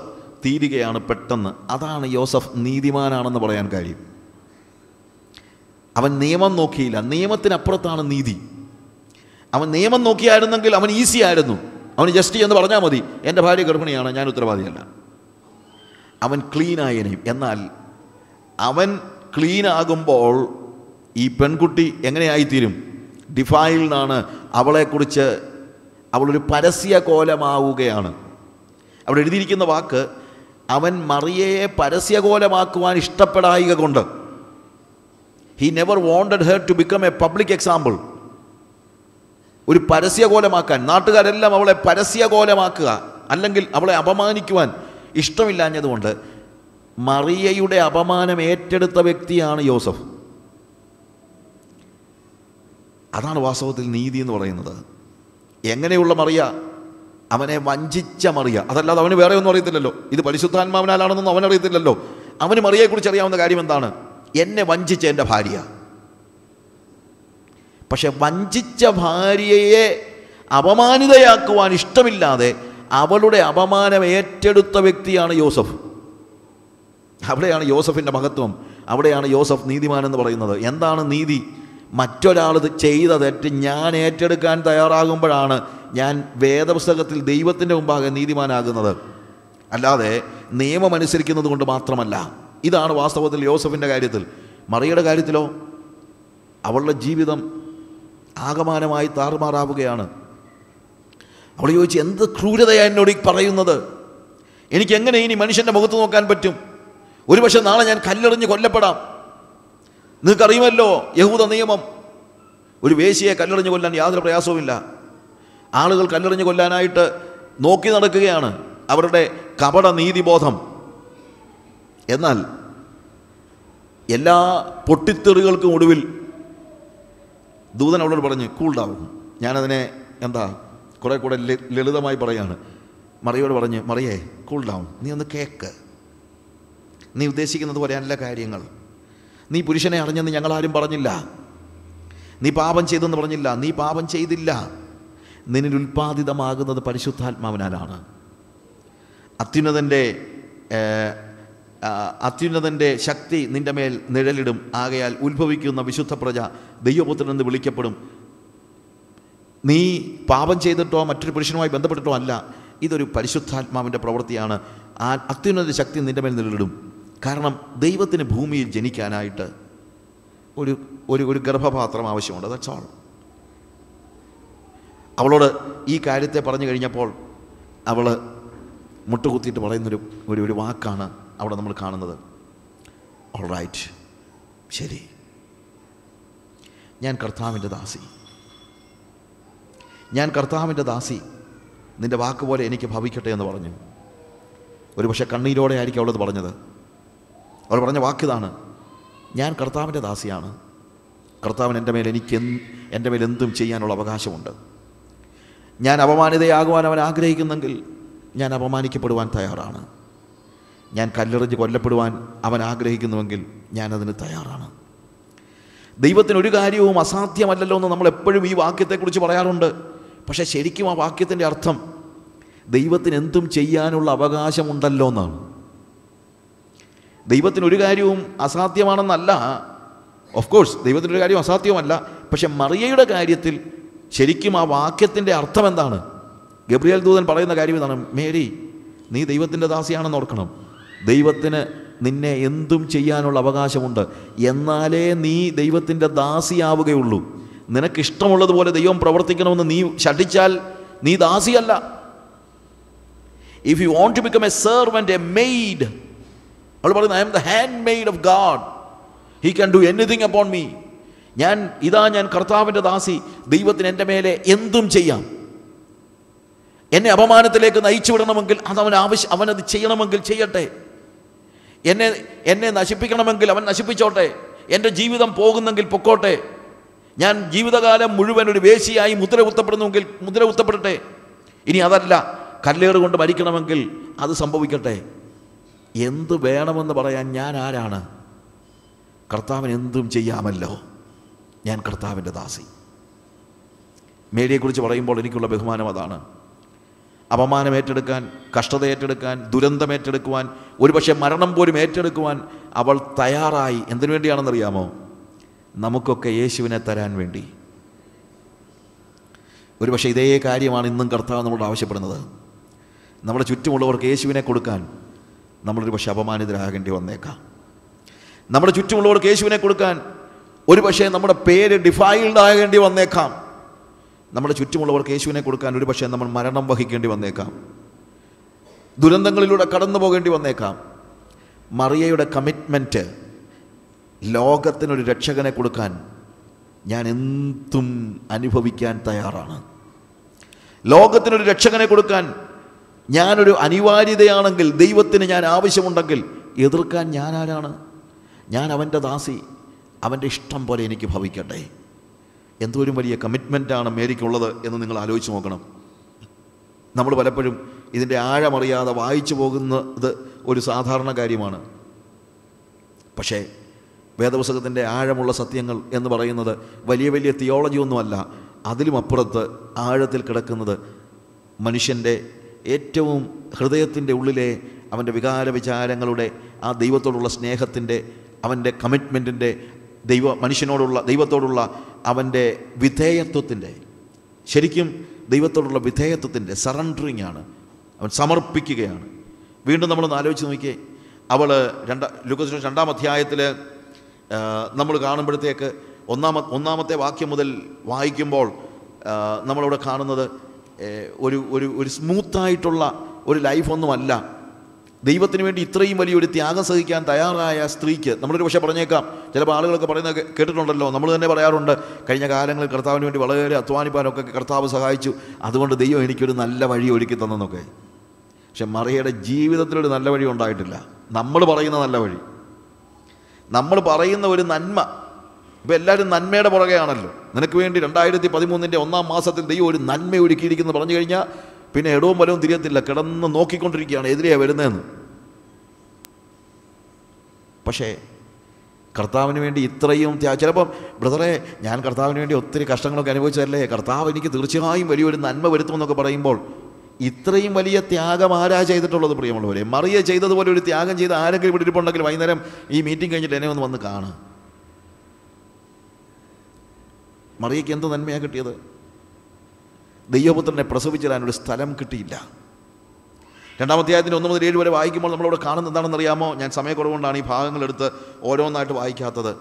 തീരുകയാണ് പെട്ടെന്ന്. അതാണ് യോസഫ് നീതിമാനാണെന്ന് പറയാൻ കഴിയും. അവൻ നിയമം നോക്കിയില്ല. നിയമത്തിനപ്പുറത്താണ് നീതി. അവൻ നിയമം നോക്കിയായിരുന്നെങ്കിൽ അവൻ ഈസി ആയിരുന്നു. അവന് ജസ്റ്റ് എന്ന് പറഞ്ഞാൽ മതി. എന്റെ ഭാര്യ ഗർഭിണിയാണ് ഞാൻ ഉത്തരവാദിയല്ല. അവൻ ക്ലീനായനെയും എന്നാൽ അവൻ ക്ലീൻ ആകുമ്പോൾ ഈ പെൺകുട്ടി എങ്ങനെയായിത്തീരും? ഡിഫൈൽഡാണ്. അവളെക്കുറിച്ച് അവളൊരു പരസ്യ കോലമാവുകയാണ് അവിടെ എഴുതിയിരിക്കുന്ന വാക്ക് അവൻ മറിയയെ പരസ്യകോലമാക്കുവാൻ ഇഷ്ടപ്പെടായിക കൊണ്ട്. He never wanted her to become a public example ഒരു പരസ്യകോലമാക്കാൻ നാട്ടുകാരെല്ലാം അവളെ പരസ്യകോലമാക്കുക അല്ലെങ്കിൽ അവളെ അപമാനിക്കുവാൻ ഇഷ്ടമില്ലാഞ്ഞതുകൊണ്ട് മറിയയുടെ അപമാനം ഏറ്റെടുത്ത വ്യക്തിയാണ് യോസഫ്. അതാണ് വാസ്തവത്തിൽ നീതി എന്ന് പറയുന്നത്. എങ്ങനെയുള്ള മറിയ? അവനെ വഞ്ചിച്ച മറിയ. അതല്ലാതെ അവന് വേറെ ഒന്നും അറിയത്തില്ലല്ലോ. ഇത് പരിശുദ്ധാത്മാവിനാലാണെന്നൊന്നും അറിയത്തില്ലല്ലോ അവന് മറിയയെക്കുറിച്ച് അറിയാവുന്ന കാര്യം എന്താണ്? എന്നെ വഞ്ചിച്ച എന്റെ ഭാര്യ. പക്ഷെ വഞ്ചിച്ച ഭാര്യയെ അപമാനിതയാക്കുവാൻ ഇഷ്ടമില്ലാതെ അവളുടെ അപമാനം ഏറ്റെടുത്ത വ്യക്തിയാണ് യോസഫ്. അവിടെയാണ് യോസഫിന്റെ മഹത്വം. അവിടെയാണ് യോസഫ് നീതിമാൻ എന്ന് പറയുന്നത്. എന്താണ് നീതി? മറ്റൊരാൾ ഇത് ചെയ്ത തെറ്റ് ഞാൻ ഏറ്റെടുക്കാൻ തയ്യാറാകുമ്പോഴാണ് ഞാൻ വേദപുസ്തകത്തിൽ ദൈവത്തിന്റെ മുമ്പാകെ നീതിമാനാകുന്നത്. അല്ലാതെ നിയമം അനുസരിക്കുന്നത് കൊണ്ട് മാത്രമല്ല. ഇതാണ് വാസ്തവത്തിൽ യോസഫിന്റെ കാര്യത്തിൽ. മറിയുടെ കാര്യത്തിലോ? അവളുടെ ജീവിതം ആകമാനമായി താറുമാറാവുകയാണ്. അവൾ ചോദിച്ചു എന്ത് ക്രൂരതയാണ് എന്നോട് ഈ പറയുന്നത്? എനിക്കെങ്ങനെ ഇനി മനുഷ്യന്റെ മുഖത്ത് നോക്കാൻ പറ്റും? ഒരുപക്ഷെ നാളെ ഞാൻ കല്ലെറിഞ്ഞ് കൊല്ലപ്പെടാം. നിങ്ങൾക്കറിയുമല്ലോ യഹൂദ നിയമം. ഒരു വേശിയെ കല്ലെറിഞ്ഞ് കൊല്ലാൻ യാതൊരു പ്രയാസവുമില്ല. ആളുകൾ കല്ലെറിഞ്ഞ് കൊല്ലാനായിട്ട് നോക്കി നടക്കുകയാണ് അവരുടെ കപട നീതിബോധം. എന്നാൽ എല്ലാ പൊട്ടിത്തെറികൾക്കും ഒടുവിൽ ദൂതൻ അവളോട് പറഞ്ഞ് കൂൾഡാവും ഞാനതിനെ എന്താ കുറേ കൂടെ ലളിതമായി പറയാണ്. മറിയോട് പറഞ്ഞ് മറിയേ കൂൾഡാവും നീ ഒന്ന് കേക്ക്. നീ ഉദ്ദേശിക്കുന്നത് പോലെയല്ല കാര്യങ്ങൾ. നീ പുരുഷനെ അറിഞ്ഞെന്ന് ഞങ്ങളാരും പറഞ്ഞില്ല. നീ പാപം ചെയ്തെന്ന് പറഞ്ഞില്ല. നീ പാപം ചെയ്തില്ല. നിന്നിൽ ഉൽപ്പാദിതമാകുന്നത് പരിശുദ്ധാത്മാവിനാലാണ് അത്യുന്നതന്റെ അത്യുന്നതന്റെ ശക്തി നിന്റെ മേൽ നിഴലിടും. ആകയാൽ ഉത്ഭവിക്കുന്ന വിശുദ്ധ പ്രജ ദൈവപുത്രൻ എന്ന് വിളിക്കപ്പെടും. നീ പാപം ചെയ്തിട്ടോ മറ്റൊരു പുരുഷനുമായി ബന്ധപ്പെട്ടിട്ടോ അല്ല. ഇതൊരു പരിശുദ്ധാത്മാവിന്റെ പ്രവൃത്തിയാണ്. ആ അത്യുന്നത ശക്തി നിന്റെ മേൽ നിഴലിടും. കാരണം ദൈവത്തിന് ഭൂമിയിൽ ജനിക്കാനായിട്ട് ഒരു ഒരു ഒരു ഗർഭപാത്രം ആവശ്യമുണ്ട്. ദാറ്റ്സ് ഓൾ അവളോട് ഈ കാര്യത്തെ പറഞ്ഞു കഴിഞ്ഞപ്പോൾ അവൾ മുട്ടുകുത്തിയിട്ട് പറയുന്നൊരു ഒരു ഒരു വാക്കാണ് അവിടെ നമ്മൾ കാണുന്നത്. ഓൾ റൈറ്റ് ശരി. ഞാൻ കർത്താവിന്റെ ദാസി. ഞാൻ കർത്താവിന്റെ ദാസി. നിന്റെ വാക്ക് പോലെ എനിക്ക് ഭവിക്കട്ടെ എന്ന് പറഞ്ഞു. ഒരു പക്ഷേ കണ്ണീരോടെ ആയിരിക്കും അവളത് പറഞ്ഞത്. അവൾ പറഞ്ഞ വാക്കിതാണ് ഞാൻ കർത്താവിന്റെ ദാസിയാണ്. കർത്താവിന് എന്റെ മേൽ എനിക്ക് എന്റെ മേൽ എന്തും ചെയ്യാനുള്ള അവകാശമുണ്ട്. ഞാൻ അപമാനിതയാകുവാൻ അവൻ ആഗ്രഹിക്കുന്നെങ്കിൽ ഞാൻ അപമാനിക്കപ്പെടുവാൻ തയ്യാറാണ്. ഞാൻ കല്ലെറിഞ്ഞ് കൊല്ലപ്പെടുവാൻ അവൻ ആഗ്രഹിക്കുന്നുവെങ്കിൽ ഞാനതിന് തയ്യാറാണ്. ദൈവത്തിന് ഒരു കാര്യവും അസാധ്യമല്ലല്ലോ എന്ന് നമ്മൾ എപ്പോഴും ഈ വാക്യത്തെക്കുറിച്ച് പറയാറുണ്ട്. പക്ഷേ ശരിക്കും ആ വാക്യത്തിന്റെ അർത്ഥം ദൈവത്തിന് എന്തും ചെയ്യാനുള്ള അവകാശമുണ്ടല്ലോ എന്നാണ്. ദൈവത്തിന് ഒരു കാര്യവും അസാധ്യമാണെന്നല്ല. ഓഫ് കോഴ്സ് ദൈവത്തിന്റെ ഒരു കാര്യം അസാധ്യമല്ല. പക്ഷെ മറിയയുടെ കാര്യത്തിൽ ശരിക്കും ആ വാക്യത്തിന്റെ അർത്ഥം എന്താണ്? ഗബ്രിയൽ ദൂതൻ പറയുന്ന കാര്യം ഇതാണ്. മേരി നീ ദൈവത്തിന്റെ ദാസിയാണെന്ന് ഓർക്കണം. ദൈവത്തിന് നിന്നെ എന്തും ചെയ്യാനുള്ള അവകാശമുണ്ട്. എന്നാലേ നീ ദൈവത്തിന്റെ ദാസിയാവുകയുള്ളൂ. നിനക്കിഷ്ടമുള്ളതുപോലെ ദൈവം പ്രവർത്തിക്കണമെന്ന് നീ ശഠിച്ചാൽ നീ ദാസിയല്ല. If you want to become a servant a maid അവൾ പറയുന്നത് I am the handmaid of God he can do anything upon me ഞാൻ ഇതാ ഞാൻ കർത്താവിന്റെ ദാസി. ദൈവത്തിന് എന്റെ മേലെ എന്തും ചെയ്യാം. എന്നെ അപമാനത്തിലേക്ക് നയിച്ചു വിടണമെങ്കിൽ അത് അവൻ ആവശ്യം അവനത് ചെയ്യണമെങ്കിൽ ചെയ്യട്ടെ. എന്നെ എന്നെ നശിപ്പിക്കണമെങ്കിൽ അവൻ നശിപ്പിച്ചോട്ടെ. എന്റെ ജീവിതം പോകുന്നെങ്കിൽ പൊക്കോട്ടെ. ഞാൻ ജീവിതകാലം മുഴുവൻ ഒരു വേശിയായി മുദ്ര കുത്തപ്പെടുന്നുവെങ്കിൽ മുദ്ര കുത്തപ്പെടട്ടെ ഇനി അതല്ല കല്ലേറ് കൊണ്ട് മരിക്കണമെങ്കിൽ അത് സംഭവിക്കട്ടെ. എന്ത് വേണമെന്ന് പറയാൻ ഞാൻ ആരാണ്? കർത്താവിന് എന്തും ചെയ്യാമല്ലോ. ഞാൻ കർത്താവിന്റെ ദാസി. മേരിയെക്കുറിച്ച് പറയുമ്പോൾ എനിക്കുള്ള ബഹുമാനം അതാണ്. അപമാനം ഏറ്റെടുക്കാൻ കഷ്ടത ഏറ്റെടുക്കാൻ ദുരന്തം ഏറ്റെടുക്കുവാൻ ഒരുപക്ഷെ മരണം പോലും ഏറ്റെടുക്കുവാൻ അവൾ തയ്യാറായി. എന്തിനു വേണ്ടിയാണെന്നറിയാമോ? നമുക്കൊക്കെ യേശുവിനെ തരാൻ വേണ്ടി. ഒരുപക്ഷെ ഇതേ കാര്യമാണ് ഇന്നും കർത്താവ് നമ്മളോട് ആവശ്യപ്പെടുന്നത്. നമ്മുടെ ചുറ്റുമുള്ളവർക്ക് യേശുവിനെ കൊടുക്കാൻ നമ്മളൊരു പക്ഷെ അപമാനിതരാകേണ്ടി വന്നേക്കാം. നമ്മുടെ ചുറ്റുമുള്ളവർക്ക് യേശുവിനെ കൊടുക്കാൻ ഒരു പക്ഷേ നമ്മുടെ പേര് ഡിഫൈൽഡ് ആകേണ്ടി വന്നേക്കാം. നമ്മുടെ ചുറ്റുമുള്ളവർക്ക് യേശുവിനെ കൊടുക്കാൻ ഒരു പക്ഷേ നമ്മൾ മരണം വഹിക്കേണ്ടി വന്നേക്കാം. ദുരന്തങ്ങളിലൂടെ കടന്നു പോകേണ്ടി വന്നേക്കാം. മറിയയുടെ കമ്മിറ്റ്മെന്റ് ലോകത്തിനൊരു രക്ഷകനെ കൊടുക്കാൻ ഞാൻ എന്തും അനുഭവിക്കാൻ തയ്യാറാണ്. ലോകത്തിനൊരു രക്ഷകനെ കൊടുക്കാൻ ഞാനൊരു അനിവാര്യതയാണെങ്കിൽ ദൈവത്തിന് ഞാൻ ആവശ്യമുണ്ടെങ്കിൽ എതിർക്കാൻ ഞാൻ ആരാണ് ഞാൻ അവന്റെ ദാസി. അവന്റെ ഇഷ്ടം പോലെ എനിക്ക് ഭവിക്കട്ടെ. എന്തോരും വലിയ കമ്മിറ്റ്മെന്റാണ് മേരിക്കുള്ളത് എന്ന് നിങ്ങൾ ആലോചിച്ച് നോക്കണം. നമ്മൾ പലപ്പോഴും ഇതിന്റെ ആഴമറിയാതെ വായിച്ചു പോകുന്നത് ഒരു സാധാരണ കാര്യമാണ്. പക്ഷേ വേദപുസ്തകത്തിന്റെ ആഴമുള്ള സത്യങ്ങൾ എന്ന് പറയുന്നത് വലിയ വലിയ തിയോളജി ഒന്നുമല്ല. അതിലും അപ്പുറത്ത് ആഴത്തിൽ കിടക്കുന്നത് മനുഷ്യന്റെ ഏറ്റവും ഹൃദയത്തിന്റെ ഉള്ളിലെ അവന്റെ വികാര വിചാരങ്ങളുടെ ആ ദൈവത്തോടുള്ള സ്നേഹത്തിന്റെ അവന്റെ കമ്മിറ്റ്മെന്റിന്റെ ദൈവ മനുഷ്യനോടുള്ള ദൈവത്തോടുള്ള അവന്റെ വിധേയത്വത്തിന്റെ ശരിക്കും ദൈവത്തോടുള്ള വിധേയത്വത്തിന്റെ സറണ്ടറിങ് ആണ്. അവൻ സമർപ്പിക്കുകയാണ്. വീണ്ടും നമ്മളൊന്ന് ആലോചിച്ച് നോക്കിയേ. അവൾ രണ്ടാം ലുക്കോസിന് രണ്ടാം അധ്യായത്തിൽ നമ്മൾ കാണുമ്പോഴത്തേക്ക് ഒന്നാമ ഒന്നാമത്തെ വാക്യം മുതൽ വായിക്കുമ്പോൾ നമ്മളിവിടെ കാണുന്നത് ഒരു ഒരു ഒരു സ്മൂത്തായിട്ടുള്ള ഒരു ലൈഫൊന്നുമല്ല ദൈവത്തിന് വേണ്ടി ഇത്രയും വലിയൊരു ത്യാഗം സഹിക്കാൻ തയ്യാറായ സ്ത്രീക്ക് നമ്മളൊരു പക്ഷേ പറഞ്ഞേക്കാം ചിലപ്പോൾ ആളുകളൊക്കെ പറയുന്ന കേട്ടിട്ടുണ്ടല്ലോ നമ്മൾ തന്നെ പറയാറുണ്ട് കഴിഞ്ഞ കാലങ്ങളിൽ കർത്താവിന് വേണ്ടി വളരെ അധ്വാനിപ്പാനൊക്കെ കർത്താവ് സഹായിച്ചു അതുകൊണ്ട് ദൈവം എനിക്കൊരു നല്ല വഴി ഒരുക്കി തന്നെന്നൊക്കെ. പക്ഷെ മറിയയുടെ ജീവിതത്തിലൊരു നല്ല വഴി ഉണ്ടായിട്ടില്ല. നമ്മൾ പറയുന്ന നല്ല വഴി. നമ്മൾ പറയുന്ന ഒരു നന്മ ഇപ്പം എല്ലാവരും നന്മയുടെ പുറകെയാണല്ലോ. നിനക്ക് വേണ്ടി രണ്ടായിരത്തി പതിമൂന്നിന്റെ ഒന്നാം മാസത്തിൽ ദൈവം ഒരു നന്മ ഒരുക്കിയിരിക്കുന്നു പറഞ്ഞു കഴിഞ്ഞാൽ പിന്നെ ഇടവും വലവും തിരിയത്തില്ല. കിടന്ന് നോക്കിക്കൊണ്ടിരിക്കുകയാണ് എതിരെയാണ് വരുന്നതെന്ന്. പക്ഷേ കർത്താവിന് വേണ്ടി ഇത്രയും ത്യാ ചിലപ്പം ബ്രദറെ ഞാൻ കർത്താവിന് വേണ്ടി ഒത്തിരി കഷ്ടങ്ങളൊക്കെ അനുഭവിച്ചതല്ലേ? കർത്താവ് എനിക്ക് തീർച്ചയായും വലിയൊരു നന്മ വരുത്തുമെന്നൊക്കെ പറയുമ്പോൾ ഇത്രയും വലിയ ത്യാഗം ആരാ ചെയ്തിട്ടുള്ളത് പ്രിയമുള്ളവരെ? മറിയ ചെയ്തതുപോലെ ഒരു ത്യാഗം ചെയ്ത് ആരെങ്കിലും ഇവിടെ ഇരിപ്പുണ്ടെങ്കിൽ വൈകുന്നേരം ഈ മീറ്റിംഗ് കഴിഞ്ഞിട്ട് എന്നെ ഒന്ന് വന്ന് കാണുക. മറിയയ്ക്ക് എന്ത് നന്മയാണ് കിട്ടിയത്? ദൈവപുത്രനെ പ്രസവിച്ചിടാനൊരു സ്ഥലം കിട്ടിയില്ല. രണ്ടാം അധ്യായത്തിന്റെ ഒന്ന് മുതൽ ഏഴ് വരെ വായിക്കുമ്പോൾ നമ്മളവിടെ എന്താണെന്ന് അറിയാമോ ഞാൻ സമയക്കുറവുകൊണ്ടാണ് ഈ ഭാഗങ്ങളെടുത്ത് ഓരോന്നായിട്ട് വായിക്കാത്തത്.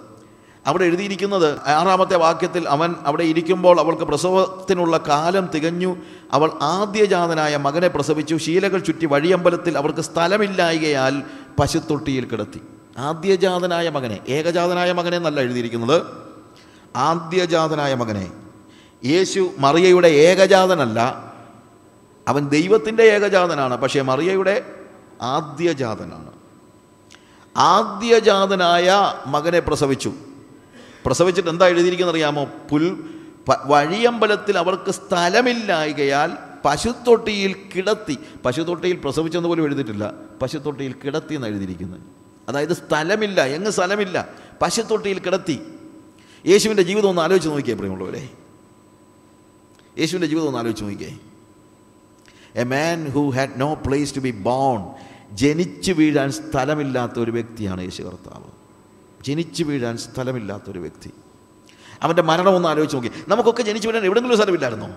അവിടെ എഴുതിയിരിക്കുന്നത് ആറാമത്തെ വാക്യത്തിൽ അവൻ അവിടെ ഇരിക്കുമ്പോൾ അവൾക്ക് പ്രസവത്തിനുള്ള കാലം തികഞ്ഞു. അവൾ ആദ്യജാതനായ മകനെ പ്രസവിച്ചു. ശീലകൾ ചുറ്റി വഴിയമ്പലത്തിൽ അവർക്ക് സ്ഥലമില്ലായകയാൽ പശുത്തൊട്ടിയിൽ കിടത്തി. ആദ്യജാതനായ മകനെ ഏകജാതനായ മകനെ എന്നല്ല എഴുതിയിരിക്കുന്നത്. ആദ്യജാതനായ മകനെ. യേശു മറിയയുടെ ഏകജാതനല്ല അവൻ ദൈവത്തിന്റെ ഏകജാതനാണ് പക്ഷേ മറിയയുടെ ആദ്യജാതനാണ്. ആദ്യജാതനായ മകനെ പ്രസവിച്ചു. പ്രസവിച്ചിട്ട് എന്താ എഴുതിയിരിക്കുന്നത് അറിയാമോ? പുൽ വഴിയമ്പലത്തിൽ അവർക്ക് സ്ഥലമില്ലായകയാൽ പശുത്തൊട്ടിയിൽ കിടത്തി പശുത്തൊട്ടിയിൽ പ്രസവിച്ചെന്ന് പോലും എഴുതിയിട്ടില്ല പശുത്തൊട്ടിയിൽ കിടത്തി എന്ന് എഴുതിയിരിക്കുന്നത്. അതായത് സ്ഥലമില്ല എങ്ങ് സ്ഥലമില്ല പശുത്തൊട്ടിയിൽ കിടത്തി. യേശുവിന്റെ ജീവിതം ഒന്ന് ആലോചിച്ച് നോക്കിയേ പ്രിയമുള്ളവരെ. യേശുവിന്റെ ജീവിതം ഒന്ന് ആലോചിച്ച് നോക്കിയേ. A man who had no place to be born ജനിച്ചു വീഴാൻ സ്ഥലമില്ലാത്ത ഒരു വ്യക്തിയാണ് യേശു കർത്താവ്. ജനിച്ചു വീഴാൻ സ്ഥലമില്ലാത്ത ഒരു വ്യക്തി. അവന്റെ മരണം ഒന്ന് ആലോചിച്ച് നോക്കി നമുക്കൊക്കെ ജനിച്ചു വീഴാൻ എവിടെയെങ്കിലും സ്ഥലമില്ലായിരുന്നോ?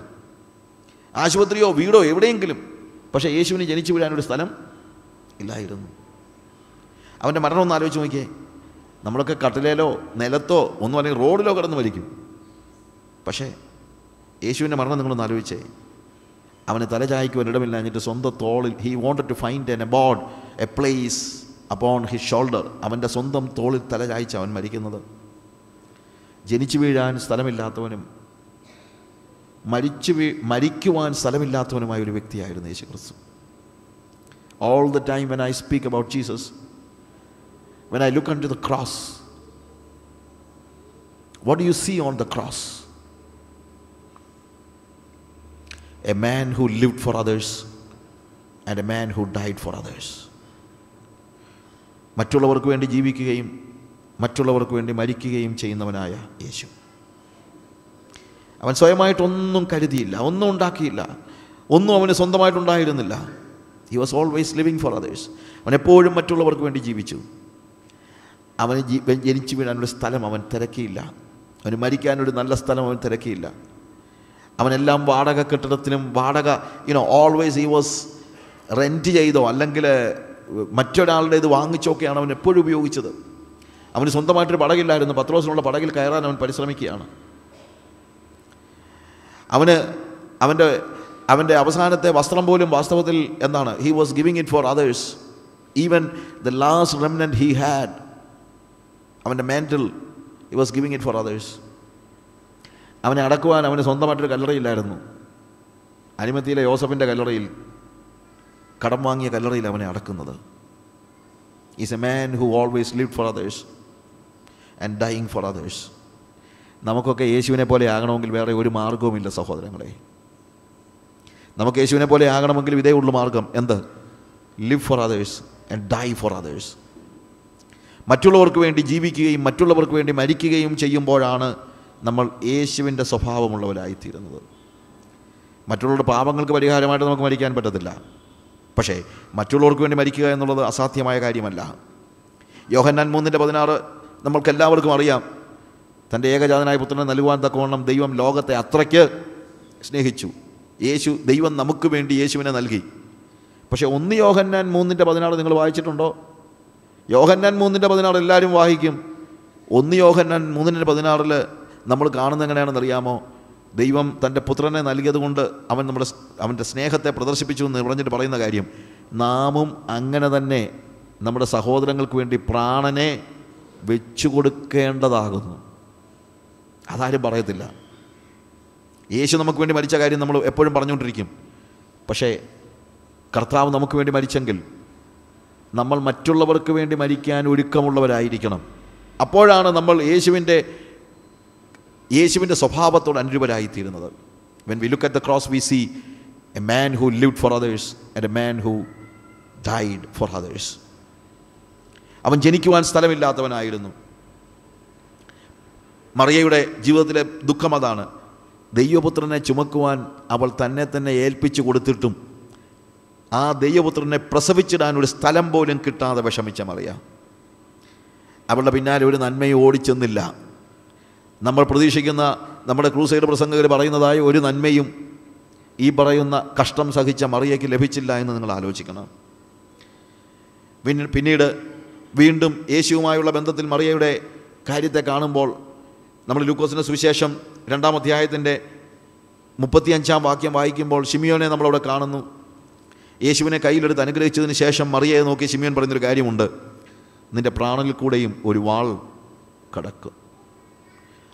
ആശുപത്രിയോ വീടോ എവിടെയെങ്കിലും. പക്ഷേ യേശുവിന് ജനിച്ചു വീഴാനൊരു സ്ഥലം ഇല്ലായിരുന്നു. അവന്റെ മരണം ഒന്ന് ആലോചിച്ച് നോക്കിയേ. നമ്മളൊക്കെ കട്ടിലേലോ നിലത്തോ ഒന്നും അല്ലെങ്കിൽ റോഡിലോ കിടന്ന് മരിക്കും. പക്ഷേ യേശുവിന്റെ മരണം നിങ്ങളൊന്ന് ആലോചിച്ചേ. അവന് തലചായ്ക്കുവാൻ ഇടമില്ലാഞ്ഞിട്ട് സ്വന്തം തോളിൽ he wanted to find an abode a place upon his shoulder അവന്റെ സ്വന്തം തോളിൽ തലചായ്ച്ച് അവൻ മരിക്കുന്നത്. ജനിച്ചു വീഴാൻ സ്ഥലമില്ലാത്തവനും മരിച്ചു വീ മരിക്കുവാൻ സ്ഥലമില്ലാത്തവനുമായ ഒരു വ്യക്തിയായിരുന്നു യേശു ക്രിസ്തു all the time when I speak about Jesus when I look unto the cross, what do you see on the cross? A man who lived for others and a man who died for others. മറ്റുള്ളവർക്ക് വേണ്ടി ജീവിക്കുകയും മറ്റുള്ളവർക്ക് വേണ്ടി മരിക്കുകയും ചെയ്യുന്നവനായ യേശു അവൻ സ്വയമായിട്ടൊന്നും കരുതിയില്ല ഒന്നും ഉണ്ടാക്കിയില്ല ഒന്നും അവന് സ്വന്തമായിട്ടുണ്ടായിരുന്നില്ല he was always living for others അവൻ എപ്പോഴും മറ്റുള്ളവർക്ക് വേണ്ടി ജീവിച്ചു അവന് ജനിച്ചു വീഴാനൊരു സ്ഥലം അവൻ തിരക്കിയില്ല. അവന് മരിക്കാനൊരു നല്ല സ്ഥലം അവൻ തിരക്കിയില്ല. അവനെല്ലാം വാടക കെട്ടിടത്തിനും വാടക you know always he was rent ചെയ്തോ അല്ലെങ്കിൽ മറ്റൊരാളുടെ ഇത് വാങ്ങിച്ചൊക്കെയാണ് അവൻ എപ്പോഴും ഉപയോഗിച്ചത്. അവന് സ്വന്തമായിട്ടൊരു പടകില്ലായിരുന്നു. പത്രോസിനുള്ള പടകിൽ കയറാൻ അവൻ പരിശ്രമിക്കുകയാണ്. അവന് അവന്റെ അവന്റെ അവസാനത്തെ വസ്ത്രം പോലും വാസ്തവത്തിൽ എന്താണ്? He was giving it for others even the last remnant he had അവന്റെ mantle he was giving it for others അവനെ അടക്കുവാൻ അവന് സ്വന്തമായിട്ടൊരു കല്ലറയില്ലായിരുന്നു. അനിമത്തിയിലെ യോസഫിന്റെ കല്ലറയിൽ കടം വാങ്ങിയ കല്ലറയിൽ അവനെ അടക്കുന്നത്. Is a man who always live for others and dying for others നമുക്കൊക്കെ യേശുവിനെ പോലെ ആകണമെങ്കിൽ വേറെ ഒരു മാർഗവുമില്ല സഹോദരങ്ങളെ. നമുക്ക് യേശുവിനെ പോലെ ആകണമെങ്കിൽ ഇതേ ഉള്ളൂ മാർഗം എന്ത്? Live for others and die for others മറ്റുള്ളവർക്ക് വേണ്ടി ജീവിക്കുകയും മറ്റുള്ളവർക്ക് വേണ്ടി മരിക്കുകയും ചെയ്യുമ്പോഴാണ് നമ്മൾ യേശുവിന്റെ സ്വഭാവമുള്ളവരായിത്തീരുന്നത്. മറ്റുള്ളവരുടെ പാപങ്ങൾക്ക് പരിഹാരമായിട്ട് നമുക്ക് മരിക്കാൻ പറ്റത്തില്ല. പക്ഷേ മറ്റുള്ളവർക്ക് വേണ്ടി മരിക്കുക എന്നുള്ളത് അസാധ്യമായ കാര്യമല്ല. യോഹന്നാൻ മൂന്നിന്റെ പതിനാറ് നമ്മൾക്കെല്ലാവർക്കും അറിയാം. തന്റെ ഏകജാതനായ പുത്രനെ നൽകുവാൻ തക്കവണ്ണം ദൈവം ലോകത്തെ അത്രയ്ക്ക് സ്നേഹിച്ചു. യേശു ദൈവം നമുക്ക് വേണ്ടി യേശുവിനെ നൽകി. പക്ഷേ ഒന്ന് യോഹന്നാൻ മൂന്നിന്റെ പതിനാറ് നിങ്ങൾ വായിച്ചിട്ടുണ്ടോ? യോഹന്നാൻ മൂന്നിന്റെ പതിനാറ് എല്ലാവരും വായിക്കും. ഒന്ന് യോഹന്നാൻ മൂന്നിന്റെ പതിനാറിൽ നമ്മൾ കാണുന്നത് എങ്ങനെയാണെന്ന് അറിയാമോ? ദൈവം തന്റെ പുത്രനെ നൽകിയതുകൊണ്ട് അവൻ നമ്മുടെ അവന്റെ സ്നേഹത്തെ പ്രദർശിപ്പിച്ചു എന്ന് പറഞ്ഞിട്ട് പറയുന്ന കാര്യം. നാമും അങ്ങനെ തന്നെ നമ്മുടെ സഹോദരങ്ങൾക്ക് വേണ്ടി പ്രാണനെ വെച്ചു കൊടുക്കേണ്ടതാകുന്നു. അതാരും പറയത്തില്ല. യേശു നമുക്ക് വേണ്ടി മരിച്ച കാര്യം നമ്മൾ എപ്പോഴും പറഞ്ഞുകൊണ്ടിരിക്കും. പക്ഷേ കർത്താവ് നമുക്ക് വേണ്ടി മരിച്ചെങ്കിൽ നമ്മൾ മറ്റുള്ളവർക്ക് വേണ്ടി മരിക്കാൻ ഒരുക്കമുള്ളവരായിരിക്കണം. അപ്പോഴാണ് നമ്മൾ യേശുവിന്റെ യേശുവിന്റെ സ്വഭാവത്തോട് അനുരൂപരായിത്തീരുന്നത്. When we look at the cross we see a man who lived for others and a man who died for others അവൻ ജനിക്കുവാൻ സ്ഥലമില്ലാത്തവനായിരുന്നു. മറിയയുടെ ജീവിതത്തിലെ ദുഃഖം അതാണ്. ദൈവപുത്രനെ ചുമക്കുവാൻ അവൾ തന്നെ തന്നെ ഏൽപ്പിച്ചു കൊടുത്തിട്ടും ആ ദൈവപുത്രനെ പ്രസവിച്ചിടാൻ ഒരു സ്ഥലം പോലും കിട്ടാതെ വിഷമിച്ച മറിയ. അവളുടെ പിന്നാലെ ഒരു നന്മയും ഓടിച്ചെന്നില്ല. നമ്മൾ പ്രതീക്ഷിക്കുന്ന നമ്മുടെ ക്രൂസൈഡ് പ്രസംഗകർ പറയുന്നതായ ഒരു നന്മയും ഈ പറയുന്ന കഷ്ടം സഹിച്ച മറിയയ്ക്ക് ലഭിച്ചില്ല എന്ന് നിങ്ങൾ ആലോചിക്കണം. പിന്നെ പിന്നീട് വീണ്ടും യേശുവുമായുള്ള ബന്ധത്തിൽ മറിയയുടെ കാര്യത്തെ കാണുമ്പോൾ നമ്മൾ ലൂക്കോസിന്റെ സുവിശേഷം രണ്ടാം അധ്യായത്തിന്റെ മുപ്പത്തിയഞ്ചാം വാക്യം വായിക്കുമ്പോൾ ഷിമിയോനെ നമ്മളവിടെ കാണുന്നു. യേശുവിനെ കയ്യിലെടുത്ത് അനുഗ്രഹിച്ചതിന് ശേഷം മറിയയെ നോക്കി ശിമിയൻ പറഞ്ഞൊരു കാര്യമുണ്ട്. നിന്റെ പ്രാണനിൽ കൂടെയും ഒരു വാൾ കടക്കും.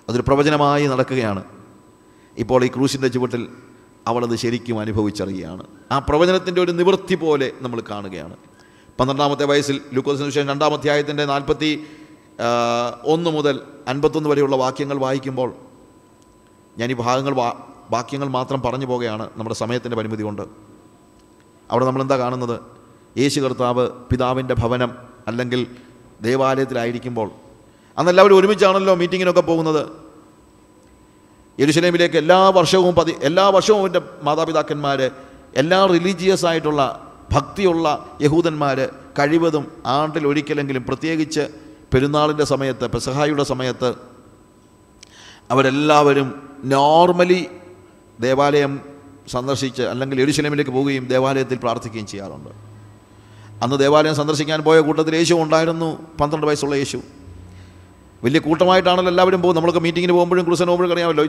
അതൊരു പ്രവചനമായി നടക്കുകയാണ്. ഇപ്പോൾ ഈ ക്രൂശിന്റെ ചുവട്ടിൽ അവളത് ശരിക്കും അനുഭവിച്ചറിയുകയാണ്. ആ പ്രവചനത്തിന്റെ ഒരു നിവൃത്തി പോലെ നമ്മൾ കാണുകയാണ്. പന്ത്രണ്ടാമത്തെ വയസ്സിൽ ലൂക്കോസിന് ശേഷം രണ്ടാം അധ്യായത്തിന്റെ നാൽപ്പത്തി ഒന്ന് മുതൽ അൻപത്തൊന്ന് വരെയുള്ള വാക്യങ്ങൾ വായിക്കുമ്പോൾ ഞാൻ ഈ ഭാഗങ്ങൾ വാക്യങ്ങൾ മാത്രം പറഞ്ഞു പോകുകയാണ് നമ്മുടെ സമയത്തിന്റെ പരിമിതി കൊണ്ട്. അവിടെ നമ്മളെന്താ കാണുന്നത്? യേശു കർത്താവ് പിതാവിന്റെ ഭവനം അല്ലെങ്കിൽ ദേവാലയത്തിലായിരിക്കുമ്പോൾ. അന്ന് എല്ലാവരും ഒരുമിച്ചാണല്ലോ മീറ്റിങ്ങിനൊക്കെ പോകുന്നത്. യരുഷലേമിലേക്ക് എല്ലാ വർഷവും പതി എല്ലാ വർഷവും അവന്റെ മാതാപിതാക്കന്മാർ എല്ലാ റിലീജിയസ് ആയിട്ടുള്ള ഭക്തിയുള്ള യഹൂദന്മാർ കഴിവതും ആണ്ടിൽ ഒരിക്കലെങ്കിലും പ്രത്യേകിച്ച് പെരുന്നാളിന്റെ സമയത്ത് പെസഹായുടെ സമയത്ത് അവരെല്ലാവരും നോർമലി ദേവാലയം സന്ദർശിച്ച് അല്ലെങ്കിൽ എരുശലമിലേക്ക് പോവുകയും ദേവാലയത്തിൽ പ്രാർത്ഥിക്കുകയും ചെയ്യാറുണ്ട്. അന്ന് ദേവാലയം സന്ദർശിക്കാൻ പോയ കൂട്ടത്തിൽ യേശു ഉണ്ടായിരുന്നു പന്ത്രണ്ട് വയസ്സുള്ള യേശു. വലിയ കൂട്ടമായിട്ടാണല്ലോ എല്ലാവരും പോകും നമ്മളൊക്കെ മീറ്റിങ്ങിന് പോകുമ്പോഴും ക്രിസ്ത്യൻ പോകുമ്പോഴും അറിയാമല്ലോ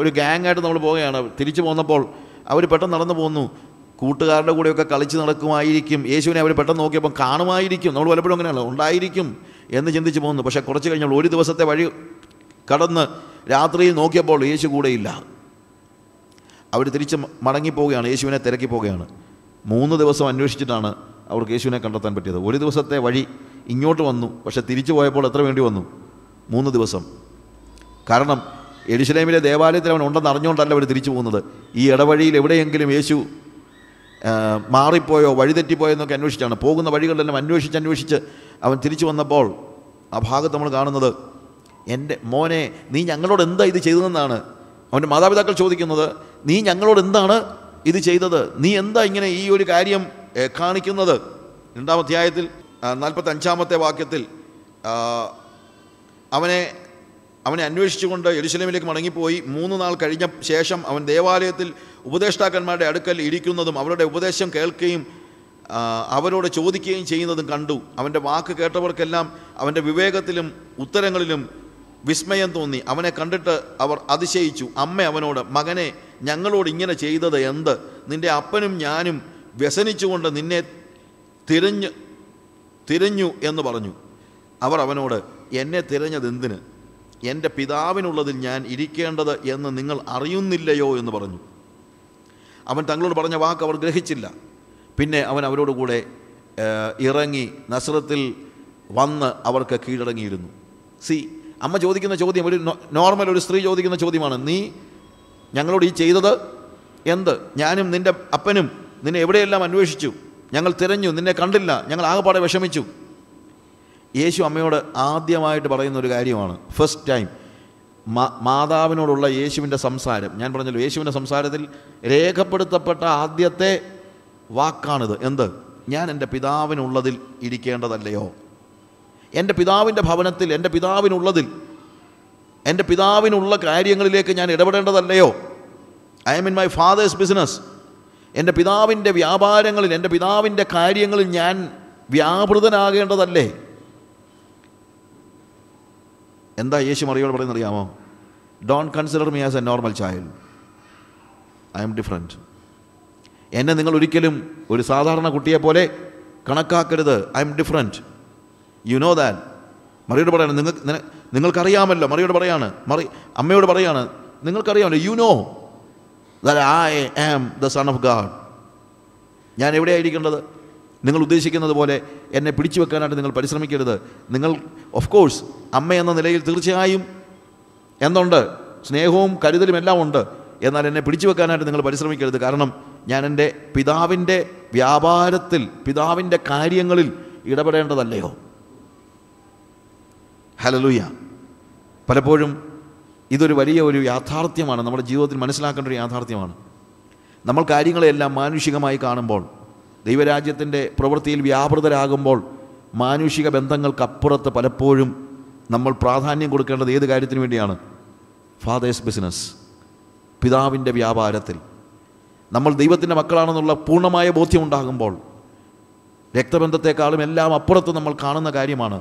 ഒരു ഗാങ് ആയിട്ട് നമ്മൾ പോവുകയാണ്. തിരിച്ചു പോന്നപ്പോൾ അവർ പെട്ടെന്ന് നടന്നു പോകുന്നു കൂട്ടുകാരുടെ കൂടെയൊക്കെ കളിച്ച് നടക്കുമായിരിക്കും. യേശുവിനെ അവർ പെട്ടെന്ന് നോക്കിയപ്പോൾ കാണുമായിരിക്കും. നമ്മൾ പലപ്പോഴും അങ്ങനെയല്ല ഉണ്ടായിരിക്കും എന്ന് ചിന്തിച്ച് പോകുന്നു. പക്ഷേ കുറച്ച് കഴിഞ്ഞപ്പോൾ ഒരു ദിവസത്തെ വഴി കടന്ന് രാത്രിയിൽ നോക്കിയപ്പോൾ യേശു കൂടെയില്ല. അവർ തിരിച്ച് മടങ്ങിപ്പോവുകയാണ് യേശുവിനെ തിരക്കി പോവുകയാണ് മൂന്ന് ദിവസം അന്വേഷിച്ചിട്ടാണ് അവർക്ക് യേശുവിനെ കണ്ടെത്താൻ പറ്റിയത്. ഒരു ദിവസത്തെ വഴി ഇങ്ങോട്ട് വന്നു പക്ഷേ തിരിച്ചു പോയപ്പോൾ എത്ര വേണ്ടി വന്നു? മൂന്ന് ദിവസം. കാരണം എരുശലേമിലെ ദേവാലയത്തിൽ അവൻ ഉണ്ടെന്ന് അറിഞ്ഞുകൊണ്ടല്ല അവർ തിരിച്ചു പോകുന്നത്. ഈ ഇടവഴിയിൽ എവിടെയെങ്കിലും യേശു മാറിപ്പോയോ വഴിതെറ്റിപ്പോയോ എന്നൊക്കെ അന്വേഷിച്ചാണ്. പോകുന്ന വഴികളിലെല്ലാം അന്വേഷിച്ച് അന്വേഷിച്ച് അവൻ തിരിച്ചു വന്നപ്പോൾ ആ ഭാഗത്ത് നമ്മൾ കാണുന്നത് എന്റെ മോനെ നീ ഞങ്ങളോട് എന്താ ഇത് ചെയ്തതെന്നാണ്. അവന്റെ മാതാപിതാക്കൾ ചോദിക്കുന്നത് നീ ഞങ്ങളോട് എന്താണ് ഇത് ചെയ്തത്? നീ എന്താ ഇങ്ങനെ ഈ ഒരു കാര്യം കാണിക്കുന്നത്? രണ്ടാം അധ്യായത്തിൽ നാൽപ്പത്തി അഞ്ചാമത്തെ വാക്യത്തിൽ അവനെ അവനെ അന്വേഷിച്ചുകൊണ്ട് എരുശലമിലേക്ക് മടങ്ങിപ്പോയി. മൂന്ന് നാൾ കഴിഞ്ഞ ശേഷം അവൻ ദേവാലയത്തിൽ ഉപദേഷ്ടാക്കന്മാരുടെ അടുക്കൽ ഇരിക്കുന്നതും അവരുടെ ഉപദേശം കേൾക്കുകയും അവരോട് ചോദിക്കുകയും ചെയ്യുന്നതും കണ്ടു. അവന്റെ വാക്ക് കേട്ടവർക്കെല്ലാം അവന്റെ വിവേകത്തിലും ഉത്തരങ്ങളിലും വിസ്മയം തോന്നി. അവനെ കണ്ടിട്ട് അവർ അതിശയിച്ചു. അമ്മ അവനോട് മകനെ ഞങ്ങളോട് ഇങ്ങനെ ചെയ്തത് എന്ത്? നിന്റെ അപ്പനും ഞാനും വ്യസനിച്ചുകൊണ്ട് നിന്നെ തിരഞ്ഞ് തിരഞ്ഞു എന്ന് പറഞ്ഞു. അവർ അവനോട് എന്നെ തിരഞ്ഞത് എന്തിന്? എന്റെ പിതാവിനുള്ളതിൽ ഞാൻ ഇരിക്കേണ്ടത് എന്ന് നിങ്ങൾ അറിയുന്നില്ലയോ എന്ന് പറഞ്ഞു. അവൻ തങ്ങളോട് പറഞ്ഞ വാക്ക് അവർ ഗ്രഹിച്ചില്ല. പിന്നെ അവൻ അവരോട് കൂടെ ഇറങ്ങി നസ്രത്തിൽ വന്ന് അവർക്ക് കീഴടങ്ങിയിരുന്നു. സി അമ്മ ചോദിക്കുന്ന ചോദ്യം ഒരു നോർമൽ ഒരു സ്ത്രീ ചോദിക്കുന്ന ചോദ്യമാണ്. നീ ഞങ്ങളോട് ഈ ചെയ്തത് എന്ത്? ഞാനും നിന്റെ അപ്പനും നിന്നെ എവിടെയെല്ലാം അന്വേഷിച്ചു? ഞങ്ങൾ തിരഞ്ഞു നിന്നെ കണ്ടില്ല ഞങ്ങൾ ആകെപ്പാടെ വിഷമിച്ചു. യേശു അമ്മയോട് ആദ്യമായിട്ട് പറയുന്ന ഒരു കാര്യമാണ്. ഫസ്റ്റ് ടൈം മാതാവിനോടുള്ള യേശുവിന്റെ സംസാരം. ഞാൻ പറഞ്ഞല്ലോ യേശുവിന്റെ സംസാരത്തിൽ രേഖപ്പെടുത്തപ്പെട്ട ആദ്യത്തെ വാക്കാണിത്. എന്ത്? ഞാൻ എന്റെ പിതാവിനുള്ളതിൽ ഇരിക്കേണ്ടതല്ലയോ? എന്റെ പിതാവിന്റെ ഭവനത്തിൽ എന്റെ പിതാവിനുള്ളതിൽ എന്റെ പിതാവിനുള്ള കാര്യങ്ങളിലേക്ക് ഞാൻ ഇടപെടേണ്ടതല്ലയോ? I am in my father's business എന്റെ പിതാവിന്റെ വ്യാപാരങ്ങളിൽ എന്റെ പിതാവിന്റെ കാര്യങ്ങളിൽ ഞാൻ വ്യാപൃതനാകേണ്ടതല്ലേ? എന്താ യേശു മറിയോട് പറയുന്നത് അറിയാമോ don't consider me as a normal child I am different എന്നെ നിങ്ങൾ ഒരിക്കലും ഒരു സാധാരണ കുട്ടിയെപ്പോലെ കണക്കാക്കരുത്. I am different you know that മറിയോട് പറയാണ് നിങ്ങൾക്ക് നിന- നിങ്ങൾക്കറിയാമല്ലോ. മറിയോട് പറയാണ് മറി അമ്മയോട് പറയാണ് നിങ്ങൾക്കറിയാമല്ലോ you know that I am the son of God ഞാൻ എവിടെയായിരിക്കേണ്ടത്? നിങ്ങൾ ഉദ്ദേശിക്കുന്നത് പോലെ എന്നെ പിടിച്ചു വെക്കാനായിട്ട് നിങ്ങൾ പരിശ്രമിക്കരുത്. നിങ്ങൾ ഓഫ് കോഴ്സ് അമ്മ എന്ന നിലയിൽ തീർച്ചയായും എന്നുണ്ട് സ്നേഹവും കരുതലും എല്ലാം ഉണ്ട്. എന്നാൽ എന്നെ പിടിച്ചു വെക്കാനായിട്ട് നിങ്ങൾ പരിശ്രമിക്കരുത്. കാരണം ഞാൻ എന്റെ പിതാവിന്റെ വ്യാപാരത്തിൽ പിതാവിന്റെ കാര്യങ്ങളിൽ ഇടപെടേണ്ടതല്ലയോ? ഹലലൂയ പലപ്പോഴും ഇതൊരു വലിയ ഒരു യാഥാർത്ഥ്യമാണ്. നമ്മുടെ ജീവിതത്തിൽ മനസ്സിലാക്കേണ്ട ഒരു യാഥാർത്ഥ്യമാണ്. നമ്മൾ കാര്യങ്ങളെല്ലാം മാനുഷികമായി കാണുമ്പോൾ ദൈവരാജ്യത്തിന്റെ പ്രവൃത്തിയിൽ വ്യാപൃതരാകുമ്പോൾ മാനുഷിക ബന്ധങ്ങൾക്കപ്പുറത്ത് പലപ്പോഴും നമ്മൾ പ്രാധാന്യം കൊടുക്കേണ്ടത് ഏത് കാര്യത്തിന് വേണ്ടിയാണ്? ഫാദേഴ്സ് ബിസിനസ് പിതാവിന്റെ വ്യാപാരത്തിൽ. നമ്മൾ ദൈവത്തിന്റെ മക്കളാണെന്നുള്ള പൂർണമായ ബോധ്യമുണ്ടാകുമ്പോൾ രക്തബന്ധത്തെക്കാളും എല്ലാം അപ്പുറത്ത് നമ്മൾ കാണുന്ന കാര്യമാണ്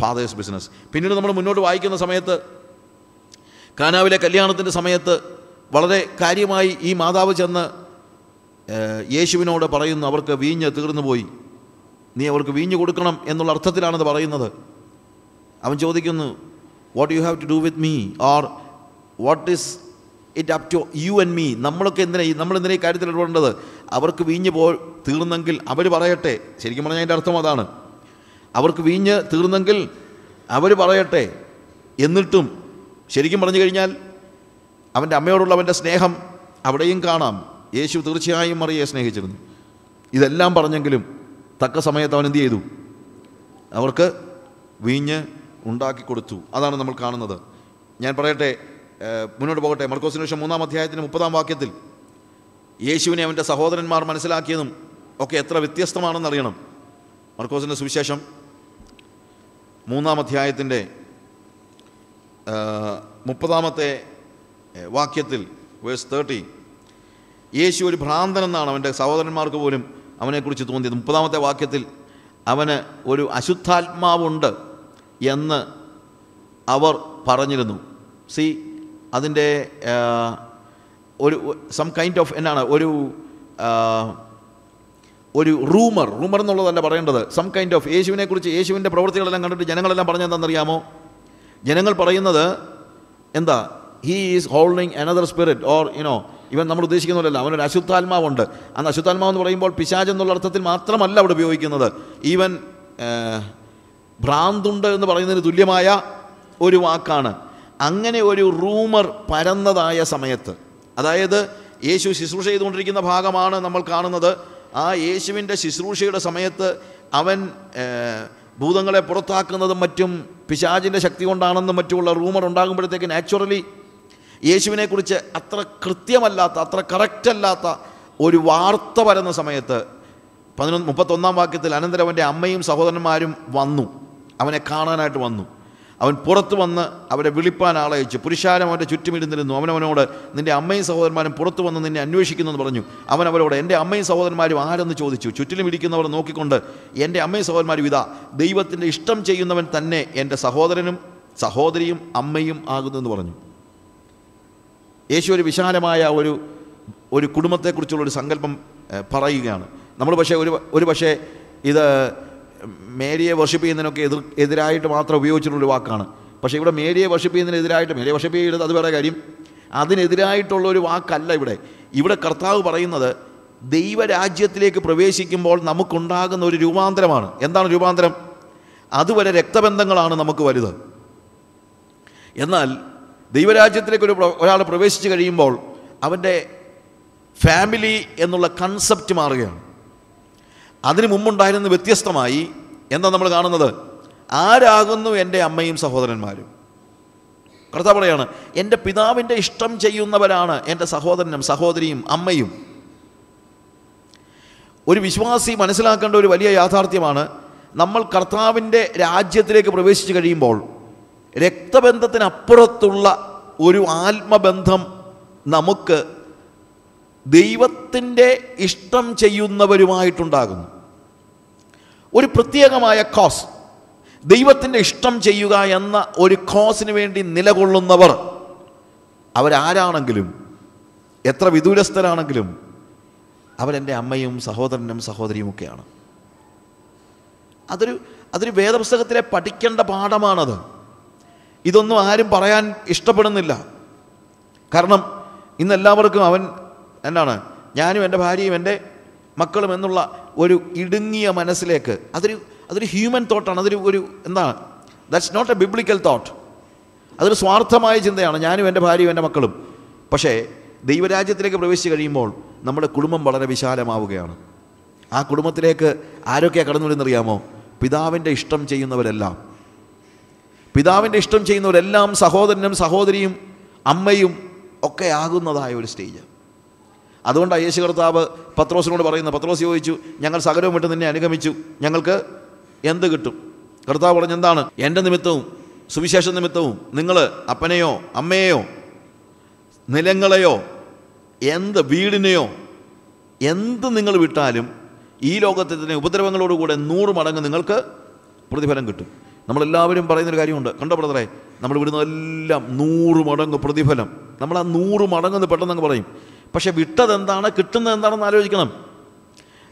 ഫാദേഴ്സ് ബിസിനസ് പിന്നീട് നമ്മൾ മുന്നോട്ട് വായിക്കുന്ന സമയത്ത് കാനാവിലെ കല്യാണത്തിന്റെ സമയത്ത് വളരെ കാര്യമായി ഈ മാതാവ് ചെന്ന് യേശുവിനോട് പറയുന്നു അവർക്ക് വീഞ്ഞ് തീർന്നു പോയി നീ അവർക്ക് വീഞ്ഞ് കൊടുക്കണം എന്നുള്ള അർത്ഥത്തിലാണത് പറയുന്നത്. അവൻ ചോദിക്കുന്നു what you have to do with me or what is it up to you and me നമ്മളൊക്കെ എന്തിനാ നമ്മൾ എന്തിനാ ഈ കാര്യത്തിൽ ഇടപെടേണ്ടത്? അവർക്ക് വീഞ്ഞ് പോ തീർന്നെങ്കിൽ അവർ പറയട്ടെ. ശരിക്കും പറഞ്ഞാൽ അതിന്റെ അർത്ഥം അതാണ്. അവർക്ക് വീഞ്ഞ് തീർന്നെങ്കിൽ അവർ പറയട്ടെ. എന്നിട്ടും ശരിക്കും പറഞ്ഞു കഴിഞ്ഞാൽ അവന്റെ അമ്മയോടുള്ള അവന്റെ സ്നേഹം അവിടെയും കാണാം. യേശു തീർച്ചയായും മറിയെ സ്നേഹിച്ചിരുന്നു. ഇതെല്ലാം പറഞ്ഞെങ്കിലും തക്ക സമയത്ത് അവൻ എന്ത് ചെയ്തു? അവർക്ക് വീഞ്ഞ് ഉണ്ടാക്കി കൊടുത്തു. അതാണ് നമ്മൾ കാണുന്നത്. ഞാൻ പറയട്ടെ മുന്നോട്ട് പോകട്ടെ. മർക്കോസിന് ശേഷം മൂന്നാം അധ്യായത്തിന് മുപ്പതാം വാക്യത്തിൽ യേശുവിനെ അവന്റെ സഹോദരന്മാർ മനസ്സിലാക്കിയതും ഒക്കെ എത്ര വ്യത്യസ്തമാണെന്നറിയണം. മർക്കോസിന്റെ സുവിശേഷം മൂന്നാം അധ്യായത്തിന്റെ മുപ്പതാമത്തെ വാക്യത്തിൽ വേഴ്സ് തേർട്ടി യേശു ഒരു ഭ്രാന്തനെന്നാണ് അവന്റെ സഹോദരന്മാർക്ക് പോലും അവനെക്കുറിച്ച് തോന്നിയത്. മുപ്പതാമത്തെ വാക്യത്തിൽ അവന് ഒരു അശുദ്ധാത്മാവുണ്ട് എന്ന് അവർ പറഞ്ഞിരുന്നു. സി അതിന്റെ ഒരു സം കൈൻഡ് ഓഫ് എന്നാണ് ഒരു ഒരു റൂമർ റൂമർ എന്നുള്ളതല്ല പറയേണ്ടത്. സം കൈൻഡ് ഓഫ് യേശുവിനെക്കുറിച്ച് യേശുവിന്റെ പ്രവൃത്തികളെല്ലാം കണ്ടിട്ട് ജനങ്ങളെല്ലാം പറഞ്ഞതെന്താണെന്നറിയാമോ ജനങ്ങൾ പറയുന്നത് എന്താ? He is holding another spirit or you know ഇവൻ നമ്മൾ ഉദ്ദേശിക്കുന്നില്ലല്ലോ അവനൊരു അശുദ്ധാത്മാവുണ്ട്. അന്ന് അശുദ്ധാത്മാവ് എന്ന് പറയുമ്പോൾ പിശാജ് എന്നുള്ള അർത്ഥത്തിൽ മാത്രമല്ല അവിടെ ഉപയോഗിക്കുന്നത്. ഈവൻ ഭ്രാന്തുണ്ട് എന്ന് പറയുന്നതിന് തുല്യമായ ഒരു വാക്കാണ്. അങ്ങനെ ഒരു റൂമർ പരന്നതായ സമയത്ത് അതായത് യേശു ശുശ്രൂഷ ചെയ്തുകൊണ്ടിരിക്കുന്ന ഭാഗമാണ് നമ്മൾ കാണുന്നത്. ആ യേശുവിന്റെ ശുശ്രൂഷയുടെ സമയത്ത് അവൻ ഭൂതങ്ങളെ പുറത്താക്കുന്നതും മറ്റും പിശാചിന്റെ ശക്തി കൊണ്ടാണെന്നും മറ്റുമുള്ള റൂമർ ഉണ്ടാകുമ്പോഴത്തേക്ക് നാച്ചുറലി യേശുവിനെക്കുറിച്ച് അത്ര കൃത്യമല്ലാത്ത അത്ര കറക്റ്റല്ലാത്ത ഒരു വാർത്ത വരുന്ന സമയത്ത് പതിനൊന്ന് മുപ്പത്തൊന്നാം വാക്യത്തിൽ അനന്തരവന്റെ അമ്മയും സഹോദരന്മാരും വന്നു. അവനെ കാണാനായിട്ട് വന്നു. അവൻ പുറത്തു വന്ന് അവരെ വിളിപ്പാൻ ആളയച്ചു പുരുഷാരം അവന്റെ ചുറ്റുമിരുന്നിരുന്നു അവനവനോട് നിന്റെ അമ്മയും സഹോദരന്മാരും പുറത്തു വന്ന് നിന്നെ അന്വേഷിക്കുന്നു എന്ന് പറഞ്ഞു. അവൻ അവരോട് എന്റെ അമ്മയും സഹോദരന്മാരും ആരെന്ന് ചോദിച്ചു? ചുറ്റിലും ഇരിക്കുന്നവർ നോക്കിക്കൊണ്ട് എന്റെ അമ്മയും സഹോദരന്മാരും ഇതാ ദൈവത്തിന്റെ ഇഷ്ടം ചെയ്യുന്നവൻ തന്നെ എന്റെ സഹോദരനും സഹോദരിയും അമ്മയും ആകുന്നു എന്ന് പറഞ്ഞു. യേശു ഒരു വിശാലമായ ഒരു ഒരു കുടുംബത്തെക്കുറിച്ചുള്ള ഒരു സങ്കല്പം പറയുകയാണ്. നമ്മൾ പക്ഷേ ഒരു ഒരു പക്ഷേ ഇത് മേരിയെ വർഷിപ്പ് ചെയ്യുന്നതിനൊക്കെ എതിർ എതിരായിട്ട് മാത്രം ഉപയോഗിച്ചിട്ടുള്ളൊരു വാക്കാണ്. പക്ഷേ ഇവിടെ മേരിയെ വർഷിപ്പ് ചെയ്യുന്നതിനെതിരായിട്ട് മേരിയെ വർഷിപ്പ് ചെയ്യുന്നത് അത് വേറെ കാര്യം. അതിനെതിരായിട്ടുള്ള ഒരു വാക്കല്ല ഇവിടെ. ഇവിടെ കർത്താവ് പറയുന്നത് ദൈവരാജ്യത്തിലേക്ക് പ്രവേശിക്കുമ്പോൾ നമുക്കുണ്ടാകുന്ന ഒരു രൂപാന്തരമാണ്. എന്താണ് രൂപാന്തരം? അതുവരെ രക്തബന്ധങ്ങളാണ് നമുക്ക് വലുത്. എന്നാൽ ദൈവരാജ്യത്തിലേക്ക് ഒരു ഒരാൾ പ്രവേശിച്ച് കഴിയുമ്പോൾ അവന്റെ ഫാമിലി എന്നുള്ള കൺസെപ്റ്റ് മാറുകയാണ്. അതിനു മുമ്പുണ്ടായിരുന്ന വ്യത്യസ്തമായി എന്താ നമ്മൾ കാണുന്നത്? ആരാകുന്നു എന്റെ അമ്മയും സഹോദരന്മാരും? കർത്താവ് പറയാണ് എന്റെ പിതാവിന്റെ ഇഷ്ടം ചെയ്യുന്നവരാണ് എന്റെ സഹോദരനും സഹോദരിയും അമ്മയും. ഒരു വിശ്വാസി മനസ്സിലാക്കേണ്ട ഒരു വലിയ യാഥാർത്ഥ്യമാണ് നമ്മൾ കർത്താവിന്റെ രാജ്യത്തിലേക്ക് പ്രവേശിച്ചു കഴിയുമ്പോൾ രക്തബന്ധത്തിനപ്പുറത്തുള്ള ഒരു ആത്മബന്ധം നമുക്ക് ദൈവത്തിന്റെ ഇഷ്ടം ചെയ്യുന്നവരുമായിട്ടുണ്ടാകുന്നു. ഒരു പ്രത്യേകമായ കോസ് ദൈവത്തിന്റെ ഇഷ്ടം ചെയ്യുക എന്ന ഒരു കോസിന് വേണ്ടി നിലകൊള്ളുന്നവർ അവരാരാണെങ്കിലും എത്ര വിദൂരസ്ഥരാണെങ്കിലും അവരെന്റെ അമ്മയും സഹോദരനും സഹോദരിയും ഒക്കെയാണ്. അതൊരു അതൊരു വേദപുസ്തകത്തിലെ പഠിക്കേണ്ട പാഠമാണത്. ഇതൊന്നും ആരും പറയാൻ ഇഷ്ടപ്പെടുന്നില്ല. കാരണം ഇന്ന് എല്ലാവർക്കും അവൻ എന്താണ്? ഞാനും എന്റെ ഭാര്യയും എന്റെ മക്കളും എന്നുള്ള ഒരു ഇടുങ്ങിയ മനസ്സിലേക്ക്. അതൊരു അതൊരു ഹ്യൂമൻ തോട്ടാണ് അതൊരു ഒരു എന്താ that's not a biblical thought അതൊരു സ്വാർത്ഥമായ ചിന്തയാണ്. ഞാനും എന്റെ ഭാര്യയും എന്റെ മക്കളും. പക്ഷേ ദൈവരാജ്യത്തിലേക്ക് പ്രവേശിച്ച് കഴിയുമ്പോൾ നമ്മുടെ കുടുംബം വളരെ വിശാലമാവുകയാണ്. ആ കുടുംബത്തിലേക്ക് ആരൊക്കെയാണ് കടന്നു വരുന്നറിയാമോ പിതാവിന്റെ ഇഷ്ടം ചെയ്യുന്നവരെല്ലാം. പിതാവിന്റെ ഇഷ്ടം ചെയ്യുന്നവരെല്ലാം സഹോദരനും സഹോദരിയും അമ്മയും ഒക്കെ ആകുന്നതായ ഒരു സ്റ്റേജ് അതുകൊണ്ടാണ് യേശു കർത്താവ് പത്രോസിനോട് പറയുന്നത് പത്രോസ് ചോദിച്ചു ഞങ്ങൾ സകലവും വിട്ട് നിന്നെ അനുഗമിച്ചു. ഞങ്ങൾക്ക് എന്ത് കിട്ടും? കർത്താവ് പറഞ്ഞു എന്താണ്? എന്റെ നിമിത്തവും സുവിശേഷ നിമിത്തവും നിങ്ങൾ അപ്പനെയോ അമ്മയെയോ നിലങ്ങളെയോ എന്ത് വീടിനെയോ എന്ത് നിങ്ങൾ വിട്ടാലും ഈ ലോകത്തെ തന്നെ ഉപദ്രവങ്ങളോടുകൂടെ നൂറ് മടങ്ങ് നിങ്ങൾക്ക് പ്രതിഫലം കിട്ടും. നമ്മളെല്ലാവരും പറയുന്നൊരു കാര്യമുണ്ട്. കണ്ടോ ബ്രദറെ? നമ്മൾ വിടുന്നതെല്ലാം നൂറ് മടങ്ങ് പ്രതിഫലം. നമ്മൾ ആ നൂറ് മടങ്ങെന്ന് പെട്ടെന്ന് അങ്ങ് പറയും. പക്ഷെ വിട്ടതെന്താണ് കിട്ടുന്നത് എന്താണെന്ന് ആലോചിക്കണം.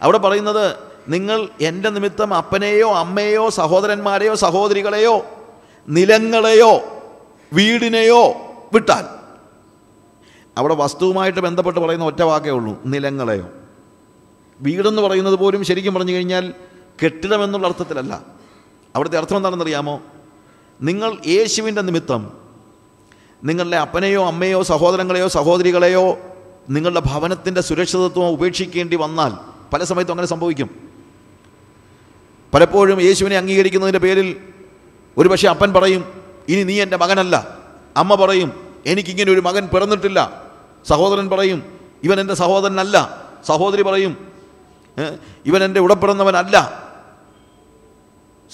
അവിടെ പറയുന്നത് നിങ്ങൾ എന്റെ നിമിത്തം അപ്പനെയോ അമ്മയെയോ സഹോദരന്മാരെയോ സഹോദരികളെയോ നിലങ്ങളെയോ വീടിനെയോ വിട്ടാൽ. അവിടെ വസ്തുവുമായിട്ട് ബന്ധപ്പെട്ട് പറയുന്ന ഒറ്റ വാക്കേ ഉള്ളൂ നിലങ്ങളെയോ. വീടെന്ന് പറയുന്നത് പോലും ശരിക്കും പറഞ്ഞു കഴിഞ്ഞാൽ കെട്ടിടമെന്നുള്ള അർത്ഥത്തിലല്ല. അവിടുത്തെ അർത്ഥം എന്താണെന്നറിയാമോ? നിങ്ങൾ യേശുവിന്റെ നിമിത്തം നിങ്ങളുടെ അപ്പനെയോ അമ്മയോ സഹോദരങ്ങളെയോ സഹോദരികളെയോ നിങ്ങളുടെ ഭവനത്തിന്റെ സുരക്ഷിതത്വം ഉപേക്ഷിക്കേണ്ടി വന്നാൽ പല സമയത്തും അങ്ങനെ സംഭവിക്കും. പലപ്പോഴും യേശുവിനെ അംഗീകരിക്കുന്നതിന്റെ പേരിൽ ഒരുപക്ഷെ അപ്പൻ പറയും ഇനി നീ എന്റെ മകനല്ല. അമ്മ പറയും എനിക്കിങ്ങനെ ഒരു മകൻ പിറന്നിട്ടില്ല. സഹോദരൻ പറയും ഇവൻ എന്റെ സഹോദരനല്ല. സഹോദരി പറയും ഇവൻ എന്റെ ഉടപ്പിറന്നവനല്ല.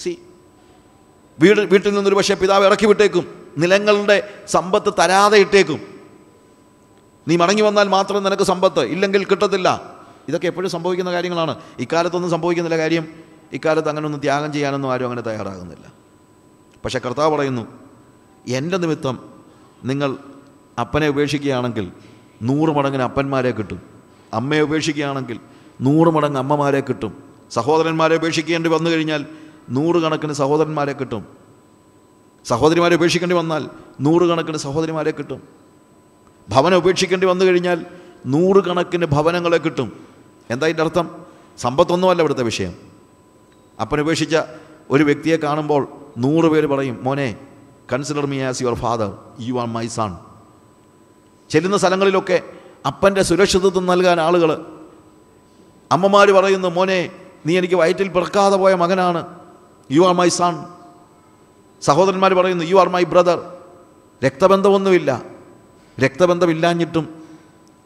സി വീട് വീട്ടിൽ നിന്നൊരു പക്ഷേ പിതാവ് ഇറക്കി വിട്ടേക്കും നിലങ്ങളുടെ സമ്പത്ത് തരാതെ ഇട്ടേക്കും. നീ മടങ്ങി വന്നാൽ മാത്രം നിനക്ക് സമ്പത്ത് ഇല്ലെങ്കിൽ കിട്ടത്തില്ല. ഇതൊക്കെ എപ്പോഴും സംഭവിക്കുന്ന കാര്യങ്ങളാണ്. ഇക്കാലത്തൊന്നും സംഭവിക്കുന്നില്ല കാര്യം. ഇക്കാലത്ത് അങ്ങനെ ഒന്നും ത്യാഗം ചെയ്യാനൊന്നും ആരും അങ്ങനെ തയ്യാറാകുന്നില്ല. പക്ഷേ കർത്താവ് പറയുന്നു എന്റെ നിമിത്തം നിങ്ങൾ അപ്പനെ ഉപേക്ഷിക്കുകയാണെങ്കിൽ നൂറ് മടങ്ങിന് അപ്പന്മാരെ കിട്ടും. അമ്മയെ ഉപേക്ഷിക്കുകയാണെങ്കിൽ നൂറ് മടങ്ങ് അമ്മമാരെ കിട്ടും. സഹോദരന്മാരെ ഉപേക്ഷിക്കേണ്ടി വന്നു കഴിഞ്ഞാൽ നൂറുകണക്കിന് സഹോദരന്മാരെ കിട്ടും. സഹോദരിമാരെ ഉപേക്ഷിക്കേണ്ടി വന്നാൽ നൂറുകണക്കിന് സഹോദരിമാരെ കിട്ടും. ഭവനം ഉപേക്ഷിക്കേണ്ടി വന്നു കഴിഞ്ഞാൽ നൂറുകണക്കിന് ഭവനങ്ങളെ കിട്ടും. എന്താ ഇതിന്റെ അർത്ഥം? സമ്പത്തൊന്നുമല്ല ഇവിടുത്തെ വിഷയം. അപ്പൻ ഉപേക്ഷിച്ച ഒരു വ്യക്തിയെ കാണുമ്പോൾ നൂറ് പേര് പറയും മോനെ consider me as your father you are my son ചെല്ലുന്ന സ്ഥലങ്ങളിലൊക്കെ അപ്പന്റെ സുരക്ഷിതത്വം നൽകാൻ ആളുകൾ അമ്മമാർ പറയുന്നു മോനെ നീ എനിക്ക് വയറ്റിൽ പിറക്കാതെ പോയ മകനാണ്. യു ആർ മൈ സൺ സഹോദരന്മാർ പറയുന്നു യു ആർ മൈ ബ്രദർ രക്തബന്ധമൊന്നുമില്ല. രക്തബന്ധമില്ലാഞ്ഞിട്ടും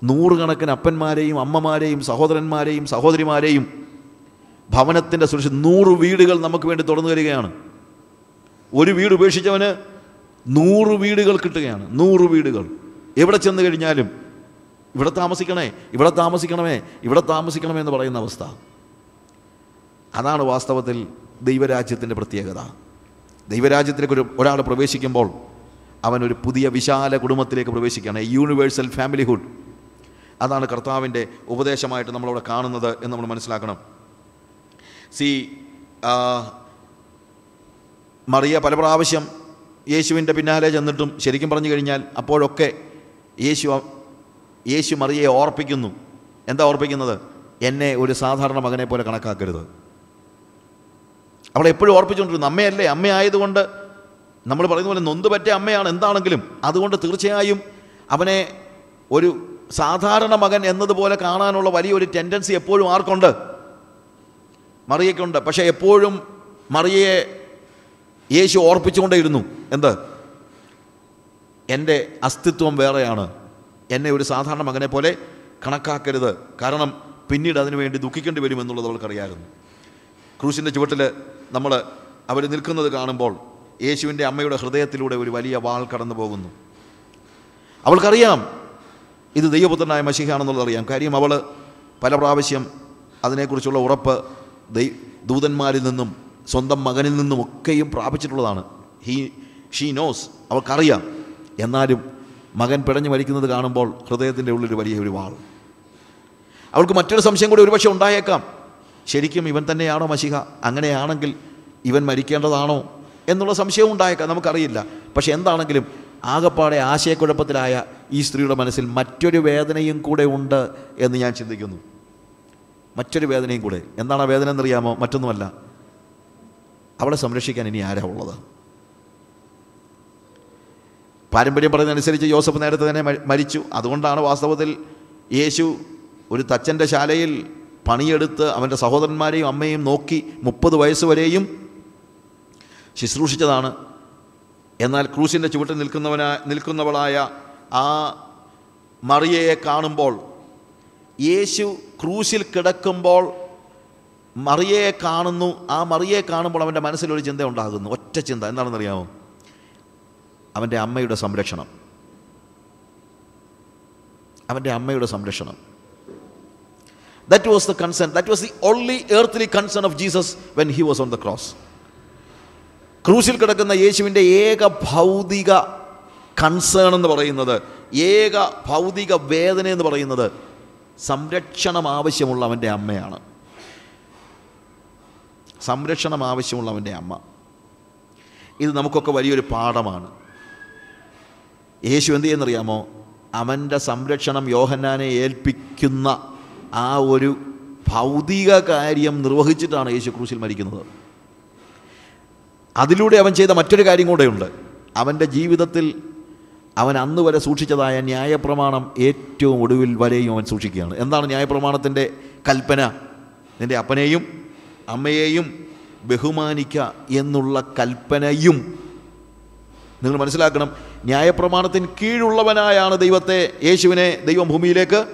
നൂറുകണക്കിന് അപ്പന്മാരെയും അമ്മമാരെയും സഹോദരന്മാരെയും സഹോദരിമാരെയും ഭവനത്തിന്റെ സുരക്ഷ നൂറ് വീടുകൾ നമുക്ക് വേണ്ടി തുറന്നു തരികയാണ്. ഒരു വീട് ഉപേക്ഷിച്ചവന് നൂറ് വീടുകൾ കിട്ടുകയാണ്. നൂറ് വീടുകൾ. എവിടെ ചെന്ന് കഴിഞ്ഞാലും ഇവിടെ താമസിക്കണേ ഇവിടെ താമസിക്കണമേ ഇവിടെ താമസിക്കണമേ എന്ന് പറയുന്ന അവസ്ഥ. അതാണ് വാസ്തവത്തിൽ ദൈവരാജ്യത്തിന്റെ പ്രത്യേകത. ദൈവരാജ്യത്തിലേക്ക് ഒരു ഒരാൾ പ്രവേശിക്കുമ്പോൾ അവനൊരു പുതിയ വിശാല കുടുംബത്തിലേക്ക് പ്രവേശിക്കുകയാണ്. യൂണിവേഴ്സൽ ഫാമിലിഹുഡ് അതാണ് കർത്താവിന്റെ ഉപദേശമായിട്ട് നമ്മളവിടെ കാണുന്നത് എന്ന് നമ്മൾ മനസ്സിലാക്കണം. സി മറിയ പല പ്രാവശ്യം യേശുവിന്റെ പിന്നാലെ ചെന്നിട്ടും ശരിക്കും പറഞ്ഞു കഴിഞ്ഞാൽ അപ്പോഴൊക്കെ യേശു യേശു മറിയെ ഓർപ്പിക്കുന്നു. എന്താ ഓർപ്പിക്കുന്നത്? എന്നെ ഒരു സാധാരണ മകനെ പോലെ കണക്കാക്കരുത്. അവളെ എപ്പോഴും ഓർപ്പിച്ചുകൊണ്ടിരുന്നു. അമ്മയല്ലേ? അമ്മയായതുകൊണ്ട് നമ്മൾ പറയുന്ന പോലെ നൊന്ത് പറ്റിയ അമ്മയാണ് എന്താണെങ്കിലും അതുകൊണ്ട് തീർച്ചയായും അവനെ ഒരു സാധാരണ മകൻ എന്നതുപോലെ കാണാനുള്ള വലിയൊരു ടെൻഡൻസി എപ്പോഴും ആർക്കുണ്ട്? മറിയയ്ക്കുണ്ട്. പക്ഷേ എപ്പോഴും മറിയയെ യേശു ഓർപ്പിച്ചുകൊണ്ടേയിരുന്നു. എന്ത്? എന്റെ അസ്തിത്വം വേറെയാണ്. എന്നെ ഒരു സാധാരണ മകനെ പോലെ കണക്കാക്കരുത്. കാരണം പിന്നീട് അതിനു വേണ്ടി ദുഃഖിക്കേണ്ടി വരുമെന്നുള്ളത് അവൾക്കറിയായിരുന്നു ക്രൂശിന്റെ ചുവട്ടിൽ നമ്മൾ അവർ നിൽക്കുന്നത് കാണുമ്പോൾ യേശുവിന്റെ അമ്മയുടെ ഹൃദയത്തിലൂടെ ഒരു വലിയ വാൾ കടന്നു പോകുന്നു. അവൾക്കറിയാം ഇത് ദൈവപുത്രനായ മഷിഹാണെന്നുള്ളത് അറിയാം. കാര്യം അവൾ പല പ്രാവശ്യം അതിനെക്കുറിച്ചുള്ള ഉറപ്പ് ദൈ ദൂതന്മാരിൽ നിന്നും സ്വന്തം മകനിൽ നിന്നും ഒക്കെയും പ്രാപിച്ചിട്ടുള്ളതാണ്. ഹീ ഷീ നോസ് അവൾക്കറിയാം. എന്നാലും മകൻ പിടഞ്ഞു മരിക്കുന്നത് കാണുമ്പോൾ ഹൃദയത്തിന്റെ ഉള്ളിൽ വലിയ ഒരു വാൾ. അവൾക്ക് മറ്റൊരു സംശയം കൂടി ഒരുപക്ഷെ ഉണ്ടായേക്കാം. ശരിക്കും ഇവൻ തന്നെയാണോ മഷിഹ അങ്ങനെയാണെങ്കിൽ ഇവൻ മരിക്കേണ്ടതാണോ? എന്നുള്ള സംശയം ഉണ്ടായേക്കാം നമുക്കറിയില്ല. പക്ഷെ എന്താണെങ്കിലും ആകപ്പാടെ ആശയക്കുഴപ്പത്തിലായ ഈ സ്ത്രീയുടെ മനസ്സിൽ മറ്റൊരു വേദനയും കൂടെ ഉണ്ട് എന്ന് ഞാൻ ചിന്തിക്കുന്നു. മറ്റൊരു വേദനയും കൂടെ. എന്താണ് ആ വേദന എന്നറിയാമോ? മറ്റൊന്നുമല്ല. അവളെ സംരക്ഷിക്കാൻ ഇനി ആരാ ഉള്ളത്? പാരമ്പര്യം പറയുന്നതനുസരിച്ച് യോസഫ് നേരത്തെ തന്നെ മരിച്ചു. അതുകൊണ്ടാണ് വാസ്തവത്തിൽ യേശു ഒരു തച്ചന്റെ ശാലയിൽ പണിയെടുത്ത് അവന്റെ സഹോദരന്മാരെയും അമ്മയും നോക്കി മുപ്പത് വയസ്സ് വരെയും ശുശ്രൂഷിച്ചതാണ്. എന്നാൽ ക്രൂശിന്റെ ചുവട്ടിൽ നിൽക്കുന്നവനാ നിൽക്കുന്നവളായ ആ മറിയയെ കാണുമ്പോൾ യേശു ക്രൂശിൽ കിടക്കുമ്പോൾ മറിയയെ കാണുന്നു. ആ മറിയയെ കാണുമ്പോൾ അവന്റെ മനസ്സിലൊരു ചിന്ത ഉണ്ടാകുന്നു. ഒറ്റ ചിന്ത. എന്താണെന്നറിയാമോ? അവന്റെ അമ്മയുടെ സംരക്ഷണം. അവന്റെ അമ്മയുടെ സംരക്ഷണം. That was the concern that was the only earthly concern of Jesus when he was on the cross ക്രൂശിൽ കിടക്കുന്ന യേശുവിന്റെ ഏക ഭൗതിക കൺസേൺ എന്ന് പറയുന്നത് ഏക ഭൗതിക വേദന എന്ന് പറയുന്നത് സംരക്ഷണം ആവശ്യമുള്ള അവന്റെ അമ്മയാണ്. സംരക്ഷണം ആവശ്യമുള്ള അവന്റെ അമ്മ. ഇത് നമുക്കൊക്കെ വലിയൊരു പാഠമാണ്. യേശു എന്ത് ചെയ്യുന്നറിയാമോ അവന്റെ സംരക്ഷണം യോഹന്നാനെ ഏൽപ്പിക്കുന്ന ആ ഒരു ഭൗതിക കാര്യം നിർവഹിച്ചിട്ടാണ് യേശു ക്രൂശിൽ മരിക്കുന്നത്. അതിലൂടെ അവൻ ചെയ്ത മറ്റൊരു കാര്യം കൂടെയുണ്ട്. അവന്റെ ജീവിതത്തിൽ അവൻ അന്ന് വരെ സൂക്ഷിച്ചതായ ന്യായപ്രമാണം ഏറ്റവും ഒടുവിൽ വരെയും അവൻ സൂക്ഷിക്കുകയാണ്. എന്താണ് ന്യായപ്രമാണത്തിന്റെ കൽപ്പന? നിന്റെ അപ്പനെയും അമ്മയെയും ബഹുമാനിക്കുക എന്നുള്ള കൽപ്പനയും. നിങ്ങൾ മനസ്സിലാക്കണം ന്യായപ്രമാണത്തിന് കീഴുള്ളവനായാണ് ദൈവത്തെ യേശുവിനെ ദൈവം ഭൂമിയിലേക്ക്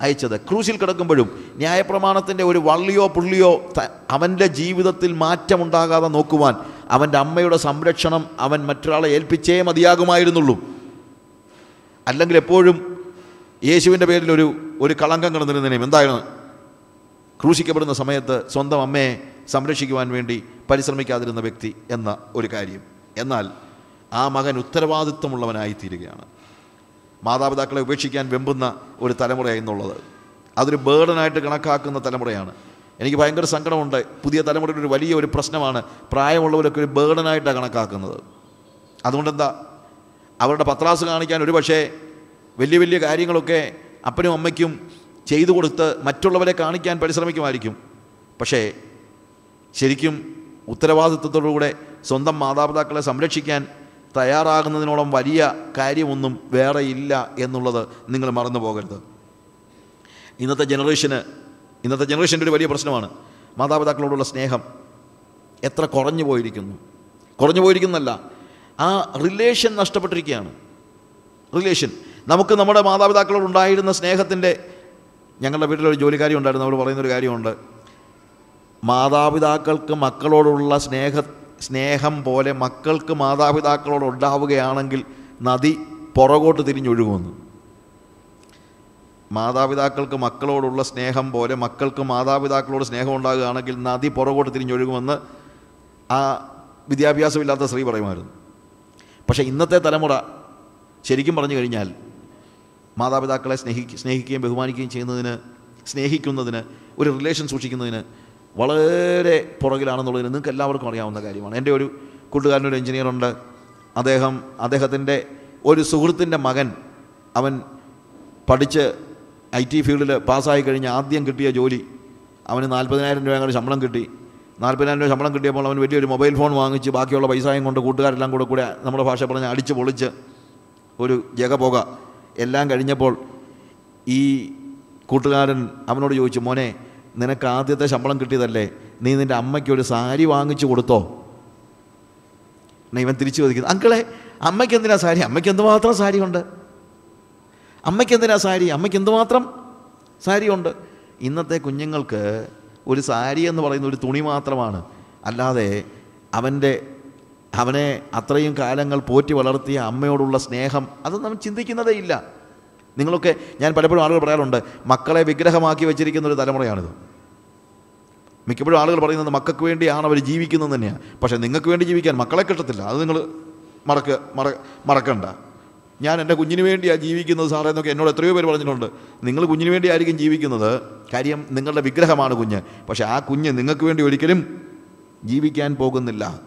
അയച്ചത്. ക്രൂശിൽ കിടക്കുമ്പോഴും ന്യായപ്രമാണത്തിന്റെ ഒരു വള്ളിയോ പുള്ളിയോ അവന്റെ ജീവിതത്തിൽ മാറ്റമുണ്ടാകാതെ നോക്കുവാൻ അവന്റെ അമ്മയുടെ സംരക്ഷണം അവൻ മറ്റൊരാളെ ഏൽപ്പിച്ചേ മതിയാകുമായിരുന്നുള്ളൂ. അല്ലെങ്കിൽ എപ്പോഴും യേശുവിന്റെ പേരിൽ ഒരു ഒരു കളങ്കം കിടന്നിരുന്നതിനും എന്തായിരുന്നു? ക്രൂശിക്കപ്പെടുന്ന സമയത്ത് സ്വന്തം അമ്മയെ സംരക്ഷിക്കുവാൻ വേണ്ടി പരിശ്രമിക്കാതിരുന്ന വ്യക്തി എന്ന ഒരു കാര്യം. എന്നാൽ ആ മകൻ ഉത്തരവാദിത്വമുള്ളവനായി തീരുകയാണ് മാതാപിതാക്കളെ ഉപേക്ഷിക്കാൻ വെമ്പുന്ന ഒരു തലമുറയായി അതൊരു ബേർഡനായിട്ട് കണക്കാക്കുന്ന തലമുറയാണ്. എനിക്ക് ഭയങ്കര സങ്കടമുണ്ട്. പുതിയ തലമുറയുടെ ഒരു വലിയ ഒരു പ്രശ്നമാണ്. പ്രായമുള്ളവരൊക്കെ ഒരു ബേർഡനായിട്ടാണ് കണക്കാക്കുന്നത്. അതുകൊണ്ടെന്താ? അവരുടെ പത്രാസ് കാണിക്കാൻ ഒരു പക്ഷേ വലിയ വലിയ കാര്യങ്ങളൊക്കെ അപ്പനും അമ്മയ്ക്കും ചെയ്തു കൊടുത്ത് മറ്റുള്ളവരെ കാണിക്കാൻ പരിശ്രമിക്കുമായിരിക്കും. പക്ഷേ ശരിക്കും ഉത്തരവാദിത്വത്തോടുകൂടെ സ്വന്തം മാതാപിതാക്കളെ സംരക്ഷിക്കാൻ തയ്യാറാകുന്നതിനോളം വലിയ കാര്യമൊന്നും വേറെ ഇല്ല എന്നുള്ളത് നിങ്ങൾ മറന്നു പോകരുത്. ഇന്നത്തെ ജനറേഷന് ഇന്നത്തെ ജനറേഷന്റെ ഒരു വലിയ പ്രശ്നമാണ് മാതാപിതാക്കളോടുള്ള സ്നേഹം എത്ര കുറഞ്ഞു പോയിരിക്കുന്നു. കുറഞ്ഞു പോയിരിക്കുന്നല്ല ആ റിലേഷൻ നഷ്ടപ്പെട്ടിരിക്കുകയാണ്. റിലേഷൻ നമുക്ക് നമ്മുടെ മാതാപിതാക്കളോടുണ്ടായിരുന്ന സ്നേഹത്തിന്റെ ഞങ്ങളുടെ വീട്ടിലൊരു ജോലിക്കാരി ഉണ്ടായിരുന്നു അവർ പറയുന്നൊരു കാര്യമുണ്ട്. മാതാപിതാക്കൾക്ക് മക്കളോടുള്ള സ്നേഹ സ്നേഹം പോലെ മക്കൾക്ക് മാതാപിതാക്കളോട് ഉണ്ടാവുകയാണെങ്കിൽ നദി പുറകോട്ട് തിരിഞ്ഞൊഴുകുമെന്ന് മാതാപിതാക്കൾക്ക് മക്കളോടുള്ള സ്നേഹം പോലെ മക്കൾക്ക് മാതാപിതാക്കളോട് സ്നേഹം ഉണ്ടാകുകയാണെങ്കിൽ നദി പുറകോട്ട് തിരിഞ്ഞൊഴുകുമെന്ന് ആ വിദ്യാഭ്യാസമില്ലാത്ത സ്ത്രീ പറയുമായിരുന്നു. പക്ഷേ ഇന്നത്തെ തലമുറ ശരിക്കും പറഞ്ഞു കഴിഞ്ഞാൽ മാതാപിതാക്കളെ സ്നേഹി സ്നേഹിക്കുകയും ബഹുമാനിക്കുകയും ചെയ്യുന്നതിന് സ്നേഹിക്കുന്നതിന് ഒരു റിലേഷൻ സൂക്ഷിക്കുന്നതിന് വളരെ പുറകിലാണെന്നുള്ളതിന് നിങ്ങൾക്ക് എല്ലാവർക്കും അറിയാവുന്ന കാര്യമാണ്. എന്റെ ഒരു കൂട്ടുകാരനൊരു എഞ്ചിനീയറുണ്ട് അദ്ദേഹം അദ്ദേഹത്തിന്റെ ഒരു സുഹൃത്തിന്റെ മകൻ അവൻ പഠിച്ച് ഐ ടി ഫീൽഡിൽ പാസ്സായി കഴിഞ്ഞ് ആദ്യം കിട്ടിയ ജോലി അവന് നാൽപ്പതിനായിരം രൂപ അങ്ങനെ ശമ്പളം കിട്ടി. നാൽപ്പതിനായിരം രൂപ ശമ്പളം കിട്ടിയപ്പോൾ അവൻ വലിയൊരു മൊബൈൽ ഫോൺ വാങ്ങിച്ച് ബാക്കിയുള്ള പൈസയും കൊണ്ട് കൂട്ടുകാരെല്ലാം കൂടെ കൂടെ നമ്മുടെ ഭാഷ പറഞ്ഞ് അടിച്ച് പൊളിച്ച് ഒരു ജഗപോക എല്ലാം കഴിഞ്ഞപ്പോൾ ഈ കൂട്ടുകാരൻ അവനോട് ചോദിച്ചു മോനെ നിനക്ക് ആദ്യത്തെ ശമ്പളം കിട്ടിയതല്ലേ? നീ നിന്റെ അമ്മയ്ക്ക് ഒരു സാരി വാങ്ങിച്ചു കൊടുത്തോ? എന്നാ ഇവൻ തിരിച്ചു ചോദിക്കുന്നത് അങ്കിളെ അമ്മയ്ക്ക് എന്തിനാ സാരി? അമ്മയ്ക്ക് എന്തുമാത്രം സാരി ഉണ്ട് അമ്മയ്ക്ക് എന്തിനാ സാരി? അമ്മയ്ക്ക് എന്തുമാത്രം സാരി ഉണ്ട് ഇന്നത്തെ കുഞ്ഞുങ്ങൾക്ക് ഒരു സാരി എന്ന് പറയുന്ന ഒരു തുണി മാത്രമാണ്. അല്ലാതെ അവന്റെ അവനെ അത്രയും കാലങ്ങൾ പോറ്റി വളർത്തിയ അമ്മയോടുള്ള സ്നേഹം അതൊന്നും നമ്മൾ ചിന്തിക്കുന്നതേ ഇല്ല നിങ്ങളൊക്കെ ഞാൻ പലപ്പോഴും ആളുകൾ പറയാറുണ്ട് മക്കളെ വിഗ്രഹമാക്കി വെച്ചിരിക്കുന്ന ഒരു തലമുറയാണിത്. മിക്കപ്പോഴും ആളുകൾ പറയുന്നത് മക്കൾക്ക് വേണ്ടിയാണ് അവർ ജീവിക്കുന്നത് തന്നെയാണ് പക്ഷേ നിങ്ങൾക്ക് വേണ്ടി ജീവിക്കാൻ മക്കളെ കിട്ടത്തില്ല. അത് നിങ്ങൾ മറക്ക മറ മറക്കണ്ട. ഞാൻ എന്റെ കുഞ്ഞിന് വേണ്ടിയാണ് ജീവിക്കുന്നത് സാറേ എന്നൊക്കെ എന്നോട് എത്രയോ പേര് പറഞ്ഞിട്ടുണ്ട്. നിങ്ങൾ കുഞ്ഞിന് വേണ്ടി ആയിരിക്കും ജീവിക്കുന്നത്. കാര്യം നിങ്ങളുടെ വിഗ്രഹമാണ് കുഞ്ഞ്. പക്ഷേ ആ കുഞ്ഞ് നിങ്ങൾക്ക് വേണ്ടി ഒരിക്കലും ജീവിക്കാൻ പോകുന്നില്ല.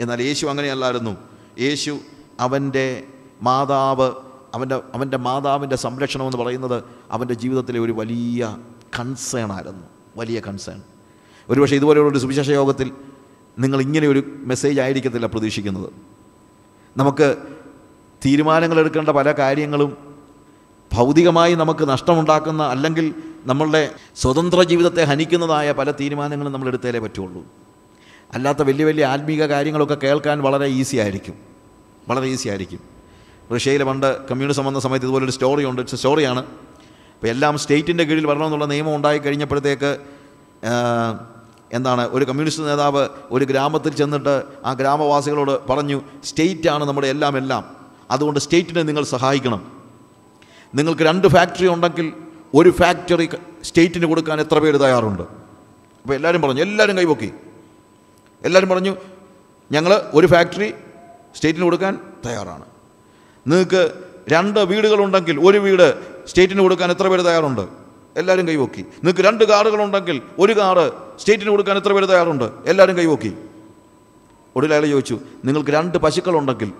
എന്നാൽ യേശു അങ്ങനെയല്ലായിരുന്നു. യേശു അവന്റെ മാതാവ് അവന്റെ അവന്റെ മാതാവിന്റെ സംരക്ഷണം എന്ന് പറയുന്നത് അവന്റെ ജീവിതത്തിലെ ഒരു വലിയ കൺസേൺ ആയിരുന്നു. വലിയ കൺസേൺ ഒരുപക്ഷെ ഇതുപോലെയുള്ള ഒരു സുവിശേഷ യോഗത്തിൽ നിങ്ങൾ ഇങ്ങനെ ഒരു മെസ്സേജ് ആയിരിക്കത്തില്ല പ്രതീക്ഷിക്കുന്നത്. നമുക്ക് തീരുമാനങ്ങൾ എടുക്കേണ്ട പല കാര്യങ്ങളും ഭൗതികമായി നമുക്ക് നഷ്ടമുണ്ടാക്കുന്ന അല്ലെങ്കിൽ നമ്മളുടെ സ്വതന്ത്ര ജീവിതത്തെ ഹനിക്കുന്നതായ പല തീരുമാനങ്ങളും നമ്മൾ എടുത്തേലേ പറ്റുള്ളൂ. അല്ലാത്ത വലിയ വലിയ ആത്മീക കാര്യങ്ങളൊക്കെ കേൾക്കാൻ വളരെ ഈസി ആയിരിക്കും. വളരെ ഈസി ആയിരിക്കും. റഷ്യയിൽ പണ്ട് കമ്മ്യൂണിസം വന്ന സമയത്ത് ഇതുപോലൊരു സ്റ്റോറി ഉണ്ട്. ഇറ്റ്സ് സ്റ്റോറിയാണ് അപ്പോൾ എല്ലാം സ്റ്റേറ്റിന്റെ കീഴിൽ വരണമെന്നുള്ള നിയമം ഉണ്ടായി കഴിഞ്ഞപ്പോഴത്തേക്ക് എന്താണ് ഒരു കമ്മ്യൂണിസ്റ്റ് നേതാവ് ഒരു ഗ്രാമത്തിൽ ചെന്നിട്ട് ആ ഗ്രാമവാസികളോട് പറഞ്ഞു സ്റ്റേറ്റാണ് നമ്മുടെ എല്ലാം എല്ലാം. അതുകൊണ്ട് സ്റ്റേറ്റിനെ നിങ്ങൾ സഹായിക്കണം. നിങ്ങൾക്ക് രണ്ട് ഫാക്ടറി ഉണ്ടെങ്കിൽ ഒരു ഫാക്ടറി സ്റ്റേറ്റിന് കൊടുക്കാൻ എത്ര പേര് തയ്യാറുണ്ട്? അപ്പോൾ എല്ലാവരും പറഞ്ഞു എല്ലാവരും കൈപൊക്കി. എല്ലാവരും പറഞ്ഞു ഞങ്ങൾ ഒരു ഫാക്ടറി സ്റ്റേറ്റിന് കൊടുക്കാൻ തയ്യാറാണ്. നിങ്ങൾക്ക് രണ്ട് വീടുകളുണ്ടെങ്കിൽ ഒരു വീട് സ്റ്റേറ്റിന് കൊടുക്കാൻ എത്ര പേര് തയ്യാറുണ്ട്? എല്ലാവരും കൈവോക്കി. നിങ്ങൾക്ക് രണ്ട് കാറുകളുണ്ടെങ്കിൽ ഒരു കാറ് സ്റ്റേറ്റിന് കൊടുക്കാൻ എത്ര പേര് തയ്യാറുണ്ട്? എല്ലാവരും കൈവോക്കി. ഒടുവിൽ അയാൾ ചോദിച്ചു നിങ്ങൾക്ക് രണ്ട് പശുക്കളുണ്ടെങ്കിൽ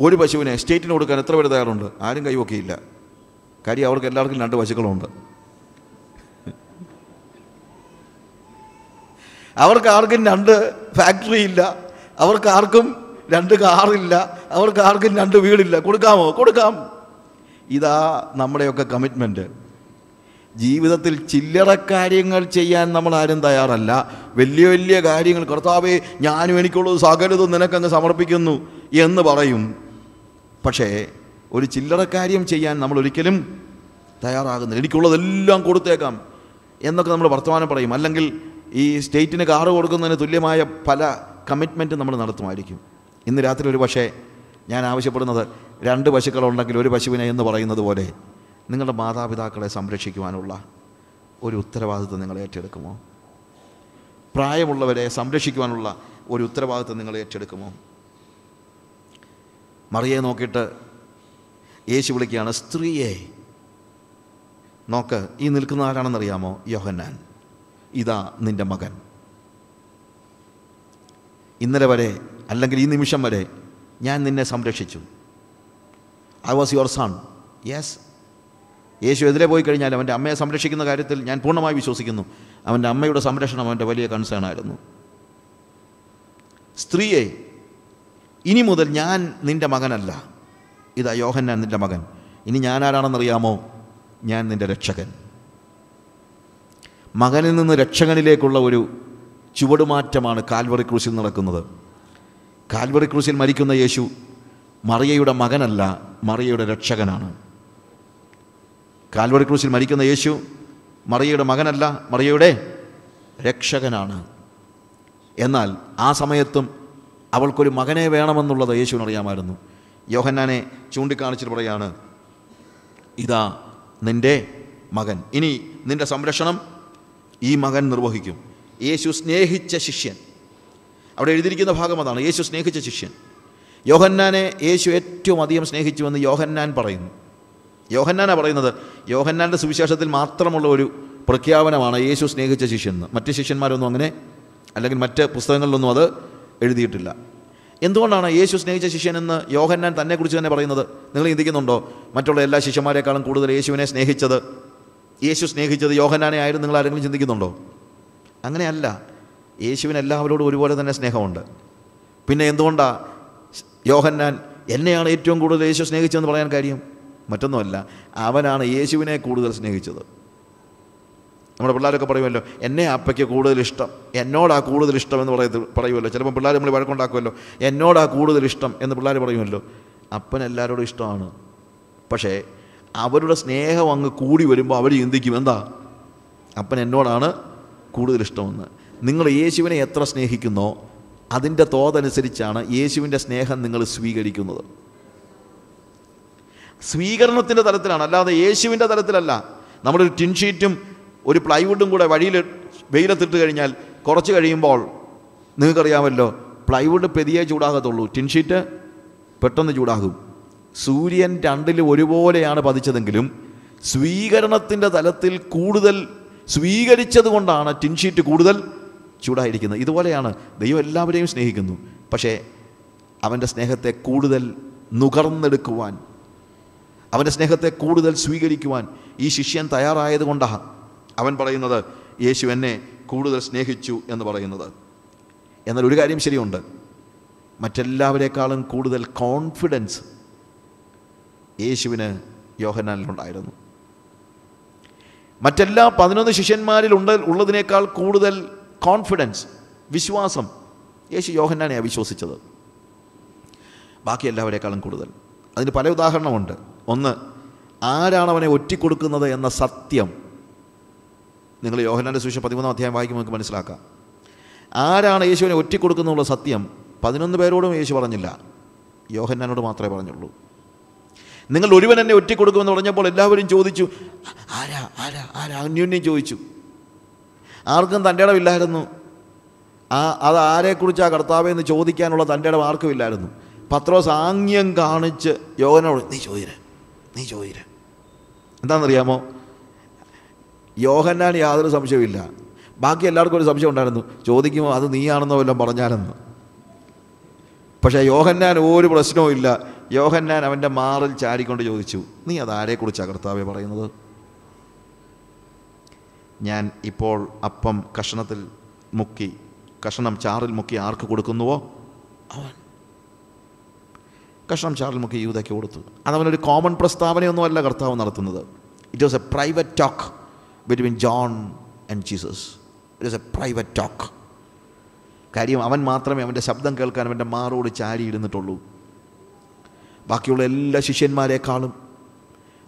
ഒരു പശുവിനെ സ്റ്റേറ്റിന് കൊടുക്കാൻ എത്ര പേര് തയ്യാറുണ്ട്? ആരും കൈവോക്കിയില്ല. കാര്യം അവർക്ക് എല്ലാവർക്കും രണ്ട് പശുക്കളുണ്ട്. അവർക്ക് ആർക്കും രണ്ട് ഫാക്ടറി ഇല്ല. അവർക്ക് ആർക്കും രണ്ട് കാറില്ല അവർക്ക് ആർക്കും രണ്ട് വീടില്ല. കൊടുക്കാമോ? കൊടുക്കാം. ഇതാ നമ്മുടെയൊക്കെ കമ്മിറ്റ്മെന്റ് ജീവിതത്തിൽ ചില്ലറ കാര്യങ്ങൾ ചെയ്യാൻ നമ്മൾ ആരും തയ്യാറല്ല. വലിയ വലിയ കാര്യങ്ങൾ കർത്താവേ ഞാനും എനിക്കുള്ളത് സകലതും നിനക്കങ്ങ് സമർപ്പിക്കുന്നു എന്ന് പറയും. പക്ഷേ ഒരു ചില്ലറ കാര്യം ചെയ്യാൻ നമ്മൾ ഒരിക്കലും തയ്യാറാകുന്നില്ല. എനിക്കുള്ളതെല്ലാം കൊടുത്തേക്കാം എന്നൊക്കെ നമ്മൾ വർത്തമാനം പറയും. അല്ലെങ്കിൽ ഈ സ്റ്റേറ്റിന് കാറ് കൊടുക്കുന്നതിന് തുല്യമായ പല കമ്മിറ്റ്മെന്റും നമ്മൾ നടത്തുമായിരിക്കും. ഇന്ന് രാത്രി ഒരു പക്ഷേ ഞാൻ ആവശ്യപ്പെടുന്നത് രണ്ട് പശുക്കളുണ്ടെങ്കിൽ ഒരു പശുവിനെ എന്ന് പറയുന്നത് പോലെ നിങ്ങളുടെ മാതാപിതാക്കളെ സംരക്ഷിക്കുവാനുള്ള ഒരു ഉത്തരവാദിത്വം നിങ്ങൾ ഏറ്റെടുക്കുമോ? പ്രായമുള്ളവരെ സംരക്ഷിക്കുവാനുള്ള ഒരു ഉത്തരവാദിത്വം നിങ്ങൾ ഏറ്റെടുക്കുമോ? മറിയെ നോക്കിയിട്ട് യേശു വിളിക്കുകയാണ് സ്ത്രീയെ നോക്ക് ഈ നിൽക്കുന്ന ആരാണെന്നറിയാമോ? യോഹന്നാൻ. ഇതാ നിന്റെ മകൻ. ഇന്നലെ വരെ അല്ലെങ്കിൽ ഈ നിമിഷം വരെ ഞാൻ നിന്നെ സംരക്ഷിച്ചു. I was your son yes യേശു എതിരെ പോയി കഴിഞ്ഞാൽ അവന്റെ അമ്മയെ സംരക്ഷിക്കുന്ന കാര്യത്തിൽ ഞാൻ പൂർണമായി വിശ്വസിക്കുന്നു. അവന്റെ അമ്മയുടെ സംരക്ഷണം അവന്റെ വലിയ കൺസേൺ ആയിരുന്നു. സ്ത്രീയെ ഇനി മുതൽ ഞാൻ നിന്റെ മകനല്ല. ഇതാ യോഹന്നാൻ നിന്റെ മകൻ. ഇനി ഞാൻ ആരാണെന്നറിയാമോ? ഞാൻ നിന്റെ രക്ഷകൻ. മകനിൽ നിന്ന് രക്ഷകനിലേക്കുള്ള ഒരു ചുവടുമാറ്റമാണ് കാൽവറി ക്രൂശിൽ നടക്കുന്നത്. കാൽവറി ക്രൂസിൽ മരിക്കുന്ന യേശു മറിയയുടെ മകനല്ല മറിയയുടെ രക്ഷകനാണ്. കാൽവറി ക്രൂസിൽ മരിക്കുന്ന യേശു മറിയയുടെ മകനല്ല മറിയയുടെ രക്ഷകനാണ്. എന്നാൽ ആ സമയത്തും അവൾക്കൊരു മകനെ വേണമെന്നുള്ളത് യേശുവിനറിയാമായിരുന്നു. യോഹന്നാനെ ചൂണ്ടിക്കാണിച്ചിട്ട് പറയാണ് ഇതാ നിന്റെ മകൻ. ഇനി നിന്റെ സംരക്ഷണം ഈ മകൻ നിർവഹിക്കും. യേശു സ്നേഹിച്ച ശിഷ്യൻ. അവിടെ എഴുതിയിരിക്കുന്ന ഭാഗം അതാണ്. യേശു സ്നേഹിച്ച ശിഷ്യൻ. യോഹന്നാനെ യേശു ഏറ്റവും അധികം സ്നേഹിച്ചുവെന്ന് യോഹന്നാൻ പറയുന്നു. യോഹന്നാനാണ് പറയുന്നത്? യോഹന്നാന്റെ സുവിശേഷത്തിൽ മാത്രമുള്ള ഒരു പ്രഖ്യാപനമാണ് യേശു സ്നേഹിച്ച ശിഷ്യൻ എന്ന് മറ്റ് ശിഷ്യന്മാരൊന്നും അങ്ങനെ അല്ലെങ്കിൽ മറ്റ് പുസ്തകങ്ങളിലൊന്നും അത് എഴുതിയിട്ടില്ല. എന്തുകൊണ്ടാണ് യേശു സ്നേഹിച്ച ശിഷ്യൻ എന്ന് യോഹന്നാൻ തന്നെക്കുറിച്ച് തന്നെ പറയുന്നത്? നിങ്ങൾ ചിന്തിക്കുന്നുണ്ടോ? മറ്റുള്ള എല്ലാ ശിഷ്യന്മാരെക്കാളും കൂടുതൽ യേശുവിനെ സ്നേഹിച്ചത് യേശു സ്നേഹിച്ചത് യോഹന്നാനെ ആയിരുന്നു നിങ്ങൾ ആരെങ്കിലും ചിന്തിക്കുന്നുണ്ടോ? അങ്ങനെയല്ല. യേശുവിന് എല്ലാവരോടും ഒരുപോലെ തന്നെ സ്നേഹമുണ്ട്. പിന്നെ എന്തുകൊണ്ടാണ് യോഹന്നാൻ എന്നെയാണ് ഏറ്റവും കൂടുതൽ യേശു സ്നേഹിച്ചതെന്ന് പറയാൻ കാര്യം? മറ്റൊന്നുമല്ല അവനാണ് യേശുവിനെ കൂടുതൽ സ്നേഹിച്ചത്. നമ്മുടെ പിള്ളേരൊക്കെ പറയുമല്ലോ എന്നെ അപ്പയ്ക്ക് കൂടുതൽ ഇഷ്ടം എന്നോടാ കൂടുതൽ ഇഷ്ടം എന്ന് പറയ പറയുമല്ലോ. ചിലപ്പോൾ പിള്ളേർ നമ്മൾ വഴക്കുണ്ടാക്കുമല്ലോ എന്നോടാ കൂടുതൽ ഇഷ്ടം എന്ന് പിള്ളേർ പറയുമല്ലോ. അപ്പൻ എല്ലാവരോടും ഇഷ്ടമാണ്. പക്ഷേ അവരുടെ സ്നേഹം അങ്ങ് കൂടി വരുമ്പോൾ അവർ ചിന്തിക്കും എന്താ? അപ്പൻ എന്നോടാണ് കൂടുതൽ ഇഷ്ടമെന്ന്. നിങ്ങൾ യേശുവിനെ എത്ര സ്നേഹിക്കുന്നോ അതിന്റെ തോതനുസരിച്ചാണ് യേശുവിന്റെ സ്നേഹം നിങ്ങൾ സ്വീകരിക്കുന്നത്. സ്വീകരണത്തിന്റെ തലത്തിലാണ് അല്ലാതെ യേശുവിന്റെ തലത്തിലല്ല. നമ്മളൊരു ടിൻ ഷീറ്റും ഒരു പ്ലൈവുഡും കൂടെ വഴിയിൽ വെയിലത്തിട്ട് കഴിഞ്ഞാൽ കുറച്ച് കഴിയുമ്പോൾ നിങ്ങൾക്കറിയാമല്ലോ പ്ലൈവുഡ് പെതിയെ ചൂടാകത്തുള്ളൂ. ടിൻഷീറ്റ് പെട്ടെന്ന് ചൂടാകും. സൂര്യൻ രണ്ടിൽ ഒരുപോലെയാണ് പതിച്ചതെങ്കിലും സ്വീകരണത്തിന്റെ തലത്തിൽ കൂടുതൽ സ്വീകരിച്ചത് കൊണ്ടാണ് ടിൻ ഷീറ്റ് കൂടുതൽ ചൂടായിരിക്കുന്നത് ഇതുപോലെയാണ് ദൈവം എല്ലാവരെയും സ്നേഹിക്കുന്നു. പക്ഷേ അവന്റെ സ്നേഹത്തെ കൂടുതൽ നുകർന്നെടുക്കുവാൻ അവന്റെ സ്നേഹത്തെ കൂടുതൽ സ്വീകരിക്കുവാൻ ഈ ശിഷ്യൻ തയ്യാറായത് കൊണ്ടാണ് അവൻ പറയുന്നത് യേശു എന്നെ കൂടുതൽ സ്നേഹിച്ചു എന്ന് പറയുന്നത്. എന്നാൽ ഒരു കാര്യം ശരിയുണ്ട്. മറ്റെല്ലാവരെക്കാളും കൂടുതൽ കോൺഫിഡൻസ് യേശുവിന് യോഹനാലിനുണ്ടായിരുന്നു മറ്റെല്ലാ പതിനൊന്ന് ശിഷ്യന്മാരിൽ ഉണ്ട് ഉള്ളതിനേക്കാൾ കൂടുതൽ കോൺഫിഡൻസ് വിശ്വാസം. യേശു യോഹന്നാനെയാണ് വിശ്വസിച്ചത്. ബാക്കി എല്ലാവരെക്കാളും കൂടുതൽ. അതിന് പല ഉദാഹരണമുണ്ട്. ഒന്ന് ആരാണ് അവനെ ഒറ്റിക്കൊടുക്കുന്നത് എന്ന സത്യം? നിങ്ങൾ യോഹനാന്റെ സുവിശേഷം പതിമൂന്നാം അധ്യായം വായിക്കുമ്പോൾ നമുക്ക് മനസ്സിലാക്കാം. ആരാണ് യേശുവിനെ ഒറ്റിക്കൊടുക്കുന്നുള്ള സത്യം? പതിനൊന്ന് പേരോടും യേശു പറഞ്ഞില്ല. യോഹന്നാനോട് മാത്രമേ പറഞ്ഞുള്ളൂ. നിങ്ങൾ ഒരുവൻ എന്നെ ഒറ്റിക്കൊടുക്കുമെന്ന് പറഞ്ഞപ്പോൾ എല്ലാവരും ചോദിച്ചു ആരാ ആരാ ആരാ? അന്യോന്യം ചോദിച്ചു. ആർക്കും തന്റെ ഇടമില്ലായിരുന്നു ആ അത് ആരെക്കുറിച്ചാണ് കർത്താവേ എന്ന് ചോദിക്കാനുള്ള തന്റെ ഇടം ആർക്കും ഇല്ലായിരുന്നു. പത്രോസ് ആംഗ്യം കാണിച്ച് യോഹനോട് നീ ചോദിര നീ ചോദിര. എന്താണെന്നറിയാമോ? യോഹന്നാൻ യാതൊരു സംശയമില്ല ബാക്കി എല്ലാവർക്കും ഒരു സംശയം ഉണ്ടായിരുന്നു. ചോദിക്കുമോ അത് നീയാണെന്നോ വല്ലതും പറഞ്ഞാലെന്ന്? പക്ഷേ യോഹന്നാൻ ഒരു പ്രശ്നവും ഇല്ല യോഹന്നാൻ അവന്റെ മാറിൽ ചാരിക്കൊണ്ട് ചോദിച്ചു നീ അത് ആരെക്കുറിച്ചാണ് കർത്താവെ പറയുന്നത്? ഞാൻ ഇപ്പോൾ അപ്പം കഷണത്തിൽ മുക്കി കഷണം ചാറിൽ മുക്കി ആർക്ക് കൊടുക്കുന്നുവോ? അവൻ. കഷണം ചാറിൽ മുക്കി യൂതയ്ക്ക് കൊടുത്തു. അതവനൊരു കോമൺ പ്രസ്താവനയൊന്നുമല്ല കർത്താവ് നടത്തുന്നത്. It was a private talk between John and Jesus it was a private talk കാര്യം അവൻ മാത്രമേ അവന്റെ ശബ്ദം കേൾക്കാൻ അവന്റെ മാറോട് ചാരി ഇരുന്നിട്ടുള്ളൂ ബാക്കിയുള്ള എല്ലാ ശിഷ്യന്മാരെക്കാളും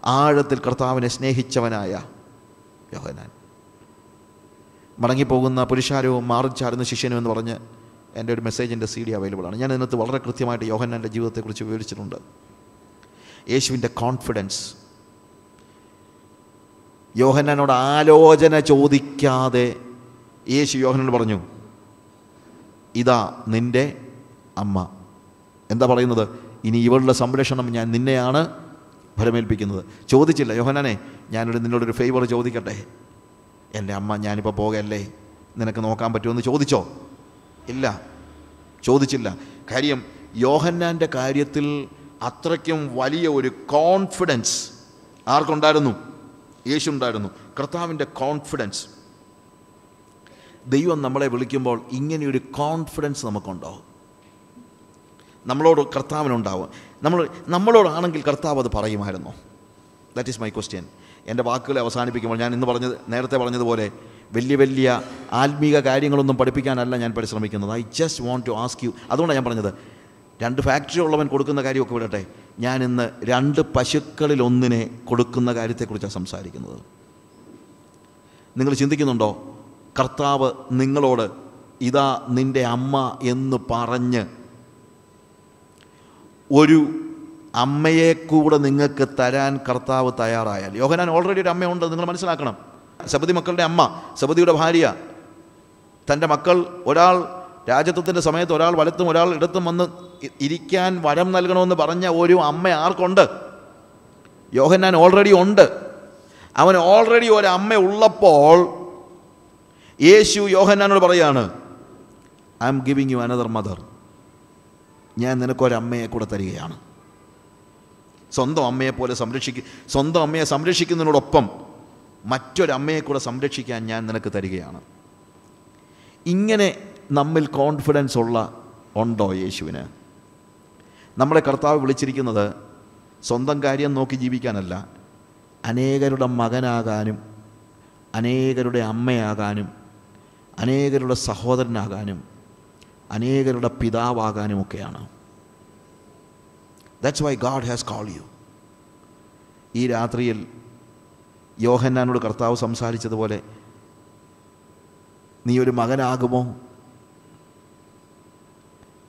ആഴത്തിൽ കർത്താവിനെ സ്നേഹിച്ചവനായ യോഹനാൻ. മടങ്ങിപ്പോകുന്ന പുരുഷാരവും മാറിച്ചാരുന്ന ശിഷ്യനും എന്ന് പറഞ്ഞ് എന്റെ ഒരു മെസ്സേജിന്റെ സി ഡി അവൈലബിൾ ആണ്. ഞാൻ ഇതിനകത്ത് വളരെ കൃത്യമായിട്ട് യോഹന്നാന്റെ ജീവിതത്തെക്കുറിച്ച് വിവരിച്ചിട്ടുണ്ട്. യേശുവിന്റെ കോൺഫിഡൻസ് യോഹന്നാനോട് ആലോചന ചോദിക്കാതെ യേശു യോഹനോട് പറഞ്ഞു ഇതാ നിന്റെ അമ്മ. എന്താ പറയുന്നത്? ഇനി ഇവളുടെ സംരക്ഷണം ഞാൻ നിന്നെയാണ് ഫലമേൽപ്പിക്കുന്നത്. ചോദിച്ചില്ല യോഹനാനെ ഞാനൊരു നിന്നോടൊരു ഫേവർ ചോദിക്കട്ടെ. എന്റെ അമ്മ ഞാനിപ്പോൾ പോകല്ലേ? നിനക്ക് നോക്കാൻ പറ്റുമെന്ന് ചോദിച്ചോ? ഇല്ല. ചോദിച്ചില്ല. കാര്യം യോഹന്നാന്റെ കാര്യത്തിൽ അത്രയ്ക്കും വലിയ ഒരു കോൺഫിഡൻസ് ആർക്കുണ്ടായിരുന്നു? യേശു ഉണ്ടായിരുന്നു കർത്താവിന്റെ കോൺഫിഡൻസ് ദൈവം നമ്മളെ വിളിക്കുമ്പോൾ ഇങ്ങനെയൊരു കോൺഫിഡൻസ് നമുക്കുണ്ടാവും നമ്മളോട് കർത്താവിനുണ്ടാവും. നമ്മൾ നമ്മളോടാണെങ്കിൽ കർത്താവ് അത് പറയുമായിരുന്നു. ദാറ്റ് ഈസ് മൈ ക്വസ്റ്റ്യൻ എന്റെ വാക്കുകളെ അവസാനിപ്പിക്കുമ്പോൾ ഞാൻ ഇന്ന് പറഞ്ഞത് നേരത്തെ പറഞ്ഞതുപോലെ വലിയ വലിയ ആത്മീക കാര്യങ്ങളൊന്നും പഠിപ്പിക്കാനല്ല ഞാൻ പരിശ്രമിക്കുന്നത്. I just want to ask you അതുകൊണ്ടാണ് ഞാൻ പറഞ്ഞത്. രണ്ട് ഫാക്ടറി ഉള്ളവൻ കൊടുക്കുന്ന കാര്യമൊക്കെ വിടട്ടെ. ഞാൻ ഇന്ന് രണ്ട് പശുക്കളിലൊന്നിനെ കൊടുക്കുന്ന കാര്യത്തെക്കുറിച്ചാണ് സംസാരിക്കുന്നത്. നിങ്ങൾ ചിന്തിക്കുന്നുണ്ടോ? കർത്താവ് നിങ്ങളോട് ഇതാ നിന്റെ അമ്മ എന്ന് പറഞ്ഞ് ഒരു അമ്മയെ കൂടെ നിങ്ങൾക്ക് തരാൻ കർത്താവ് തയ്യാറായാൽ. യോഹനാൻ ഓൾറെഡി ഒരു അമ്മയുണ്ട് നിങ്ങൾ മനസ്സിലാക്കണം. സബദി മക്കളുടെ അമ്മ സബദിയുടെ ഭാര്യ. തന്റെ മക്കൾ ഒരാൾ രാജത്വത്തിന്റെ സമയത്ത് ഒരാൾ വലത്തും ഒരാൾ ഇടത്തും വന്ന് ഇരിക്കാൻ വരം നൽകണമെന്ന് പറഞ്ഞ ഒരു അമ്മ ആർക്കുണ്ട്? യോഹന്നാൻ ഓൾറെഡി ഉണ്ട്. അവൻ ഓൾറെഡി ഒരു അമ്മ ഉള്ളപ്പോൾ യേശു യോഹന്നാനോട് പറയാണ് I am giving you another mother ഞാൻ നിനക്കൊരമ്മയെ കൂടെ തരികയാണ്. സ്വന്തം അമ്മയെ പോലെ സംരക്ഷിക്കുക സ്വന്തം അമ്മയെ സംരക്ഷിക്കുന്നതിനോടൊപ്പം മറ്റൊരമ്മയെ കൂടെ സംരക്ഷിക്കാൻ ഞാൻ നിനക്ക് തരികയാണ്. ഇങ്ങനെ നമ്മിൽ കോൺഫിഡൻസ് ഉള്ള ഉണ്ടോ യേശുവിന്? നമ്മുടെ കർത്താവ് വിളിച്ചിരിക്കുന്നത് സ്വന്തം കാര്യം നോക്കി ജീവിക്കാനല്ല അനേകരുടെ മകനാകാനും അനേകരുടെ അമ്മയാകാനും അനേകരുടെ സഹോദരനാകാനും അനേകരുടെ പിതാവാകാനുമൊക്കെയാണ്. That's why God has call you ഈ രാത്രിയിൽ യോഹന്നാനോട് കർത്താവ് സംസാരിച്ചതുപോലെ നീ ഒരു മകനാകുമോ?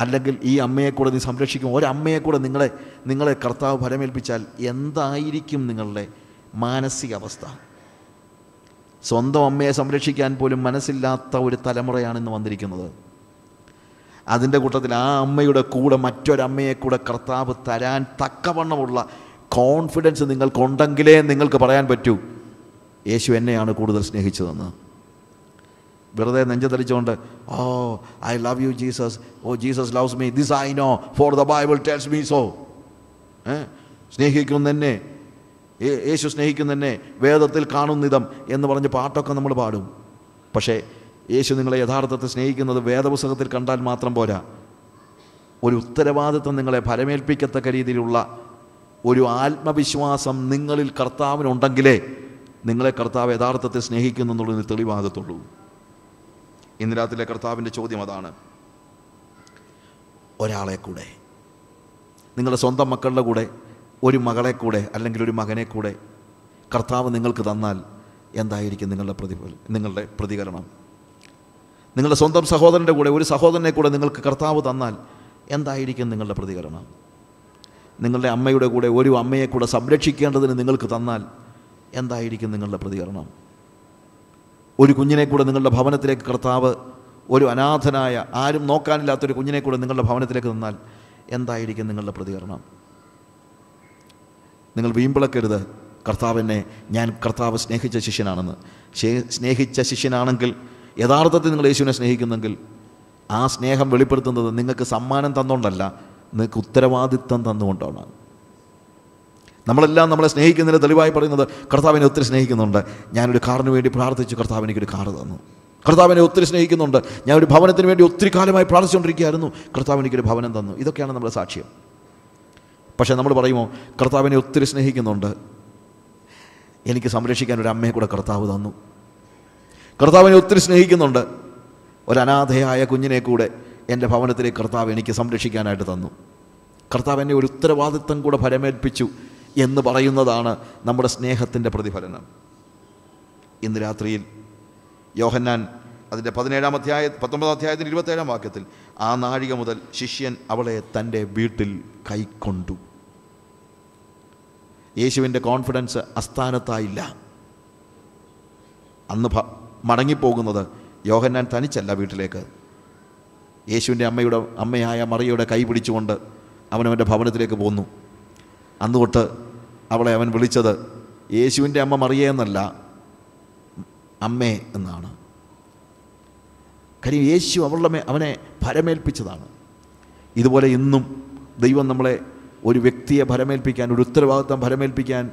അല്ലെങ്കിൽ ഈ അമ്മയെക്കൂടെ നീ സംരക്ഷിക്കും ഒരമ്മയെ കൂടെ നിങ്ങളെ നിങ്ങളെ കർത്താവ് ഫലമേൽപ്പിച്ചാൽ എന്തായിരിക്കും നിങ്ങളുടെ മാനസികാവസ്ഥ? സ്വന്തം അമ്മയെ സംരക്ഷിക്കാൻ പോലും മനസ്സില്ലാത്ത ഒരു തലമുറയാണ് ഇന്ന് വന്നിരിക്കുന്നത്. അതിന്റെ കൂട്ടത്തിൽ ആ അമ്മയുടെ കൂടെ മറ്റൊരമ്മയെ കൂടെ കർത്താവ് തരാൻ തക്കവണ്ണമുള്ള കോൺഫിഡൻസ് നിങ്ങൾക്കുണ്ടെങ്കിലേ നിങ്ങൾക്ക് പറയാൻ പറ്റൂ. യേശു എന്നെയാണ് കൂടുതൽ സ്നേഹിച്ചതെന്ന്. വെറുതെ നെഞ്ചതലിച്ചുകൊണ്ട് ഓ I love you Jesus oh Jesus loves me this I know for the Bible tells me so സ്നേഹിക്കുന്നെന്നെ. യേശു സ്നേഹിക്കുന്നെന്നെ. വേദത്തിൽ കാണുന്നിതം എന്ന് പറഞ്ഞ് പാട്ടൊക്കെ നമ്മൾ പാടും. പക്ഷേ യേശു നിങ്ങളെ യഥാർത്ഥത്തിൽ സ്നേഹിക്കുന്നത് വേദപുസ്തകത്തിൽ കണ്ടാൽ മാത്രം പോരാ. ഒരു ഉത്തരവാദിത്വം നിങ്ങളെ ഫലമേൽപ്പിക്കത്തക്ക രീതിയിലുള്ള ഒരു ആത്മവിശ്വാസം നിങ്ങളിൽ കർത്താവിനുണ്ടെങ്കിലേ നിങ്ങളെ കർത്താവ് യഥാർത്ഥത്തെ സ്നേഹിക്കുന്നു എന്നുള്ളതിന് തെളിവാകത്തുള്ളൂ. ഇന്ന് രാത്രിയിലെ കർത്താവിന്റെ ചോദ്യം അതാണ്. ഒരാളെ കൂടെ നിങ്ങളുടെ സ്വന്തം മക്കളുടെ കൂടെ ഒരു മകളെ കൂടെ അല്ലെങ്കിൽ ഒരു മകനെ കൂടെ കർത്താവ് നിങ്ങൾക്ക് തന്നാൽ എന്തായിരിക്കും നിങ്ങളുടെ പ്രതിഫലം നിങ്ങളുടെ പ്രതികരണം? നിങ്ങളുടെ സ്വന്തം സഹോദരന്റെ കൂടെ ഒരു സഹോദരനെ കൂടെ നിങ്ങൾക്ക് കർത്താവ് തന്നാൽ എന്തായിരിക്കും നിങ്ങളുടെ പ്രതികരണം? നിങ്ങളുടെ അമ്മയുടെ കൂടെ ഒരു അമ്മയെ കൂടെ സംരക്ഷിക്കേണ്ടതിന് നിങ്ങൾക്ക് തന്നാൽ എന്തായിരിക്കും നിങ്ങളുടെ പ്രതികരണം? ഒരു കുഞ്ഞിനെ കൂടെ നിങ്ങളുടെ ഭവനത്തിലേക്ക് കർത്താവ് ഒരു അനാഥനായ ആരും നോക്കാനില്ലാത്തൊരു കുഞ്ഞിനെ കൂടെ നിങ്ങളുടെ ഭവനത്തിലേക്ക് തന്നാൽ എന്തായിരിക്കും നിങ്ങളുടെ പ്രതികരണം? നിങ്ങൾ വീമ്പിളക്കരുത്. കർത്താവിനെ ഞാൻ കർത്താവ് സ്നേഹിച്ച ശിഷ്യനാണെന്ന്. സ്നേഹിച്ച ശിഷ്യനാണെങ്കിൽ യഥാർത്ഥത്തിൽ നിങ്ങൾ യേശുവിനെ സ്നേഹിക്കുന്നെങ്കിൽ ആ സ്നേഹം വെളിപ്പെടുത്തുന്നത് നിങ്ങൾക്ക് സമ്മാനം തന്നുകൊണ്ടല്ല നിങ്ങൾക്ക് ഉത്തരവാദിത്വം തന്നുകൊണ്ടാണ്. നമ്മളെല്ലാം നമ്മളെ സ്നേഹിക്കുന്നതിന് തെളിവായി പറയുന്നത് കർത്താവിനെ ഒത്തിരി സ്നേഹിക്കുന്നുണ്ട്. ഞാനൊരു കാറിന് വേണ്ടി പ്രാർത്ഥിച്ചു കർത്താവ് എനിക്കൊരു കാറ് തന്നു. കർത്താവിനെ ഒത്തിരി സ്നേഹിക്കുന്നുണ്ട്. ഞാൻ ഒരു ഭവനത്തിന് വേണ്ടി ഒത്തിരി കാലമായി പ്രാർത്ഥിച്ചുകൊണ്ടിരിക്കുകയായിരുന്നു. കർത്താവ് എനിക്കൊരു ഭവനം തന്നു. ഇതൊക്കെയാണ് നമ്മുടെ സാക്ഷ്യം. പക്ഷേ നമ്മൾ പറയുമോ കർത്താവിനെ ഒത്തിരി സ്നേഹിക്കുന്നുണ്ട്. എനിക്ക് സംരക്ഷിക്കാൻ ഒരു അമ്മയെ കൂടെ കർത്താവ് തന്നു. കർത്താവിനെ ഒത്തിരി സ്നേഹിക്കുന്നുണ്ട്. ഒരനാഥയായ കുഞ്ഞിനെ കൂടെ എന്റെ ഭവനത്തിലെ കർത്താവ് എനിക്ക് സംരക്ഷിക്കാനായിട്ട് തന്നു. കർത്താവ് എന്നെ ഒരു ഉത്തരവാദിത്വം കൂടെ ഫലമേൽപ്പിച്ചു എന്ന് പറയുന്നതാണ് നമ്മുടെ സ്നേഹത്തിന്റെ പ്രതിഫലനം. ഇന്ന് രാത്രിയിൽ യോഹന്നാൻ അതിന്റെ പതിനേഴാം അധ്യായ പത്തൊമ്പതാം അധ്യായത്തിന്റെ ഇരുപത്തേഴാം വാക്യത്തിൽ ആ നാഴിക മുതൽ ശിഷ്യൻ അവളെ തന്റെ വീട്ടിൽ കൈക്കൊണ്ടു. യേശുവിന്റെ കോൺഫിഡൻസ് അസ്ഥാനത്തായില്ല. അന്ന് മടങ്ങിപ്പോകുന്നത് യോഹന്നാൻ തനിച്ചല്ല വീട്ടിലേക്ക്. യേശുവിന്റെ അമ്മയുടെ അമ്മയായ മറിയയുടെ കൈ പിടിച്ചുകൊണ്ട് അവൻ ഭവനത്തിലേക്ക് പോന്നു. അന്ന് തൊട്ട് അവളെ അവൻ വിളിച്ചത് യേശുവിന്റെ അമ്മ മറിയ എന്നല്ല അമ്മേ എന്നാണ്. കാര്യം യേശു അവളുടെ അവനെ ഭരമേൽപ്പിച്ചതാണ്. ഇതുപോലെ ഇന്നും ദൈവം നമ്മളെ ഒരു വ്യക്തിയെ ഭരമേൽപ്പിക്കാൻ ഒരു ഉത്തരവാദിത്വം ഭരമേൽപ്പിക്കാൻ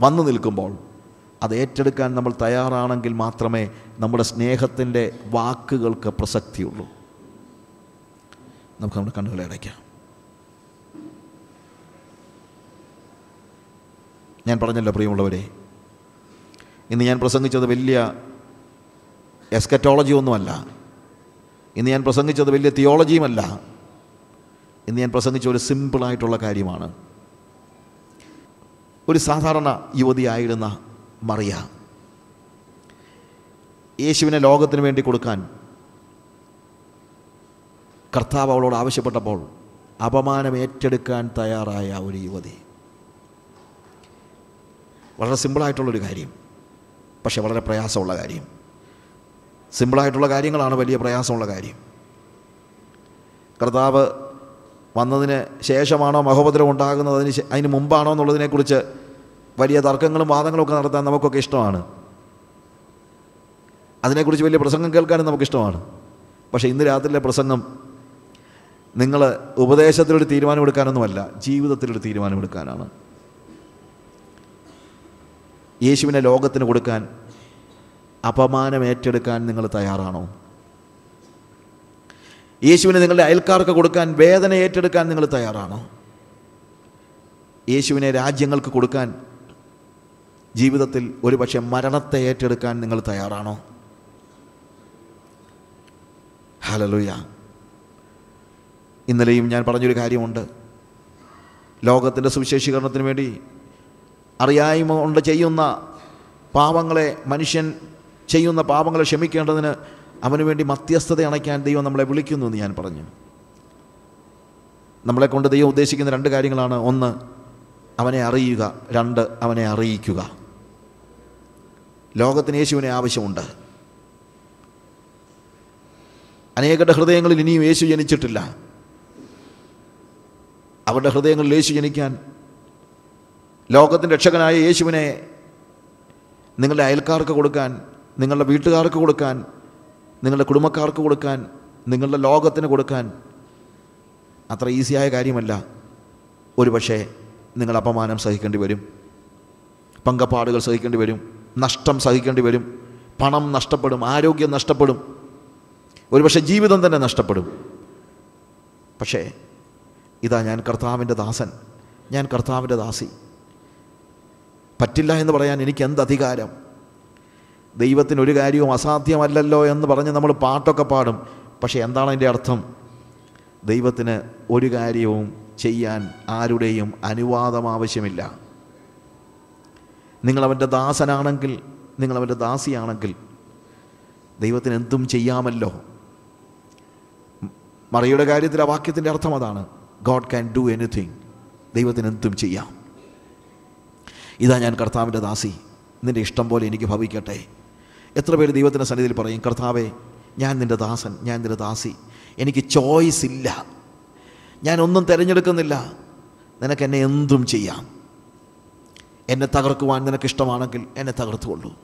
വന്നു നിൽക്കുമ്പോൾ അത് ഏറ്റെടുക്കാൻ നമ്മൾ തയ്യാറാണെങ്കിൽ മാത്രമേ നമ്മുടെ സ്നേഹത്തിന്റെ വാക്കുകൾക്ക് പ്രസക്തിയുള്ളൂ. നമുക്ക് നമ്മുടെ കണ്ണുകളെ അടയ്ക്കാം. ഞാൻ പറഞ്ഞല്ലോ പ്രിയമുള്ളവരെ ഇന്ന് ഞാൻ പ്രസംഗിച്ചത് വലിയ എസ്കറ്റോളജി ഒന്നുമല്ല. ഇന്ന് ഞാൻ പ്രസംഗിച്ചത് വലിയ തിയോളജിയുമല്ല. ഇന്ന് ഞാൻ പ്രസംഗിച്ച ഒരു സിമ്പിളായിട്ടുള്ള കാര്യമാണ്. ഒരു സാധാരണ യുവതിയായിരുന്ന മറിയ. യേശുവിനെ ലോകത്തിന് വേണ്ടി കൊടുക്കാൻ കർത്താവ് അവളോട് ആവശ്യപ്പെട്ടപ്പോൾ അപമാനം ഏറ്റെടുക്കാൻ തയ്യാറായ ഒരു യുവതി. വളരെ സിമ്പിളായിട്ടുള്ളൊരു കാര്യം പക്ഷെ വളരെ പ്രയാസമുള്ള കാര്യം. സിമ്പിളായിട്ടുള്ള കാര്യങ്ങളാണ് വലിയ പ്രയാസമുള്ള കാര്യം. കർത്താവ് വന്നതിന് ശേഷമാണോ മഹോപദ്രവം ഉണ്ടാകുന്നത്? അതിന് അതിന് മുമ്പാണോ എന്നുള്ളതിനെക്കുറിച്ച് വലിയ തർക്കങ്ങളും വാദങ്ങളും ഒക്കെ നടത്താൻ നമുക്കൊക്കെ ഇഷ്ടമാണ്. അതിനെക്കുറിച്ച് വലിയ പ്രസംഗം കേൾക്കാനും നമുക്കിഷ്ടമാണ്. പക്ഷേ ഇന്ന് രാത്രിയിലെ പ്രസംഗം നിങ്ങൾ ഉപദേശത്തിലൊരു തീരുമാനമെടുക്കാനൊന്നുമല്ല ജീവിതത്തിലൊരു തീരുമാനമെടുക്കാനാണ്. യേശുവിനെ ലോകത്തിന് കൊടുക്കാൻ അപമാനം ഏറ്റെടുക്കാൻ നിങ്ങൾ തയ്യാറാണോ? യേശുവിനെ നിങ്ങളുടെ അയൽക്കാർക്ക് കൊടുക്കാൻ വേദന ഏറ്റെടുക്കാൻ നിങ്ങൾ തയ്യാറാണോ? യേശുവിനെ രാജ്യങ്ങൾക്ക് കൊടുക്കാൻ ജീവിതത്തിൽ ഒരുപക്ഷെ മരണത്തെ ഏറ്റെടുക്കാൻ നിങ്ങൾ തയ്യാറാണോ? ഹലലുയ ഇന്നലെയും ഞാൻ പറഞ്ഞൊരു കാര്യമുണ്ട്. ലോകത്തിന്റെ സുവിശേഷീകരണത്തിന് വേണ്ടി അറിയായ്മ കൊണ്ട് ചെയ്യുന്ന പാപങ്ങളെ മനുഷ്യൻ ചെയ്യുന്ന പാപങ്ങളെ ക്ഷമിക്കേണ്ടതിന് അവന് വേണ്ടി മധ്യസ്ഥത അണയ്ക്കാൻ ദൈവം നമ്മളെ വിളിക്കുന്നു എന്ന് ഞാൻ പറഞ്ഞു. നമ്മളെ കൊണ്ട് ദൈവം ഉദ്ദേശിക്കുന്ന രണ്ട് കാര്യങ്ങളാണ്. ഒന്ന് അവനെ അറിയുക. രണ്ട് അവനെ അറിയിക്കുക. ലോകത്തിന് യേശുവിനെ ആവശ്യമുണ്ട്. അനേകരുടെ ഹൃദയങ്ങളിൽ ഇനിയും യേശു ജനിച്ചിട്ടില്ല. അവരുടെ ഹൃദയങ്ങളിൽ യേശു ജനിക്കാൻ ലോകത്തിന്റെ രക്ഷകനായ യേശുവിനെ നിങ്ങളുടെ അയൽക്കാർക്ക് കൊടുക്കാൻ നിങ്ങളുടെ വീട്ടുകാർക്ക് കൊടുക്കാൻ നിങ്ങളുടെ കുടുംബക്കാർക്ക് കൊടുക്കാൻ നിങ്ങളുടെ ലോകത്തിന് കൊടുക്കാൻ അത്ര ഈസിയായ കാര്യമല്ല. ഒരു പക്ഷേ നിങ്ങൾ അപമാനം സഹിക്കേണ്ടി വരും. പങ്കപ്പാടുകൾ സഹിക്കേണ്ടി വരും. നഷ്ടം സഹിക്കേണ്ടി വരും. പണം നഷ്ടപ്പെടും ആരോഗ്യം നഷ്ടപ്പെടും. ഒരുപക്ഷെ ജീവിതം തന്നെ നഷ്ടപ്പെടും. പക്ഷേ ഇതാ ഞാൻ കർത്താവിന്റെ ദാസൻ. ഞാൻ കർത്താവിന്റെ ദാസി. പറ്റില്ല എന്ന് പറയാൻ എനിക്ക് എന്ത് അധികാരം? ദൈവത്തിന് ഒരു കാര്യവും അസാധ്യമല്ലല്ലോ എന്ന് പറഞ്ഞ് നമ്മൾ പാട്ടൊക്കെ പാടും. പക്ഷേ എന്താണ് അതിന്റെ അർത്ഥം? ദൈവത്തിന് ഒരു കാര്യവും ചെയ്യാൻ ആരുടെയും അനുവാദം ആവശ്യമില്ല. നിങ്ങളവന്റെ ദാസനാണെങ്കിൽ നിങ്ങളവന്റെ ദാസിയാണെങ്കിൽ ദൈവത്തിന് എന്തും ചെയ്യാമല്ലോ. മറിയുടെ കാര്യത്തിൽ ആ വാക്യത്തിന്റെ അർത്ഥം അതാണ് ഗോഡ് ക്യാൻ ഡു എനിത്തിങ് ദൈവത്തിന് എന്തും ചെയ്യാം. ഇതാ ഞാൻ കർത്താവിന്റെ ദാസി. നിന്റെ ഇഷ്ടം പോലെ എനിക്ക് ഭവിക്കട്ടെ. എത്ര പേര് ദൈവത്തിന്റെ സന്നിധിയിൽ പറയും കർത്താവേ ഞാൻ നിന്റെ ദാസൻ ഞാൻ നിന്റെ ദാസി. എനിക്ക് ചോയ്സ് ഇല്ല. ഞാനൊന്നും തിരഞ്ഞെടുക്കുന്നില്ല. നിനക്ക് എന്നെ എന്തും ചെയ്യാം. എന്നെ തകർക്കുവാൻ നിനക്കിഷ്ടമാണെങ്കിൽ എന്നെ തകർത്തുകൊള്ളൂ.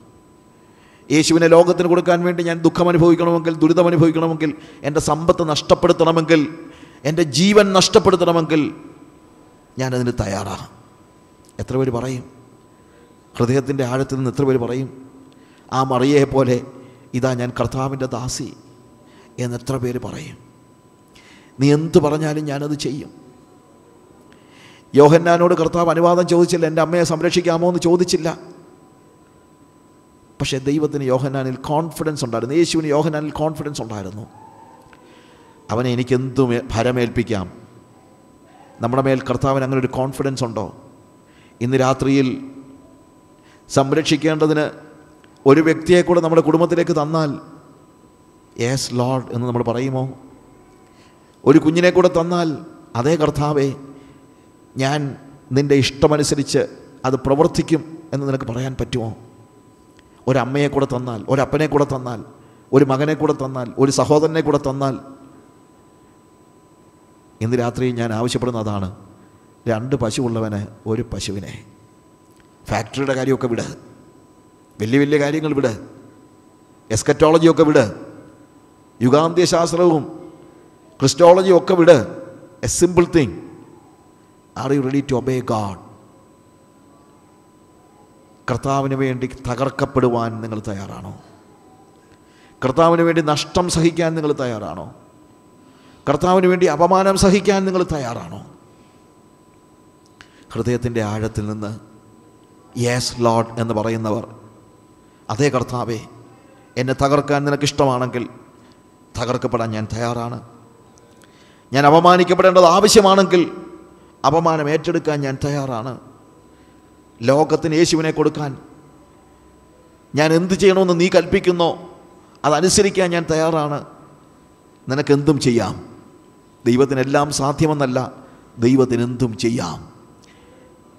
യേശുവിനെ ലോകത്തിന് കൊടുക്കാൻ വേണ്ടി ഞാൻ ദുഃഖം അനുഭവിക്കണമെങ്കിൽ ദുരിതം അനുഭവിക്കണമെങ്കിൽ എന്റെ സമ്പത്ത് നഷ്ടപ്പെടുത്തണമെങ്കിൽ എന്റെ ജീവൻ നഷ്ടപ്പെടുത്തണമെങ്കിൽ ഞാനതിന് തയ്യാറാണ്. എത്ര പേര് പറയും? ഹൃദയത്തിന്റെ ആഴത്തിൽ നിന്ന് എത്ര പേര് പറയും? ആ മറിയെ പോലെ ഇതാ ഞാൻ കർത്താവിന്റെ ദാസി എന്ന് എത്ര പേര് പറയും? നീ എന്ത് പറഞ്ഞാലും ഞാനത് ചെയ്യും. യോഹന്നാനോട് കർത്താവ് അനുവാദം ചോദിച്ചില്ല എന്റെ അമ്മയെ സംരക്ഷിക്കാമോ? എന്ന് ചോദിച്ചില്ല. പക്ഷേ ദൈവത്തിന് യോഹന്നാനിൽ കോൺഫിഡൻസ് ഉണ്ടായിരുന്നു. യേശുവിന് യോഹന്നാനിൽ കോൺഫിഡൻസ് ഉണ്ടായിരുന്നു. അവനെ എനിക്കെന്തും ഭരമേൽപ്പിക്കാം? നമ്മുടെ മേൽ കർത്താവിന് അങ്ങനെ ഒരു കോൺഫിഡൻസ് ഉണ്ടോ? ഇന്ന് രാത്രിയിൽ സംരക്ഷിക്കേണ്ടതിന് ഒരു വ്യക്തിയെ കൂടെ നമ്മുടെ കുടുംബത്തിലേക്ക് തന്നാൽ യേസ് ലോഡ് എന്ന് നമ്മൾ പറയുമോ? ഒരു കുഞ്ഞിനെ കൂടെ തന്നാൽ അതേ കർത്താവേ ഞാൻ നിന്റെ ഇഷ്ടമനുസരിച്ച് അത് പ്രവർത്തിക്കും എന്ന് നിനക്ക് പറയാൻ പറ്റുമോ? ഒരമ്മയെ കൂടെ തന്നാൽ ഒരപ്പനെ കൂടെ തന്നാൽ ഒരു മകനെ കൂടെ തന്നാൽ ഒരു സഹോദരനെ കൂടെ തന്നാൽ ഇന്ന് രാത്രി ഞാൻ ആവശ്യപ്പെടുന്ന അതാണ്. രണ്ട് പശുവുള്ളവന് ഒരു പശുവിനെ. ഫാക്ടറിയുടെ കാര്യമൊക്കെ വിട്. വലിയ വലിയ കാര്യങ്ങൾ വിട്. എസ്കറ്റോളജിയൊക്കെ വിട്. യുഗാന്ത്യശാസ്ത്രവും ക്രിസ്റ്റോളജിയും ഒക്കെ വിട്. A simple thing are you ready to obey God കർത്താവിന് വേണ്ടി തകർക്കപ്പെടുവാൻ നിങ്ങൾ തയ്യാറാണോ? കർത്താവിന് വേണ്ടി നഷ്ടം സഹിക്കാൻ നിങ്ങൾ തയ്യാറാണോ? കർത്താവിന് വേണ്ടി അപമാനം സഹിക്കാൻ നിങ്ങൾ തയ്യാറാണോ? ഹൃദയത്തിന്റെ ആഴത്തിൽ നിന്ന് യേസ് ലോഡ് എന്ന് പറയുന്നവർ അതേ കർത്താവേ എന്നെ തകർക്കാൻ നിനക്കിഷ്ടമാണെങ്കിൽ തകർക്കപ്പെടാൻ ഞാൻ തയ്യാറാണ്. ഞാൻ അപമാനിക്കപ്പെടേണ്ടത് ആവശ്യമാണെങ്കിൽ അപമാനം ഏറ്റെടുക്കാൻ ഞാൻ തയ്യാറാണ്. ലോകത്തിന് യേശുവിനെ കൊടുക്കാൻ ഞാൻ എന്ത് ചെയ്യണമെന്ന് നീ കൽപ്പിക്കുന്നോ അതനുസരിക്കാൻ ഞാൻ തയ്യാറാണ്. നിനക്കെന്തും ചെയ്യാം. ദൈവത്തിനെല്ലാം സാധ്യമെന്നല്ല ദൈവത്തിന് എന്തും ചെയ്യാം.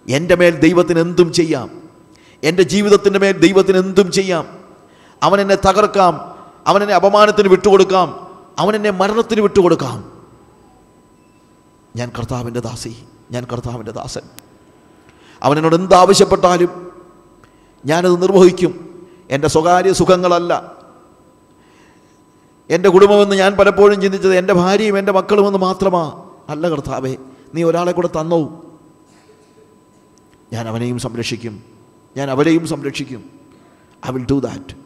എന്റെ മേൽ ദൈവത്തിന് എന്തും ചെയ്യാം. എന്റെ ജീവിതത്തിന്റെ മേൽ ദൈവത്തിന് എന്തും ചെയ്യാം. അവൻ എന്നെ തകർക്കാം. അവൻ എന്നെ അപമാനത്തിന് വിട്ടുകൊടുക്കാം. അവൻ എന്നെ മരണത്തിന് വിട്ടുകൊടുക്കാം. ഞാൻ കർത്താവിന്റെ ദാസി ഞാൻ കർത്താവിന്റെ ദാസൻ. അവൻ എന്നോട് എന്താവശ്യപ്പെട്ടാലും ഞാനത് നിർവഹിക്കും. എന്റെ സ്വകാര്യ സുഖങ്ങളല്ല. എന്റെ കുടുംബമെന്ന് ഞാൻ പലപ്പോഴും ചിന്തിച്ചത് എന്റെ ഭാര്യയും എന്റെ മക്കളുമെന്ന് മാത്രമാ. അല്ല കർത്താവേ നീ ഒരാളെ കൂടെ തന്നോ? ഞാൻ അവനെയും സംരക്ഷിക്കും. ഞാൻ അവരെയും സംരക്ഷിക്കും. ഐ വിൽ ഡു ദാറ്റ്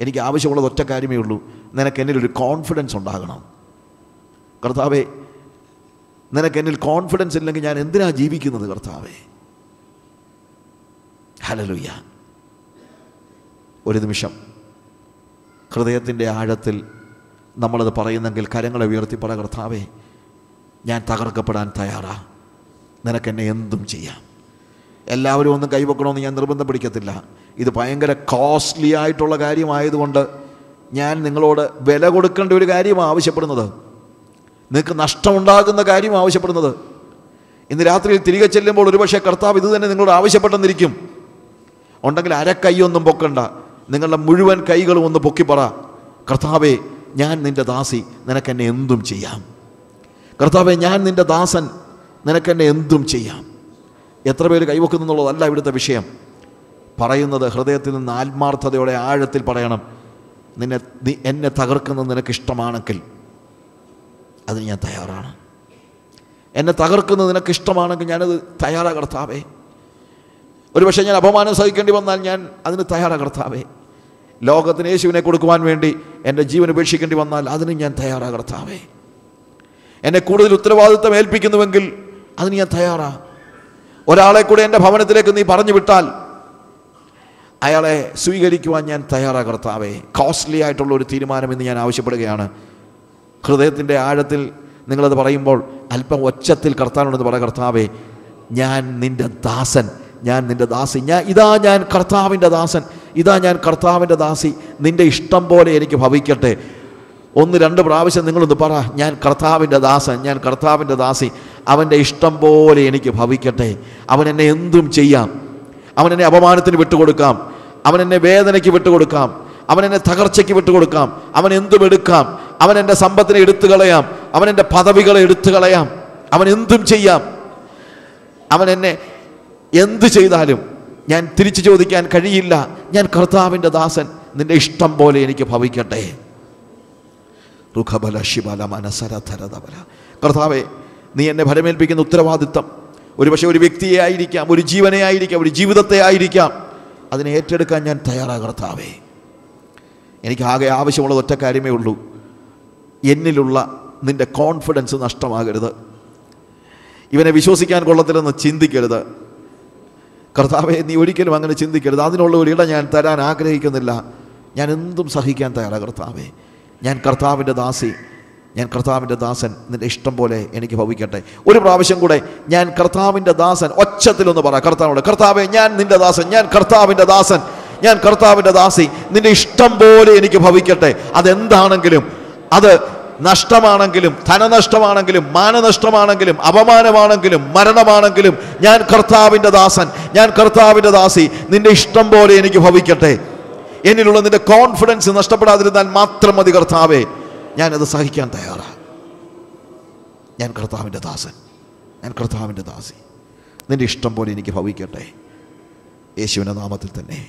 എനിക്ക് ആവശ്യമുള്ളത് ഒറ്റ കാര്യമേ ഉള്ളൂ. നിനക്ക് എന്നിൽ ഒരു കോൺഫിഡൻസ് ഉണ്ടാകണം. കർത്താവേ നിനക്ക് എന്നിൽ കോൺഫിഡൻസ് ഇല്ലെങ്കിൽ ഞാൻ എന്തിനാ ജീവിക്കുന്നത് കർത്താവേ? ഹലലുയ്യ ഒരു നിമിഷം. ഹൃദയത്തിന്റെ ആഴത്തിൽ നമ്മളത് പറയുന്നെങ്കിൽ കരങ്ങളെ ഉയർത്തി പറ കർത്താവേ ഞാൻ തകർക്കപ്പെടാൻ തയ്യാറാ. നിനക്കെന്നെ എന്തും ചെയ്യാം. എല്ലാവരും ഒന്നും കൈവെക്കണമെന്ന് ഞാൻ നിർബന്ധം പിടിക്കത്തില്ല. ഇത് ഭയങ്കര കോസ്റ്റ്ലി ആയിട്ടുള്ള കാര്യമായതുകൊണ്ട് ഞാൻ നിങ്ങളോട് വില കൊടുക്കേണ്ട ഒരു കാര്യമാണ് ആവശ്യപ്പെടുന്നത്. നിങ്ങൾക്ക് നഷ്ടമുണ്ടാകുന്ന കാര്യം ആവശ്യപ്പെടുന്നത്. ഇന്ന് രാത്രിയിൽ തിരികെ ചെല്ലുമ്പോൾ ഒരുപക്ഷെ കർത്താവ് ഇത് തന്നെ നിങ്ങളോട് ആവശ്യപ്പെട്ടെന്നിരിക്കും. ഉണ്ടെങ്കിൽ അരക്കൈയൊന്നും പൊക്കണ്ട. നിങ്ങളുടെ മുഴുവൻ കൈകളും ഒന്ന് പൊക്കിപ്പറ കർത്താവേ ഞാൻ നിന്റെ ദാസി നിനക്കെന്നെ എന്തും ചെയ്യാം. കർത്താവെ ഞാൻ നിന്റെ ദാസൻ നിനക്കെന്നെ എന്തും ചെയ്യാം. എത്ര പേര് കൈവക്കുന്നു എന്നുള്ളതല്ല ഇവിടുത്തെ വിഷയം. പറയുന്നത് ഹൃദയത്തിൽ നിന്ന് ആത്മാർത്ഥതയോടെ ആഴത്തിൽ പറയണം. നിന്നെ എന്നെ തകർക്കുന്നത് നിനക്കിഷ്ടമാണെങ്കിൽ അതിന് ഞാൻ തയ്യാറാണ്. എന്നെ തകർക്കുന്നത് നിനക്ക് ഇഷ്ടമാണെങ്കിൽ ഞാനത് തയ്യാറാ കർത്താവേ ഒരു പക്ഷേ ഞാൻ അപമാനം സഹിക്കേണ്ടി വന്നാൽ ഞാൻ അതിന് തയ്യാറാ കർത്താവേ ലോകത്തിന് യേശുവിനെ കൊടുക്കുവാൻ വേണ്ടി എന്റെ ജീവൻ ഉപേക്ഷിക്കേണ്ടി വന്നാൽ അതിന് ഞാൻ തയ്യാറാ കർത്താവേ എന്നെ കൂടുതൽ ഉത്തരവാദിത്വം ഏൽപ്പിക്കുന്നുവെങ്കിൽ അതിന് ഞാൻ തയ്യാറാ. ഒരാളെ കൂടെ എന്റെ ഭവനത്തിലേക്ക് നീ പറഞ്ഞു വിട്ടാൽ അയാളെ സ്വീകരിക്കുവാൻ ഞാൻ തയ്യാറാ കർത്താവേ കോസ്റ്റ്ലി ആയിട്ടുള്ള ഒരു തീരുമാനം എന്ന് ഞാൻ ആവശ്യപ്പെടുകയാണ്. ഹൃദയത്തിന്റെ ആഴത്തിൽ നിങ്ങളത് പറയുമ്പോൾ അല്പം ഒച്ചത്തിൽ കർത്താവിനോട് പറ കർത്താവേ ഞാൻ നിന്റെ ദാസൻ ഞാൻ നിന്റെ ദാസി ഞാൻ ഇതാ ഞാൻ കർത്താവിന്റെ ദാസൻ ഇതാ ഞാൻ കർത്താവിന്റെ ദാസി നിന്റെ ഇഷ്ടം പോലെ എനിക്ക് ഭവിക്കട്ടെ. ഒന്ന് രണ്ട് പ്രാവശ്യം നിങ്ങളൊന്ന് പറ ഞാൻ കർത്താവിന്റെ ദാസൻ ഞാൻ കർത്താവിന്റെ ദാസി അവന്റെ ഇഷ്ടം പോലെ എനിക്ക് ഭവിക്കട്ടെ. അവൻ എന്നെ എന്തും ചെയ്യാം. അവൻ എന്നെ അപമാനത്തിന് വിട്ടുകൊടുക്കാം. അവൻ എന്നെ വേദനയ്ക്ക് വിട്ടുകൊടുക്കാം. അവൻ എന്നെ തകർച്ചയ്ക്ക് വിട്ടുകൊടുക്കാം. അവൻ എന്തും എടുക്കാം. അവൻ എന്റെ സമ്പത്തിനെ എടുത്തു കളയാം. അവൻ എന്റെ പദവികളെ എടുത്തു കളയാം. അവൻ എന്തും ചെയ്യാം. അവൻ എന്നെ എന്ത് ചെയ്താലും ഞാൻ തിരിച്ചു ചോദിക്കാൻ കഴിയില്ല. ഞാൻ കർത്താവിന്റെ ദാസൻ. നിന്റെ ഇഷ്ടം പോലെ എനിക്ക് ഭവിക്കട്ടെ. റുഖബല ശിബല മനസരധരതബല കർത്താവെ നീ എന്നെ ഫലമേൽപ്പിക്കുന്ന ഉത്തരവാദിത്തം. ഒരുപക്ഷെ ഒരു വ്യക്തിയെ ആയിരിക്കാം ഒരു ജീവനെ ആയിരിക്കാം ഒരു ജീവിതത്തെ ആയിരിക്കാം. അതിനെ ഏറ്റെടുക്കാൻ ഞാൻ തയ്യാറാ കർത്താവേ. എനിക്ക് ആകെ ആവശ്യമുള്ളത് ഒറ്റ കാര്യമേ ഉള്ളൂ. എന്നിലുള്ള നിന്റെ കോൺഫിഡൻസ് നഷ്ടമാകരുത്. ഇവനെ വിശ്വസിക്കാൻ കൊള്ളത്തില്ലെന്ന് ചിന്തിക്കരുത്. കർത്താവെ നീ ഒരിക്കലും അങ്ങനെ ചിന്തിക്കരുത്. അതിനുള്ള ഒരു ഇടം ഞാൻ തരാൻ ആഗ്രഹിക്കുന്നില്ല. ഞാൻ എന്തും സഹിക്കാൻ തയ്യാറാണ് കർത്താവെ. ഞാൻ കർത്താവിന്റെ ദാസി. ഞാൻ കർത്താവിന്റെ ദാസൻ. നിന്റെ ഇഷ്ടം പോലെ എനിക്ക് ഭവിക്കട്ടെ. ഒരു പ്രാവശ്യം കൂടെ ഞാൻ കർത്താവിന്റെ ദാസൻ. ഒച്ചത്തിലൊന്ന് പറ കർത്താവിനോട് കർത്താവെ ഞാൻ നിന്റെ ദാസൻ. ഞാൻ കർത്താവിന്റെ ദാസൻ. ഞാൻ കർത്താവിന്റെ ദാസി. നിന്റെ ഇഷ്ടം പോലെ എനിക്ക് ഭവിക്കട്ടെ. അതെന്താണെങ്കിലും അത് നഷ്ടമാണെങ്കിലും ധനനഷ്ടമാണെങ്കിലും മാനനഷ്ടമാണെങ്കിലും അപമാനമാണെങ്കിലും മരണമാണെങ്കിലും ഞാൻ കർത്താവിന്റെ ദാസൻ ഞാൻ കർത്താവിന്റെ ദാസി. നിന്റെ ഇഷ്ടം പോലെ എനിക്ക് ഭവിക്കട്ടെ. എന്നിലുള്ള നിന്റെ കോൺഫിഡൻസ് നഷ്ടപ്പെടാതിരുന്നാൽ മാത്രം മതി കർത്താവേ. ഞാനത് സഹിക്കാൻ തയ്യാറാണ് ഞാൻ കർത്താവിന്റെ ദാസൻ. ഞാൻ കർത്താവിന്റെ ദാസി. നിന്റെ ഇഷ്ടം പോലെ എനിക്ക് ഭവിക്കട്ടെ. യേശുവിന്റെ നാമത്തിൽ തന്നെ.